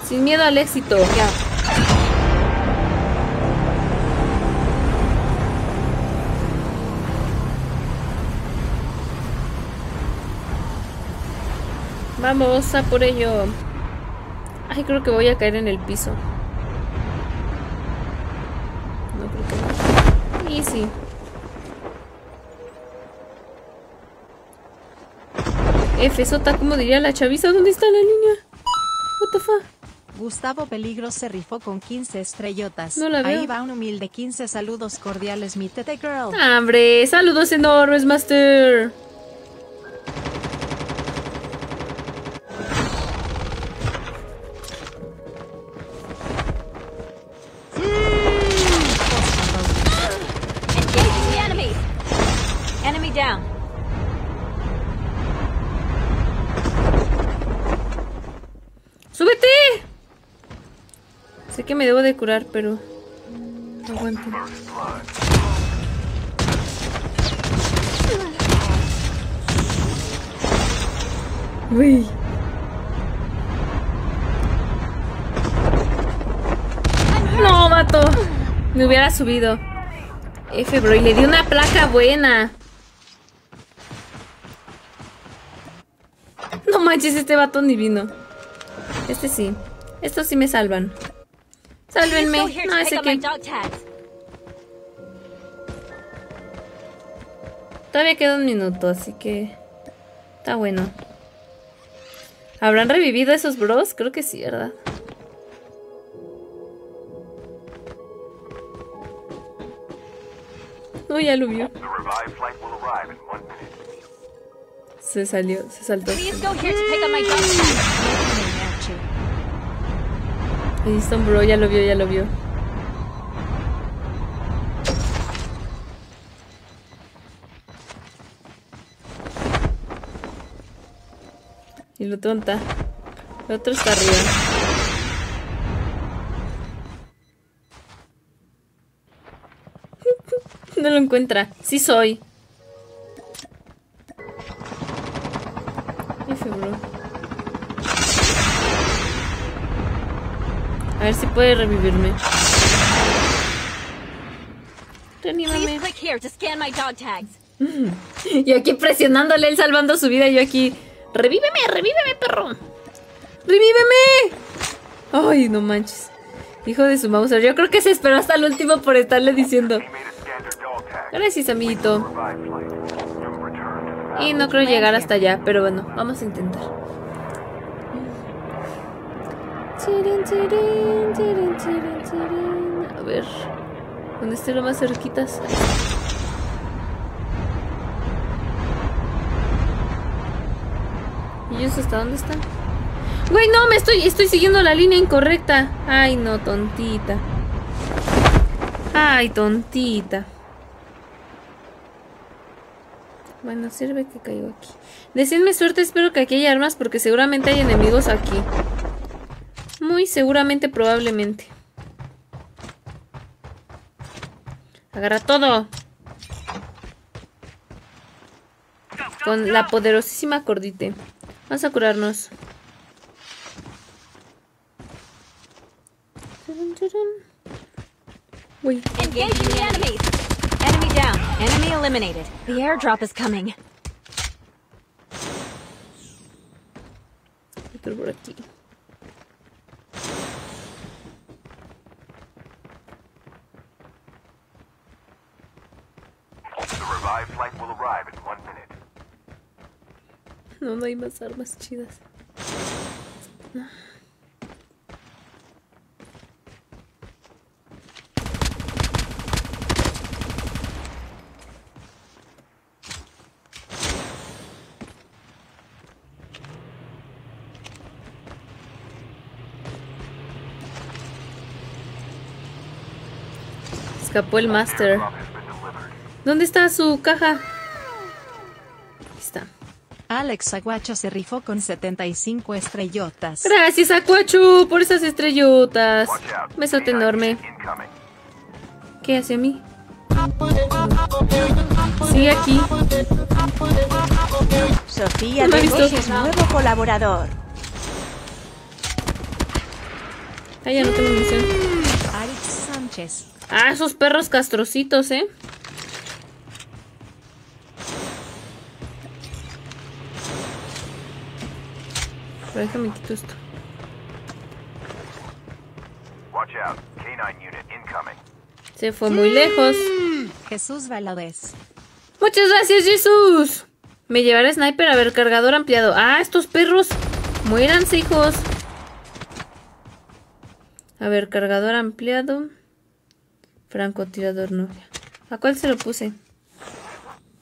Sin miedo al éxito. Vamos a por ello. Ay, creo que voy a caer en el piso. No creo que no. Y sí. F, sota, como diría la chaviza, ¿dónde está la línea? What the fuck? Gustavo Peligro se rifó con 15 estrellotas. No la veo. Ahí va un humilde 15 saludos cordiales, mi tete girl. ¡Hambre! ¡Saludos enormes, Master! ¡Súbete! Sé que me debo de curar, pero... No aguanto. Uy. No, mato. Me hubiera subido. F, bro, y le di una placa buena. No manches, este vato ni vino. Este sí. Estos sí me salvan. Sálvenme. No, ese que. Todavía queda un minuto, así que. Está bueno. ¿Habrán revivido esos bros? Creo que sí, ¿verdad? No, ya lo vio. Se salió, se saltó. Winston Bro ya lo vio, ya lo vio. Y lo tonta. El otro está arriba. no lo encuentra. Sí soy. A ver si puede revivirme. Reanímame. click here to scan my dog tags. Y aquí presionándole, él salvando su vida. Y yo aquí. ¡Revíveme, revíveme, perro! ¡Revíveme! Ay, no manches. Hijo de su Mauser. Yo creo que se esperó hasta el último por estarle diciendo. Gracias, amiguito. Y no creo llegar hasta allá, pero bueno, vamos a intentar. Chirin, chirin, chirin, chirin, chirin. A ver, ¿dónde esté lo más cerquitas? ¿Y ellos hasta dónde están? Güey, no, me estoy, estoy siguiendo la línea incorrecta. Ay, no, tontita. Ay, tontita. Bueno, sirve que caigo aquí. Decidme suerte, espero que aquí haya armas porque seguramente hay enemigos aquí. Muy seguramente, probablemente. Agarra todo. Con la poderosísima cordite. Vamos a curarnos. Uy, Engaging the enemies. Enemy down. Enemy eliminated. The airdrop is coming. otro por aquí. Revived flight will arrive in one minute. No, no hay más armas chidas. Escapó el Master. ¿Dónde está su caja? Ahí está. Alex Aguacho se rifó con 75 estrellotas. Gracias, Aquachu, por esas estrellotas. Besote K9 enorme. ¿Qué hace a mí? Sigue aquí. Sofía No visto. Es nuevo colaborador. Ah, ya no tengo. Arix Sánchez. Ah, esos perros castrocitos, ¿eh? Pero déjame quito esto. Watch out. K9 unit incoming. Se fue muy lejos. Jesús Valadez. Muchas gracias, Jesús. Me llevará sniper a ver cargador ampliado. Ah, estos perros. Muéranse, hijos. A ver, cargador ampliado. Francotirador novia. ¿A cuál se lo puse?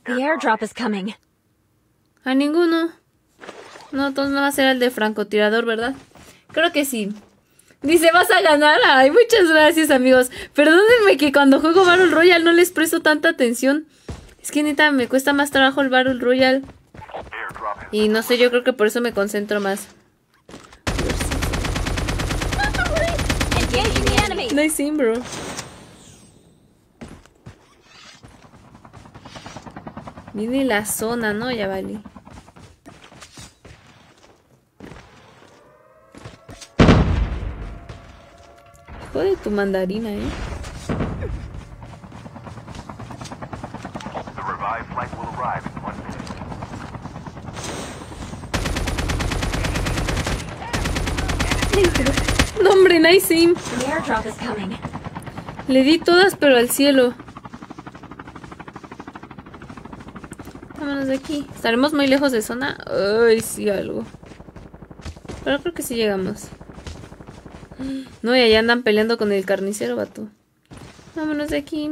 The airdrop is coming. A ninguno. No, entonces no va a ser el de francotirador, ¿verdad? Creo que sí. Dice, vas a ganar. Ay, muchas gracias, amigos. Perdónenme que cuando juego Battle Royale no les presto tanta atención. Es que neta, me cuesta más trabajo el Battle Royale. Y no sé, yo creo que por eso me concentro más. Nice bro. Mide la zona, ¿no? Ya vale. Hijo de tu mandarina, ¿eh? No, hombre, nice coming. Le di todas, pero al cielo. Vámonos de aquí. ¿Estaremos muy lejos de zona? Ay, sí, algo. Pero creo que sí llegamos. No, y allá andan peleando con el carnicero, vato. Vámonos de aquí.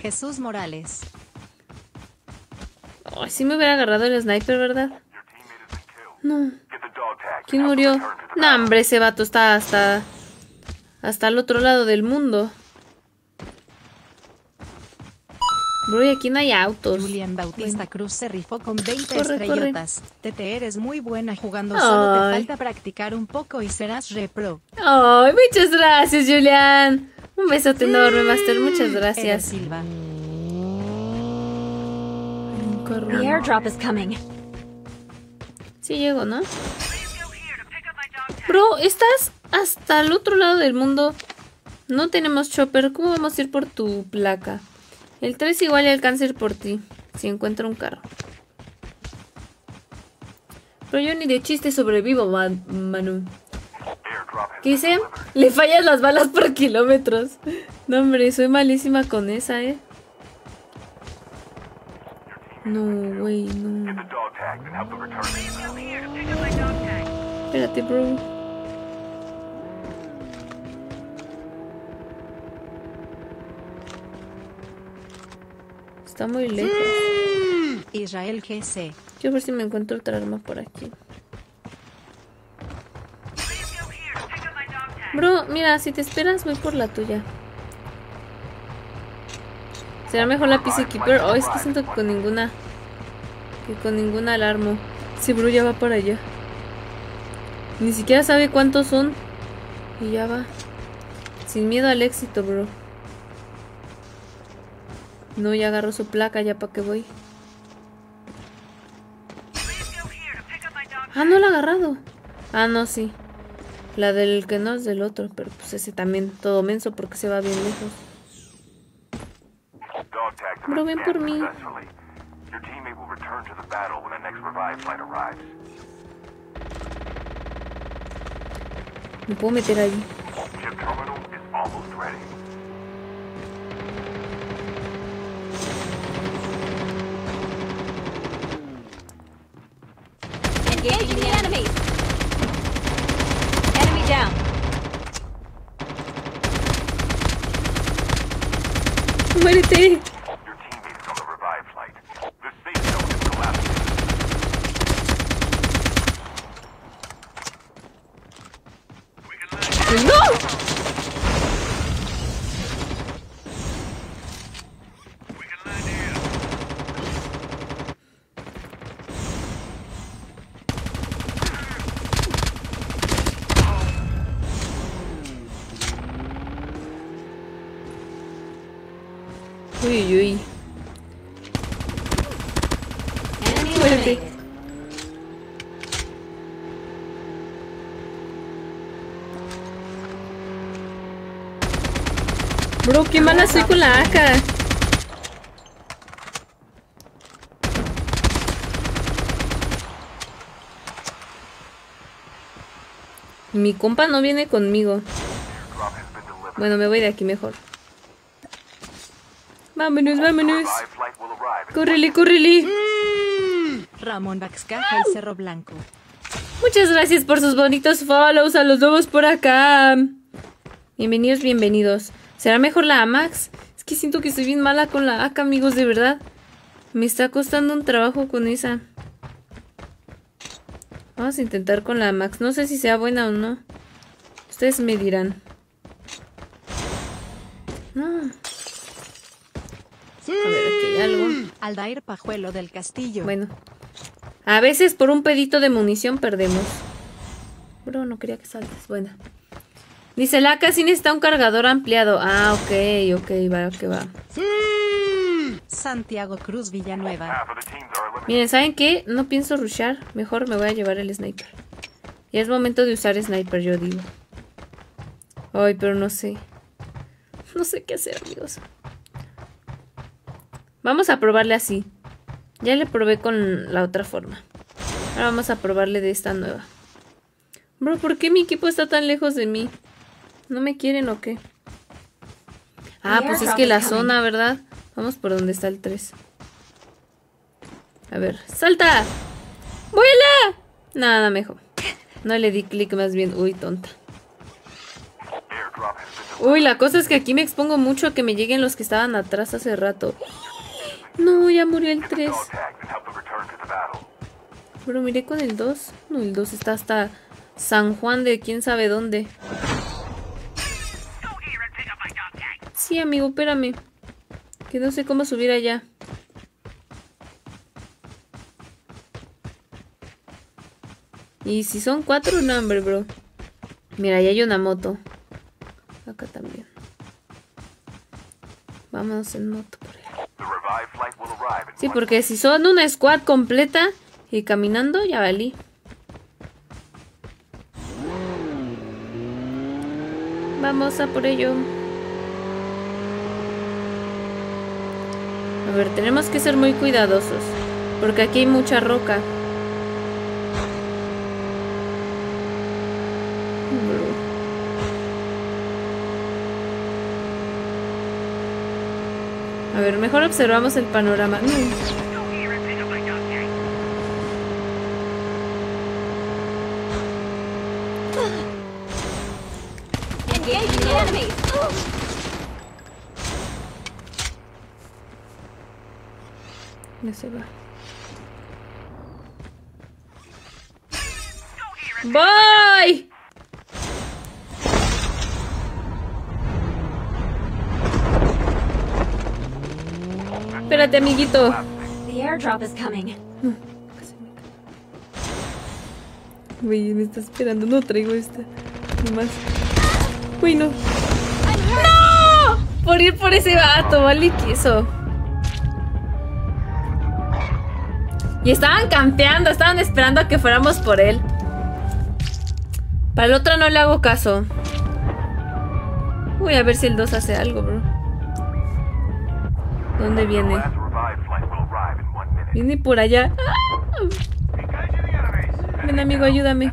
Jesús Morales. Ay, sí me hubiera agarrado el sniper, ¿verdad? No. ¿Quién murió? No, hombre, ese vato está hasta... Hasta el otro lado del mundo. Bro, y aquí no hay autos. Julián Bautista Cruz se rifó con 20 Corre, estrellotas. Tete, eres muy buena jugando, solo Ay. te falta practicar un poco y serás repro. Ay, muchas gracias, Julián. Un besote enorme, Master. Muchas gracias. Silva. Un carro. The airdrop is coming. Sí llego, ¿no? Bro, estás hasta el otro lado del mundo. No tenemos chopper. ¿Cómo vamos a ir por tu placa? El 3 igual a ir por ti. Si encuentro un carro. Pero yo ni de chiste sobrevivo, man- Manu. ¿Qué dice? Le fallan las balas por kilómetros. No, hombre, soy malísima con esa, ¿eh? No, güey, no. the dog Está muy lejos. Israel GC. Quiero ver si me encuentro otra arma por aquí. Bro, mira, si te esperas, voy por la tuya. ¿Será mejor la PC Keeper? Oh, es que siento que con ninguna. Que con ninguna alarmo. Sí, bro, ya va para allá. Ni siquiera sabe cuántos son. Y ya va. Sin miedo al éxito, bro. No, ya agarró su placa, ya para qué voy. Ah, no la ha agarrado. Ah, no, sí. La del que no es del otro, pero pues ese también todo menso porque se va bien lejos. Been ven por mí. successfully. Your teammate will Chip terminal is almost ready. Engaging the enemies. Enemy down. ¡Muérete! Your teammate is on the revive flight. The safe zone is collapsing. ¡No! Uy, uy, uy. Enemy Muérete. eliminated. Bro, qué mala soy con la AK. Mi compa no viene conmigo. Bueno, me voy de aquí mejor. Vámonos, vámonos. Córrele, córrele. Ramón Baxcaja, el Cerro Blanco. Muchas gracias por sus bonitos follows a los nuevos por acá. Bienvenidos, bienvenidos. ¿Será mejor la Amax? Es que siento que estoy bien mala con la AK, amigos, de verdad. Me está costando un trabajo con esa. Vamos a intentar con la Amax. No sé si sea buena o no. Ustedes me dirán. No. A ver, aquí hay algo. Aldair Pajuelo del Castillo. Bueno. A veces por un pedito de munición perdemos. Bro, no quería que saltes. Bueno. Dice, la casi necesita un cargador ampliado. Ah, ok, ok, va, que va. Santiago Cruz Villanueva. Are eliminated. Miren, ¿saben qué? No pienso rushar. Mejor me voy a llevar el sniper. Ya es momento de usar sniper, yo digo. Ay, pero no sé. No sé qué hacer, amigos. Vamos a probarle así. Ya le probé con la otra forma. Ahora vamos a probarle de esta nueva. Bro, ¿por qué mi equipo está tan lejos de mí? ¿No me quieren o qué? Ah, pues es que la zona, ¿verdad? Vamos por donde está el 3. A ver, ¡salta! ¡Vuela! Nada, mejor. No le di clic más bien. Uy, tonta. Uy, la cosa es que aquí me expongo mucho a que me lleguen los que estaban atrás hace rato. No, ya murió el 3. Dog tags and help them return to the battle. Pero miré con el 2. No, el 2 está hasta San Juan de quién sabe dónde. Sí, amigo, espérame. Que no sé cómo subir allá. Y si son cuatro, no, hombre, bro. Mira, ahí hay una moto. Acá también. Vámonos en moto por allá. Sí, porque si son una squad completa y caminando, ya valí. Vamos a por ello. A ver, tenemos que ser muy cuidadosos. Porque aquí hay mucha roca. A ver, mejor observamos el panorama. Engaging the enemies. Ya se va. ¡Voy! Espérate, amiguito. The airdrop is coming. Uy, me está esperando. No traigo esta. Ni más. Uy, no. ¡No! Por ir por ese vato, vale queso. Y estaban campeando, estaban esperando a que fuéramos por él. Para el otro no le hago caso. Voy a ver si el 2 hace algo, bro. ¿Dónde viene? Viene por allá. ¡Ah! Ven, amigo, ayúdame.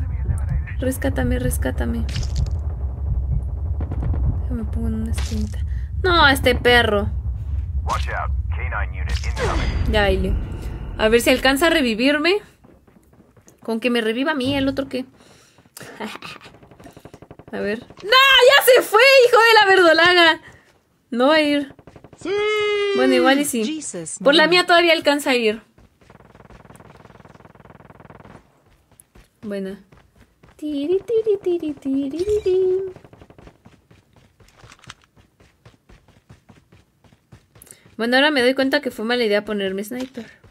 Rescátame, rescátame. Me pongo en una esquinita. No, este perro. Watch out. K9 unit incoming. Ya. A ver si alcanza a revivirme. Con que me reviva a mí, el otro que. A ver. ¡No! ¡Ya se fue, hijo de la verdolaga! No va a ir. Bueno, igual y sí. Jesus, Por la mía todavía alcanza a ir. Buena. Tiri, tiri, tiri, tiri, tiri. Bueno, ahora me doy cuenta que fue mala idea ponerme sniper.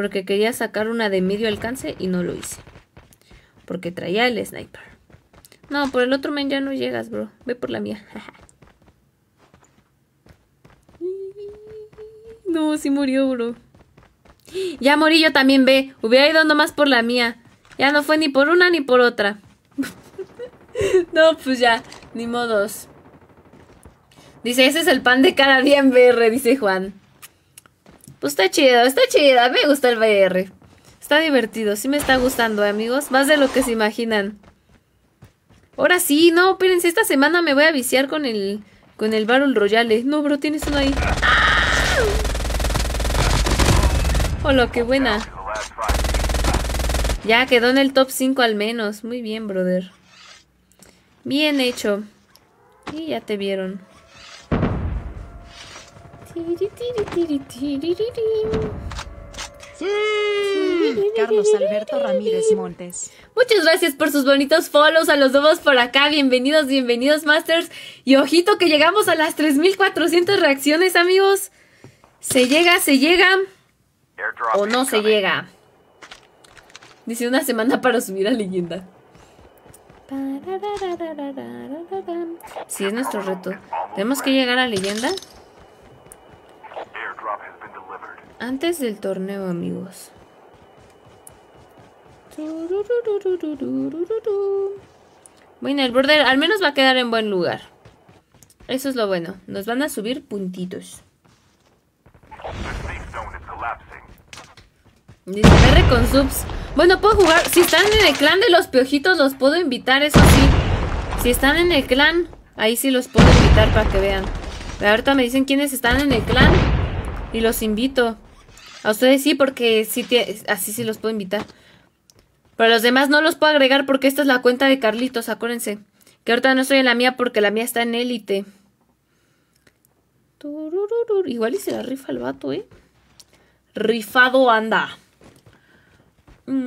Porque quería sacar una de medio alcance y no lo hice. Porque traía el sniper. No, por el otro men ya no llegas, bro. Ve por la mía. no, sí murió, bro. Ya morí yo también, ve. Hubiera ido nomás por la mía. Ya no fue ni por una ni por otra. no, pues ya, ni modos. Dice, ese es el pan de cada día en VR, dice Juan. Pues está chido, está chido. Me gusta el VR. Está divertido, sí me está gustando, amigos. Más de lo que se imaginan. Ahora sí, no, espérense, esta semana me voy a viciar con el con el Battle Royale. No, bro, tienes uno ahí. ¡Ah! Hola, qué buena. Ya quedó en el top 5 al menos. Muy bien, brother. Bien hecho. Y ya te vieron. Carlos Alberto Ramírez Montes. Muchas gracias por sus bonitos follows a los dos por acá. Bienvenidos, bienvenidos, Masters. Y ojito que llegamos a las 3400 reacciones, amigos. Se llega, se llega. O no se llega. Dice una semana para subir a leyenda. Sí, es nuestro reto. Tenemos que llegar a leyenda Airdrop has been delivered. Antes del torneo, amigos. Bueno, el border al menos va a quedar en buen lugar. Eso es lo bueno. Nos van a subir puntitos. Dice R con subs. Bueno, puedo jugar. Si están en el clan de los piojitos, los puedo invitar, eso sí. Si están en el clan, ahí sí los puedo invitar para que vean. Ahorita me dicen quiénes están en el clan. Y los invito. A ustedes sí, porque sí así sí los puedo invitar. Pero a los demás no los puedo agregar porque esta es la cuenta de Carlitos, acuérdense. Que ahorita no estoy en la mía porque la mía está en élite. Igual y se la rifa el vato, ¿eh? Rifado anda. Mm,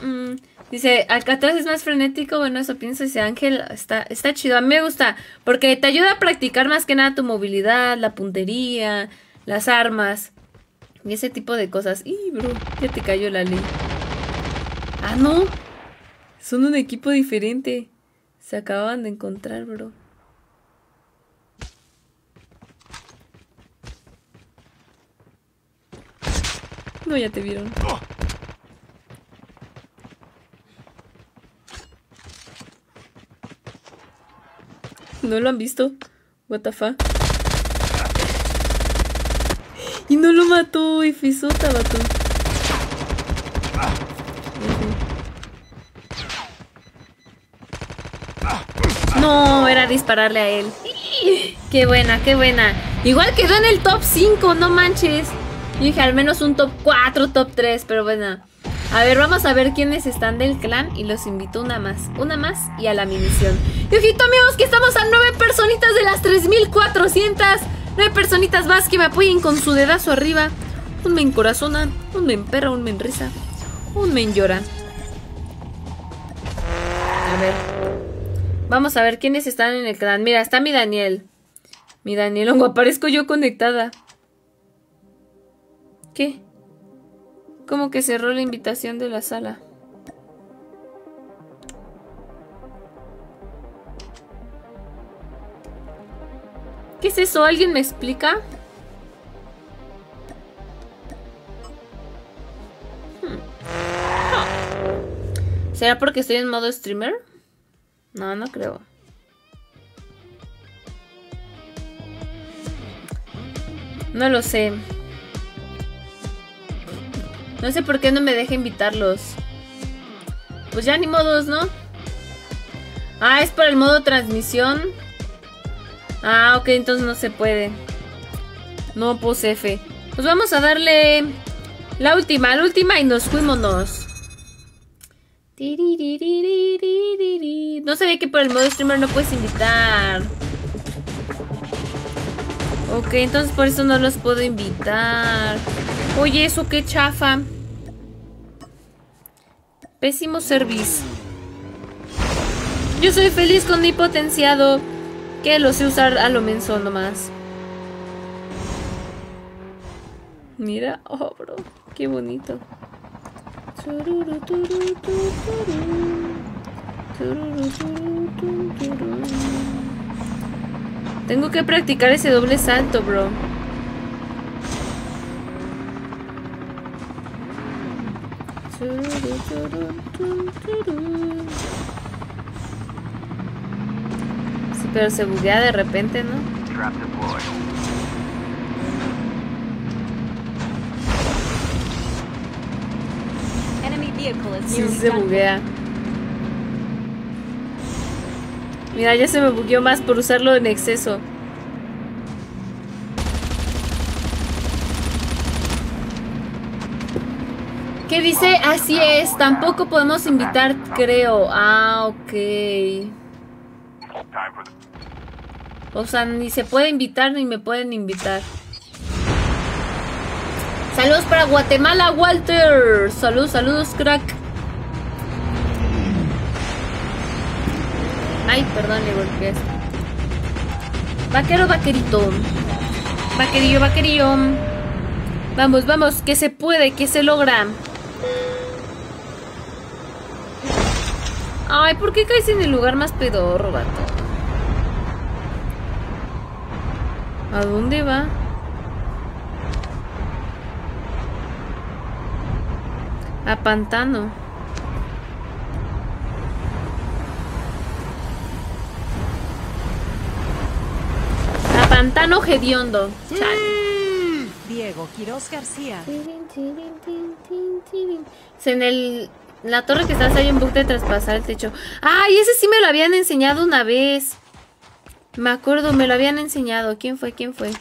mm, mm. Dice, Alcatraz es más frenético, bueno, eso pienso, dice Ángel, está, está chido, a mí me gusta, porque te ayuda a practicar más que nada tu movilidad, la puntería, las armas, y ese tipo de cosas. Y, bro, ya te cayó la ley. Ah, no, son un equipo diferente, se acababan de encontrar, bro. No, ya te vieron. No lo han visto. What the fuck. Y no lo mató, Ifisota, vato. No, era dispararle a él. Qué buena, qué buena. Igual quedó en el top 5, no manches. Yo dije al menos un top 4, top 3, pero bueno. A ver, vamos a ver quiénes están del clan y los invito una más, una más y a la misión. Y ojito amigos que estamos a 9 personitas de las 3400. 9 personitas más que me apoyen con su dedazo arriba. Un me encorazonan, un me emperra, un me enrisa, un me llora. A ver. Vamos a ver quiénes están en el clan. Mira, está mi Daniel. Mi Daniel, ¿cómo aparezco yo conectada? ¿Qué? ¿Cómo que cerró la invitación de la sala? ¿Qué es eso? ¿Alguien me explica? Hmm. ¿Será porque estoy en modo streamer? No, no creo. No lo sé. No sé por qué no me deja invitarlos. Pues ya ni modos, ¿no? Ah, es para el modo transmisión. Ah, ok, entonces no se puede. No, pues F. Pues vamos a darle la última, la última y nos fuímonos. No sabía que por el modo streamer no puedes invitar. Ok, entonces por eso no los puedo invitar. Oye, eso qué chafa. Pésimo service. Yo soy feliz con mi potenciado. Que lo sé usar a lo menso nomás. Mira, oh, bro. Qué bonito. Tengo que practicar ese doble salto, bro. Sí, pero se buguea de repente, ¿no? Sí, se buguea. Mira, ya se me bugueó más por usarlo en exceso. ¿Qué dice? Así es, tampoco podemos invitar, creo. Ah, ok. O sea, ni se puede invitar ni me pueden invitar. Saludos para Guatemala, Walter. Saludos, saludos, crack. Ay, perdón, le golpeé. Vaquero, vaquerito. Vaquerillo, vaquerillo. Vamos, vamos, que se puede, que se logra. Ay, ¿por qué caes en el lugar más pedorro, vato? ¿A dónde va? A pantano. A pantano hediondo. Chale. Diego Quiroz García. Es en el la torre que estás ahí en bug de traspasar el techo. Ay, ese sí me lo habían enseñado una vez. Me acuerdo, me lo habían enseñado. ¿Quién fue? ¿Quién fue?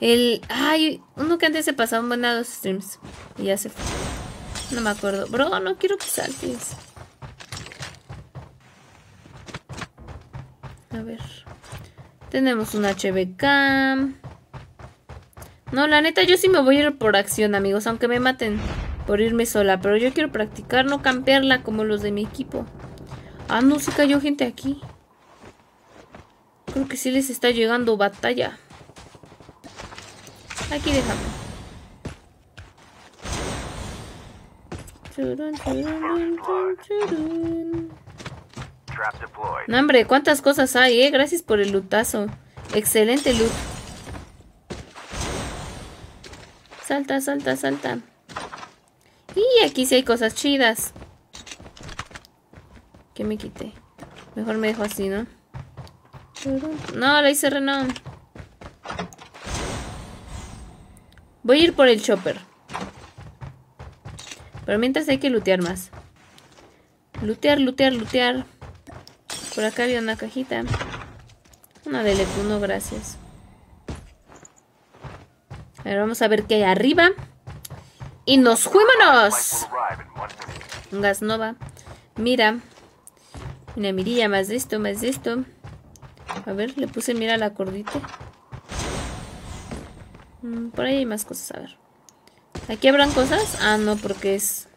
El. Ay, uno que antes se pasaba un buen a los streams. Y ya se fue. No me acuerdo. Bro, no quiero que saltes. A ver. Tenemos un HBK. No, la neta, yo sí me voy a ir por acción, amigos. Aunque me maten. por irme sola, pero yo quiero practicar, no campearla como los de mi equipo. Ah, no, sí cayó gente aquí. Creo que sí les está llegando batalla. Aquí deployed. No, hombre, cuántas cosas hay, eh. Gracias por el lutazo. Excelente loot. Salta, salta, salta. Y aquí sí hay cosas chidas. ¿Qué me quité? Mejor me dejo así, ¿no? No, la hice renón. Voy a ir por el chopper. Pero mientras hay que lootear más. Lootear, lootear, lootear. Por acá había una cajita. Una de Lepuno, gracias. A ver, vamos a ver qué hay arriba. Y nos fuímonos. Will arrive in one minute. Un gas nova. Mira. Una mirilla, más de esto, más de esto. A ver, le puse mira la cordita. Mm, por ahí hay más cosas, a ver. ¿Aquí habrán cosas? Ah, no, porque es...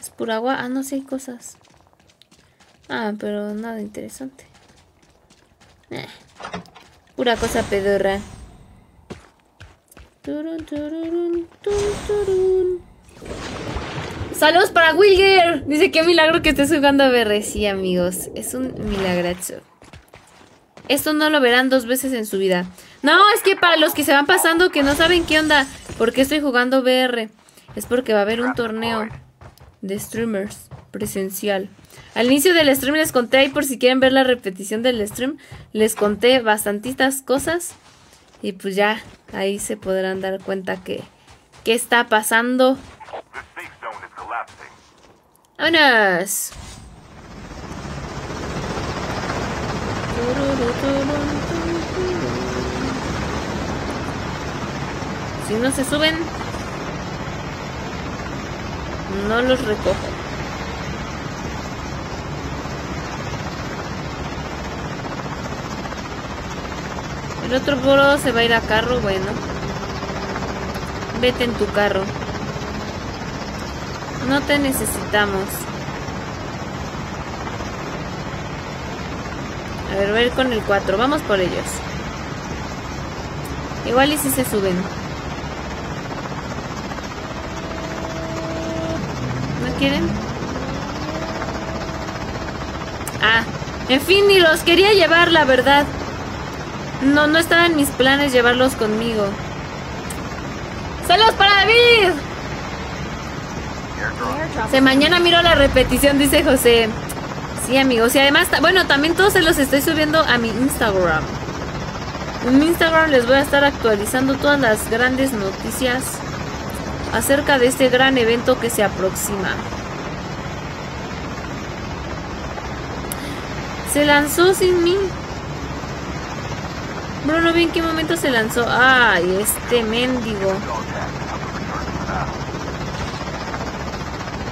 Es pura agua. Ah, no, sí hay cosas. Ah, pero nada interesante. Eh, pura cosa pedorra. Turun, tururun, tun, turun. Saludos para Wilger. Dice que milagro que estés jugando a BR. Amigos. Es un milagrazo. Esto no lo verán dos veces en su vida. No, es que para los que se van pasando que no saben qué onda, por qué estoy jugando VR, es porque va a haber un torneo de streamers presencial. Al inicio del stream les conté ahí por si quieren ver la repetición del stream, les conté bastantitas cosas y pues ya ahí se podrán dar cuenta que qué está pasando. ¡Vámonos! Si no se suben, no los recojo. El otro bro se va a ir a carro, bueno. Vete en tu carro. No te necesitamos. A ver, voy a ir con el 4. Vamos por ellos. Igual y si se suben. ¿No quieren? Ah, en fin, ni los quería llevar, la verdad. No, no estaba en mis planes llevarlos conmigo. ¡Saludos para David! Se mañana miro la repetición, dice José. Sí, amigos. Y además, bueno, también todos se los estoy subiendo a mi Instagram. En mi Instagram les voy a estar actualizando todas las grandes noticias acerca de este gran evento que se aproxima. Se lanzó sin mí. Bro, no vi en qué momento se lanzó. Ay, este mendigo.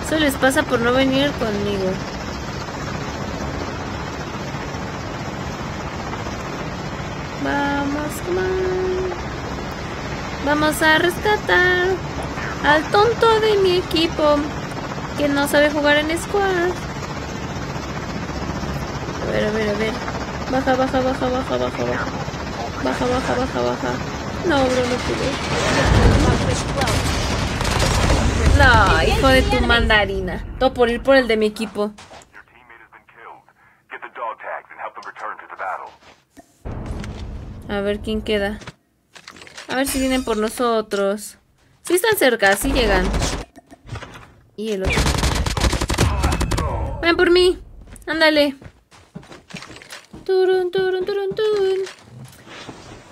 Eso les pasa por no venir conmigo. Vamos. Vamos a rescatar al tonto de mi equipo que no sabe jugar en squad. A ver, a ver, a ver. Baja, baja, baja, baja, baja, baja. Baja, baja, baja, baja. No, bro, no pude. No, hijo de tu mandarina. Todo por ir por el de mi equipo. A ver quién queda. A ver si vienen por nosotros. Si están cerca, si llegan. Y el otro. Ven por mí. Ándale. Turun, turun, turun, turun.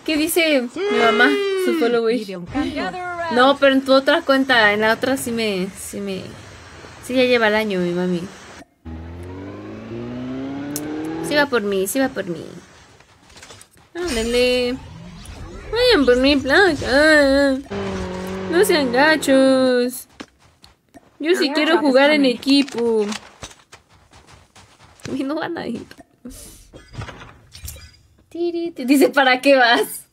¿Qué dice mi mamá? Su canto. No, pero en tu otra cuenta, en la otra sí me. Sí me. Sí ya lleva el año mi mami. Sí va por mí, sí va por mí. Ándale. Vayan por mi placa. No sean gachos. Yo sí quiero jugar en equipo. Y no van a ir. Dice, ¿para qué vas?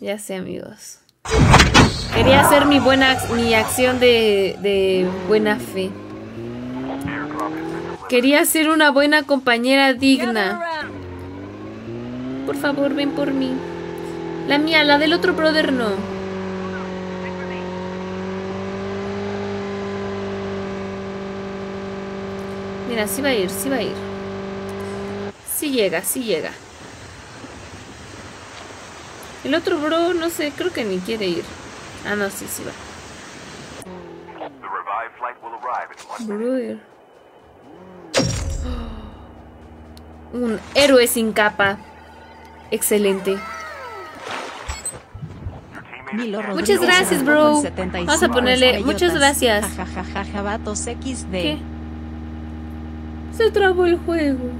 Ya sé, amigos. Quería hacer mi buena mi acción de, de buena fe. Quería ser una buena compañera digna. Por favor, ven por mí. La mía, la del otro brother no. Mira, sí va a ir, sí va a ir. Sí llega, sí llega. El otro bro, no sé, creo que ni quiere ir. Ah, no, sí, sí va. Brother. Un héroe sin capa. Excelente. Muchas gracias, bro. con 75 Vamos a ponerle muchas gracias. ¿Qué? Se trabó el juego.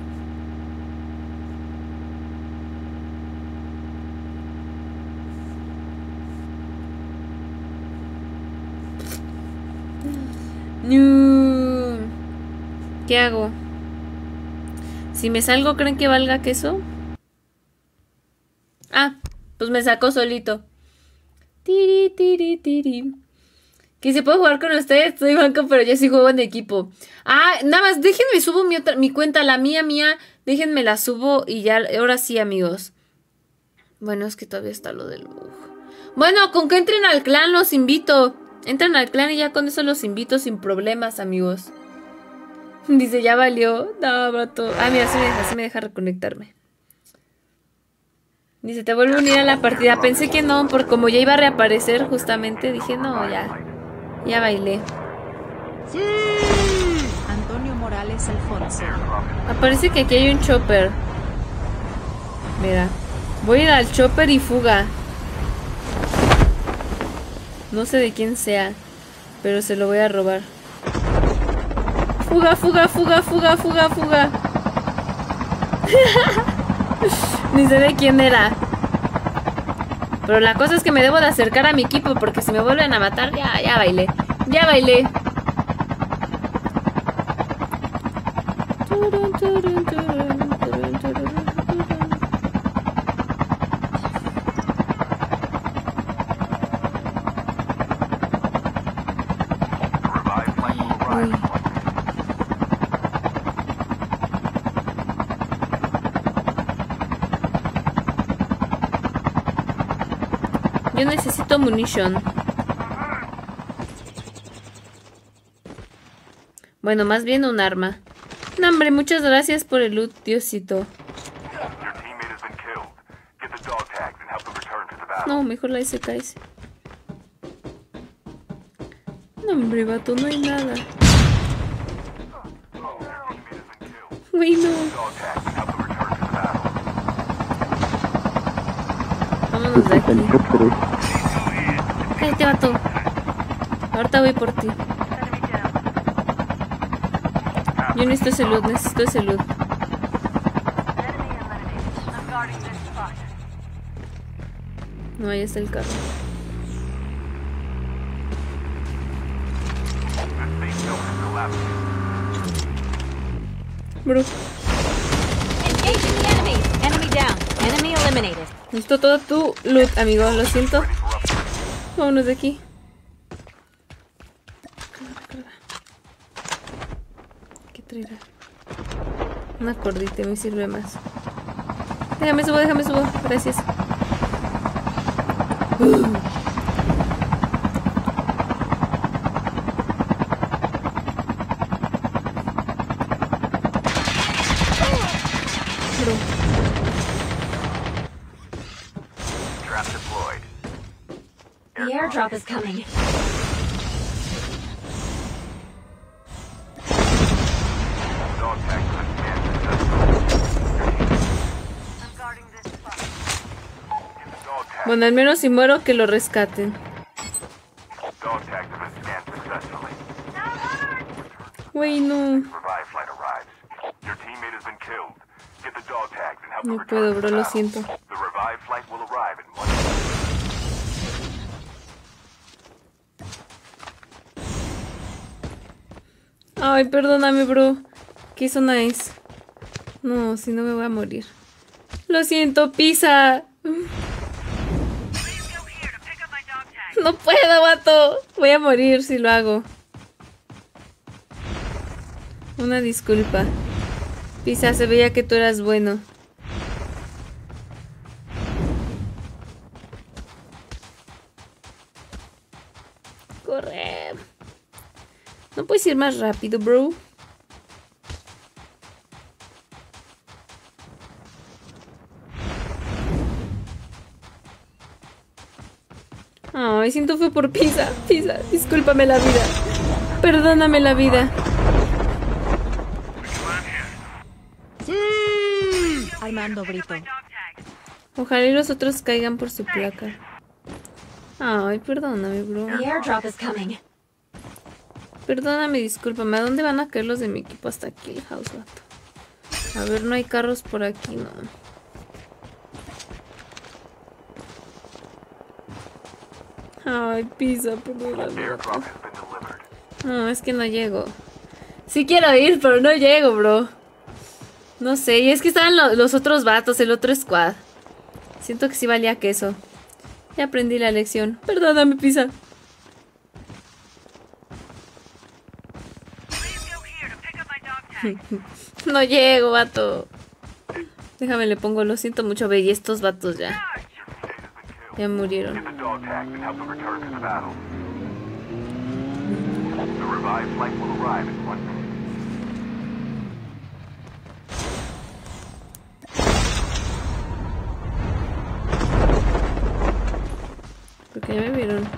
¿Qué hago? Si me salgo, ¿creen que valga queso? Ah, pues me sacó solito. Tiri, tiri, tiri. Que se puede jugar con ustedes, soy banco, pero yo sí juego en equipo. Ah, nada más, déjenme subo mi cuenta, la mía, mía, déjenme la subo y ya, ahora sí, amigos. Bueno, es que todavía está lo del bug. Bueno, con que entren al clan los invito. Entran al clan y ya con eso los invito sin problemas, amigos. Dice, ya valió. No, vato. Ah, mira, sí me deja, sí me deja reconectarme. Dice, te vuelvo a unir a la partida. Pensé que no, por como ya iba a reaparecer justamente, dije, no, ya. Ya bailé. Antonio Morales Alfonso. Aparece que aquí hay un chopper. Mira. Voy a ir al chopper y fuga. No sé de quién sea, pero se lo voy a robar. Fuga, fuga, fuga, fuga, fuga, fuga. Ni sé de quién era. Pero la cosa es que me debo de acercar a mi equipo porque si me vuelven a matar, ya, ya bailé. Ya bailé. Turun, turun, turun, turun, turun, turun. revived flight will arrive. Uy. Yo necesito munition. Bueno, más bien un arma. No, hombre, muchas gracias por el loot, Diosito. No, mejor la SKS. No, hombre, vato, no hay nada. Güey, no. Dog tags and help them return to the battle. De aquí. Cállate, vato. Ahorita voy por ti. Yo necesito ese loot, necesito ese loot. No, ahí está el carro. Bro, Engaging the enemy. Enemy down. Enemy eliminated. Todo tu loot, amigo. Lo siento. Vámonos de aquí. ¿Qué traerá? Una cordita me sirve más. Déjame subo, déjame subo. Gracias. The dog tags. Bueno, al menos si muero que lo rescaten. Güey, no. No puedo, bro, lo siento. Ay, perdóname, bro. ¿Qué zona es? No, si no me voy a morir. Lo siento, pisa. No puedo, vato. Voy a morir si lo hago. Una disculpa. Pisa, se veía que tú eras bueno. Ir más rápido, bro. Ay, siento fue por Pisa. Pisa, discúlpame la vida. Perdóname la vida. Armando Brito. Ojalá y los otros caigan por su placa. Ay, perdóname, bro. The airdrop is coming. Perdóname, discúlpame. ¿A dónde van a caer los de mi equipo hasta aquí el house, vato? A ver, no hay carros por aquí, no. Ay, pisa, perdóname. No, es que no llego. Sí quiero ir, pero no llego, bro. No sé, y es que estaban lo- los otros vatos, el otro squad. Siento que sí valía queso. Ya aprendí la lección. Perdóname, pisa. No llego, vato. Déjame, le pongo, lo siento mucho, ve, y estos vatos ya. Ya murieron. Get the dog tags and help them return to the battle. The revived flight will arrive in one minute. Porque ya me vieron.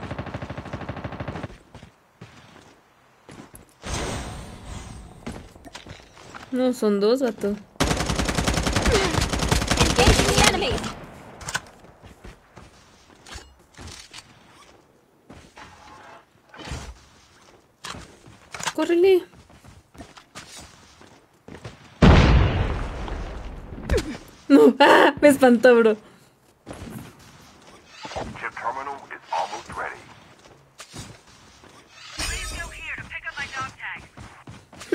No, son dos, vato. ¡Córrele! No, ¡ah! Me espantó, bro.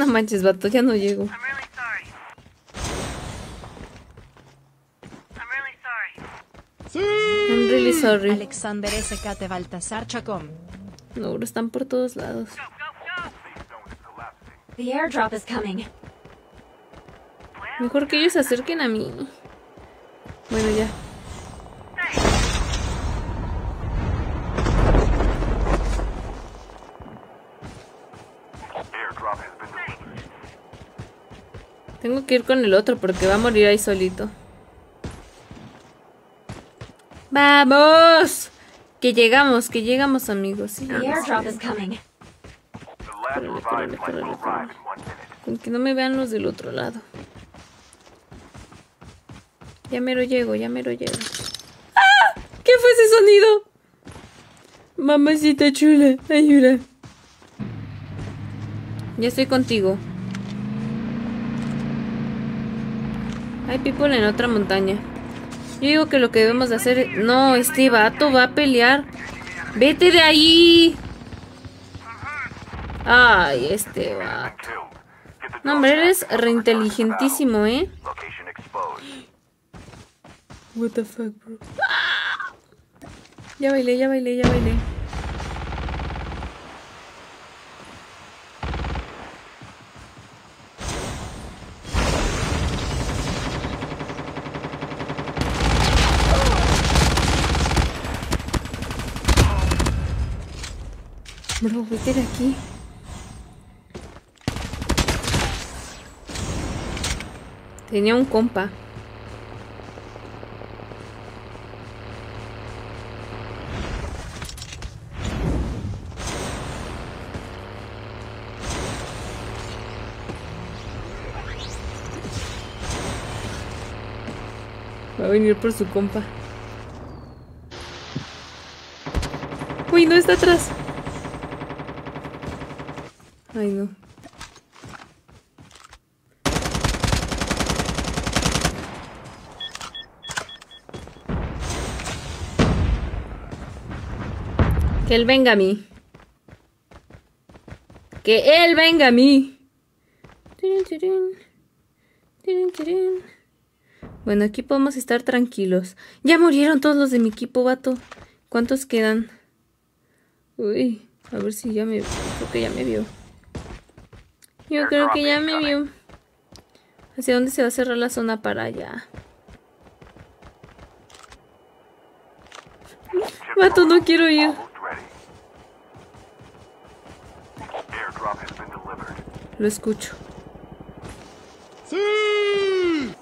No manches, vato, ya no llego. I'm really sorry. Alexander SKT Baltasar Chacón. No, están por todos lados. The airdrop is coming. Mejor que ellos se acerquen a mí. Bueno, ya. Tengo que ir con el otro porque va a morir ahí solito. ¡Vamos! Que llegamos, que llegamos, amigos. Sí. Con que no me vean los del otro lado. Ya mero llego, ya mero llego. ¡Ah! ¿Qué fue ese sonido? Mamacita chula, ayuda. Ya estoy contigo. Hay people en otra montaña. Yo digo que lo que debemos de hacer. No, este vato va a pelear. ¡Vete de ahí! Ay, este vato. No, hombre, eres reinteligentísimo, ¿eh? What the fuck, bro. Ya bailé, ya bailé, ya bailé. Bro, vete de aquí. Tenía un compa. Va a venir por su compa. Uy, no está atrás. Ay, no. Que él venga a mí. Que él venga a mí. Bueno, aquí podemos estar tranquilos. Ya murieron todos los de mi equipo, vato. ¿Cuántos quedan? Uy, a ver si ya me... Creo que ya me vio. Yo creo que ya me vio. ¿Hacia dónde se va a cerrar la zona para allá? Vato, no quiero ir. Lo escucho.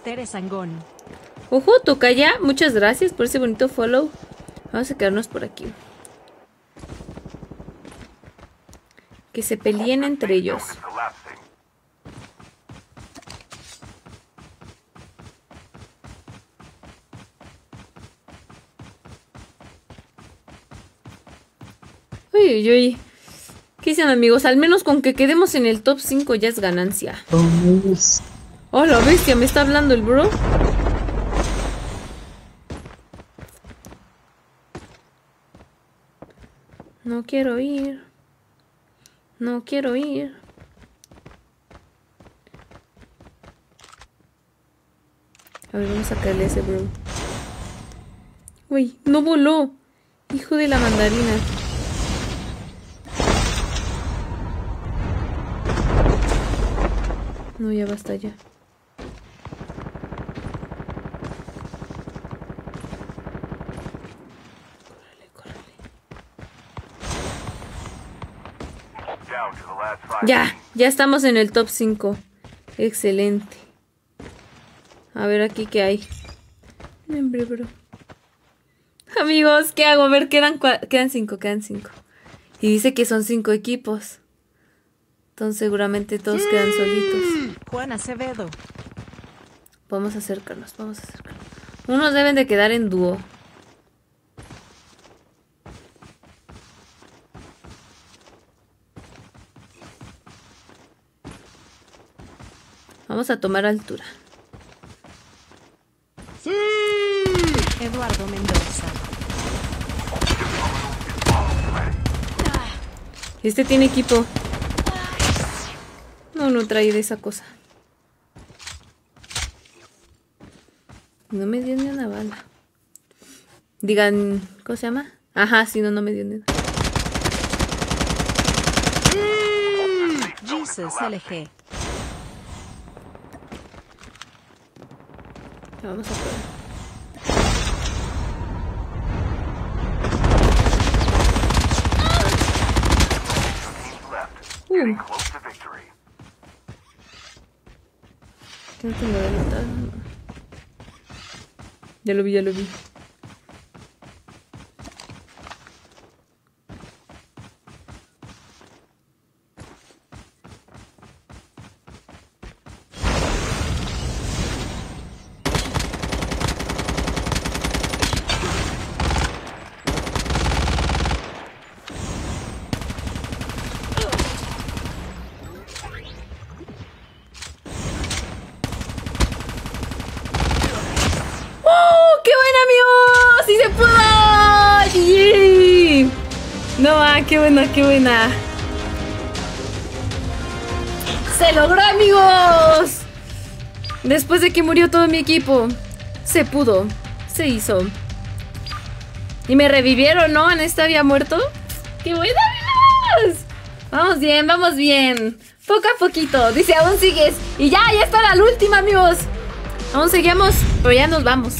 Tere Sangón. Ojo, toca ya. Muchas gracias por ese bonito follow. Vamos a quedarnos por aquí. Que se peleen entre ellos. Uy, uy, uy. ¿Qué dicen amigos? Al menos con que quedemos en el top 5 ya es ganancia. Oh, la bestia, me está hablando el bro. No quiero ir. No quiero ir. A ver, vamos a sacarle a ese bro. Uy, no voló. Hijo de la mandarina. No, ya basta ya. Ya, ya estamos en el top 5. Excelente. A ver aquí qué hay. Hombre, bro. Amigos, ¿qué hago? A ver, quedan, cua- quedan cinco, quedan cinco. Y dice que son cinco equipos. Entonces seguramente todos quedan solitos. Juan Acevedo. Vamos a acercarnos, vamos a acercarnos. Unos deben de quedar en dúo. Vamos a tomar altura. Eduardo Mendoza. Este tiene equipo. No, no trae de esa cosa. No me dio ni una bala. Digan, ¿cómo se llama? Ajá, sí, no, no me dio ni una. Jesus LG. Vamos a probar. Uh, tengo de notar. Ya lo vi, ya lo vi. ¡Oh! ¡Qué buena, amigos! ¡Sí se pudo! ¡Yay! No, ah, qué buena, qué buena. ¡Se logró, amigos! Después de que murió todo mi equipo, se pudo, se hizo. Y me revivieron, ¿no? En este había muerto. ¡Qué buena, amigos! Vamos bien, vamos bien. Poco a poquito. Dice, aún sigues. Y ya, ya está la última, amigos. Aún seguimos, pero ya nos vamos.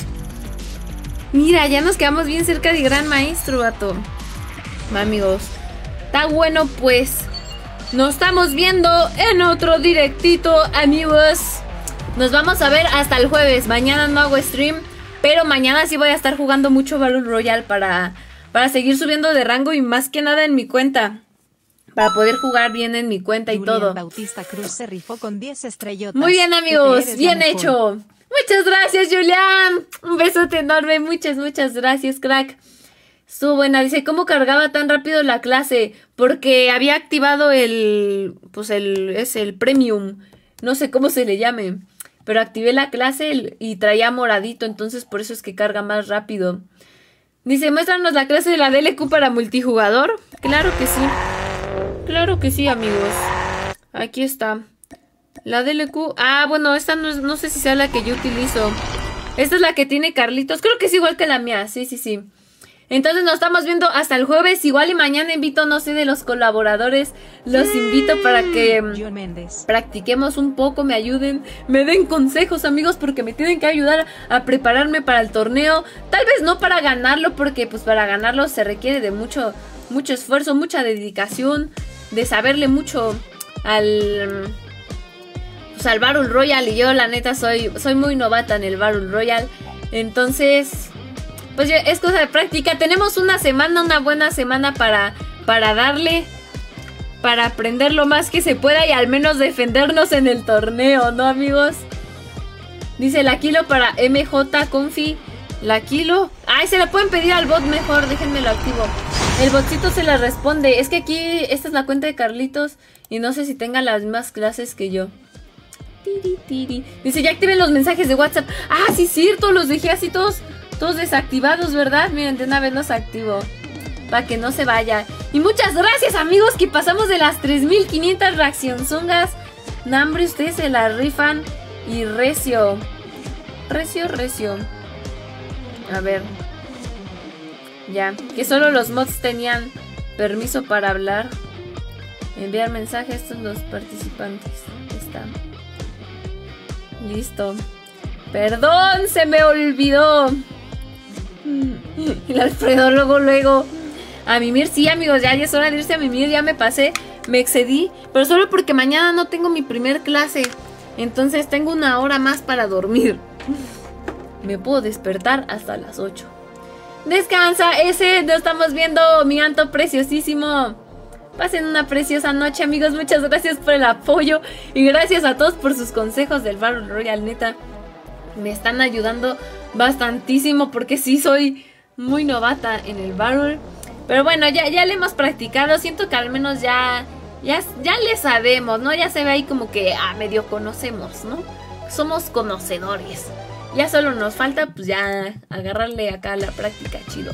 Mira, ya nos quedamos bien cerca del gran maestro, vato. Va, amigos. Está bueno, pues. Nos estamos viendo en otro directito, amigos. Nos vamos a ver hasta el jueves. Mañana no hago stream, pero mañana sí voy a estar jugando mucho Battle Royale para, para seguir subiendo de rango y más que nada en mi cuenta. Para poder jugar bien en mi cuenta y Julián todo. Bautista Cruz se rifó con 10 estrellotas. Muy bien, amigos. Bien hecho. Muchas gracias, Julián. Un besote enorme. Muchas, muchas gracias, crack. Estuvo buena. Dice, ¿cómo cargaba tan rápido la clase? Porque había activado el, pues el, es el premium. No sé cómo se le llame. Pero activé la clase y traía moradito. Entonces por eso es que carga más rápido. Dice, muéstranos la clase de la DLQ para multijugador. Claro que sí. Claro que sí, amigos. Aquí está. La DLQ. Ah, bueno, esta no, no sé si sea la que yo utilizo. Esta es la que tiene Carlitos. Creo que es igual que la mía. Sí, sí, sí. Entonces nos estamos viendo hasta el jueves. Igual y mañana invito, no sé, de los colaboradores. Los invito para que mm, Méndez. practiquemos un poco, me ayuden, me den consejos amigos porque me tienen que ayudar a prepararme para el torneo. Tal vez no para ganarlo porque pues para ganarlo se requiere de mucho, mucho esfuerzo, mucha dedicación, de saberle mucho al... Pues al Battle Royale y yo la neta soy, soy muy novata en el Battle Royale. Entonces, pues es cosa de práctica. Tenemos una semana, una buena semana para, para darle para aprender lo más que se pueda y al menos defendernos en el torneo, ¿no, amigos? Dice la kilo para MJ Confi. La kilo. Ay, se la pueden pedir al bot mejor, déjenme lo activo. El botcito se la responde. Es que aquí esta es la cuenta de Carlitos y no sé si tenga las mismas clases que yo. Tiri, tiri. Dice, ya activen los mensajes de WhatsApp. Ah, sí, cierto, los dejé así todos, todos desactivados, ¿verdad? Miren, de una vez los activo para que no se vaya. Y muchas gracias amigos que pasamos de las 3500 reaccionzongas. Nambre, ustedes se la rifan. Y recio. Recio, recio. A ver. Ya. Que solo los mods tenían permiso para hablar. Enviar mensajes a estos los participantes. Está. Listo. Perdón, se me olvidó. Y el Alfredo luego, luego. A mimir, sí, amigos, ya, ya es hora de irse a mimir, ya me pasé, me excedí, pero solo porque mañana no tengo mi primer clase. Entonces tengo una hora más para dormir. Me puedo despertar hasta las 8. Descansa, ese, lo estamos viendo, mi anto preciosísimo. Pasen una preciosa noche, amigos. Muchas gracias por el apoyo y gracias a todos por sus consejos del Battle Royale, neta. Me están ayudando bastantísimo porque sí soy muy novata en el Battle. Pero bueno, ya, ya le hemos practicado. Siento que al menos ya, ya, ya le sabemos, ¿no? Ya se ve ahí como que ah, medio conocemos, ¿no? Somos conocedores. Ya solo nos falta, pues ya agarrarle acá la práctica chido.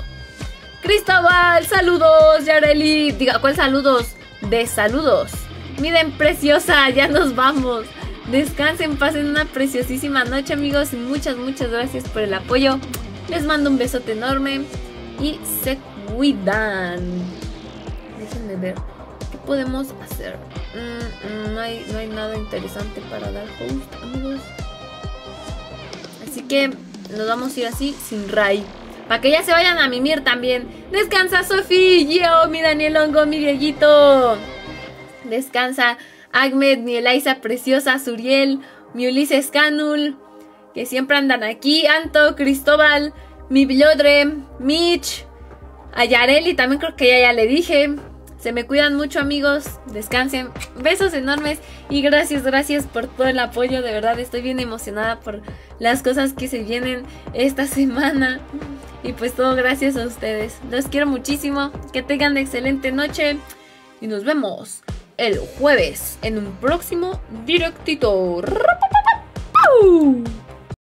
Cristóbal, saludos, Yareli. Diga, ¿cuál saludos? De saludos. Miren, preciosa, ya nos vamos. Descansen, pasen una preciosísima noche, amigos. Y muchas, muchas gracias por el apoyo. Les mando un besote enorme. Y se cuidan. Déjenme ver. ¿Qué podemos hacer? Mm, mm, no, hay, no hay nada interesante para dar host, amigos. Así que nos vamos a ir así, sin Ray. Para que ya se vayan a mimir también. Descansa, Sofi, yo, mi Daniel Hongo, mi Dieguito. Descansa, Ahmed, mi Eliza preciosa, Suriel, mi Ulises Canul, que siempre andan aquí. Anto, Cristóbal, mi Villodre, Mitch, a Yareli, también creo que ya, ya le dije. Se me cuidan mucho amigos, descansen, besos enormes. Y gracias, gracias por todo el apoyo, de verdad estoy bien emocionada por las cosas que se vienen esta semana. Y pues todo gracias a ustedes. Los quiero muchísimo, que tengan excelente noche. Y nos vemos el jueves en un próximo directito.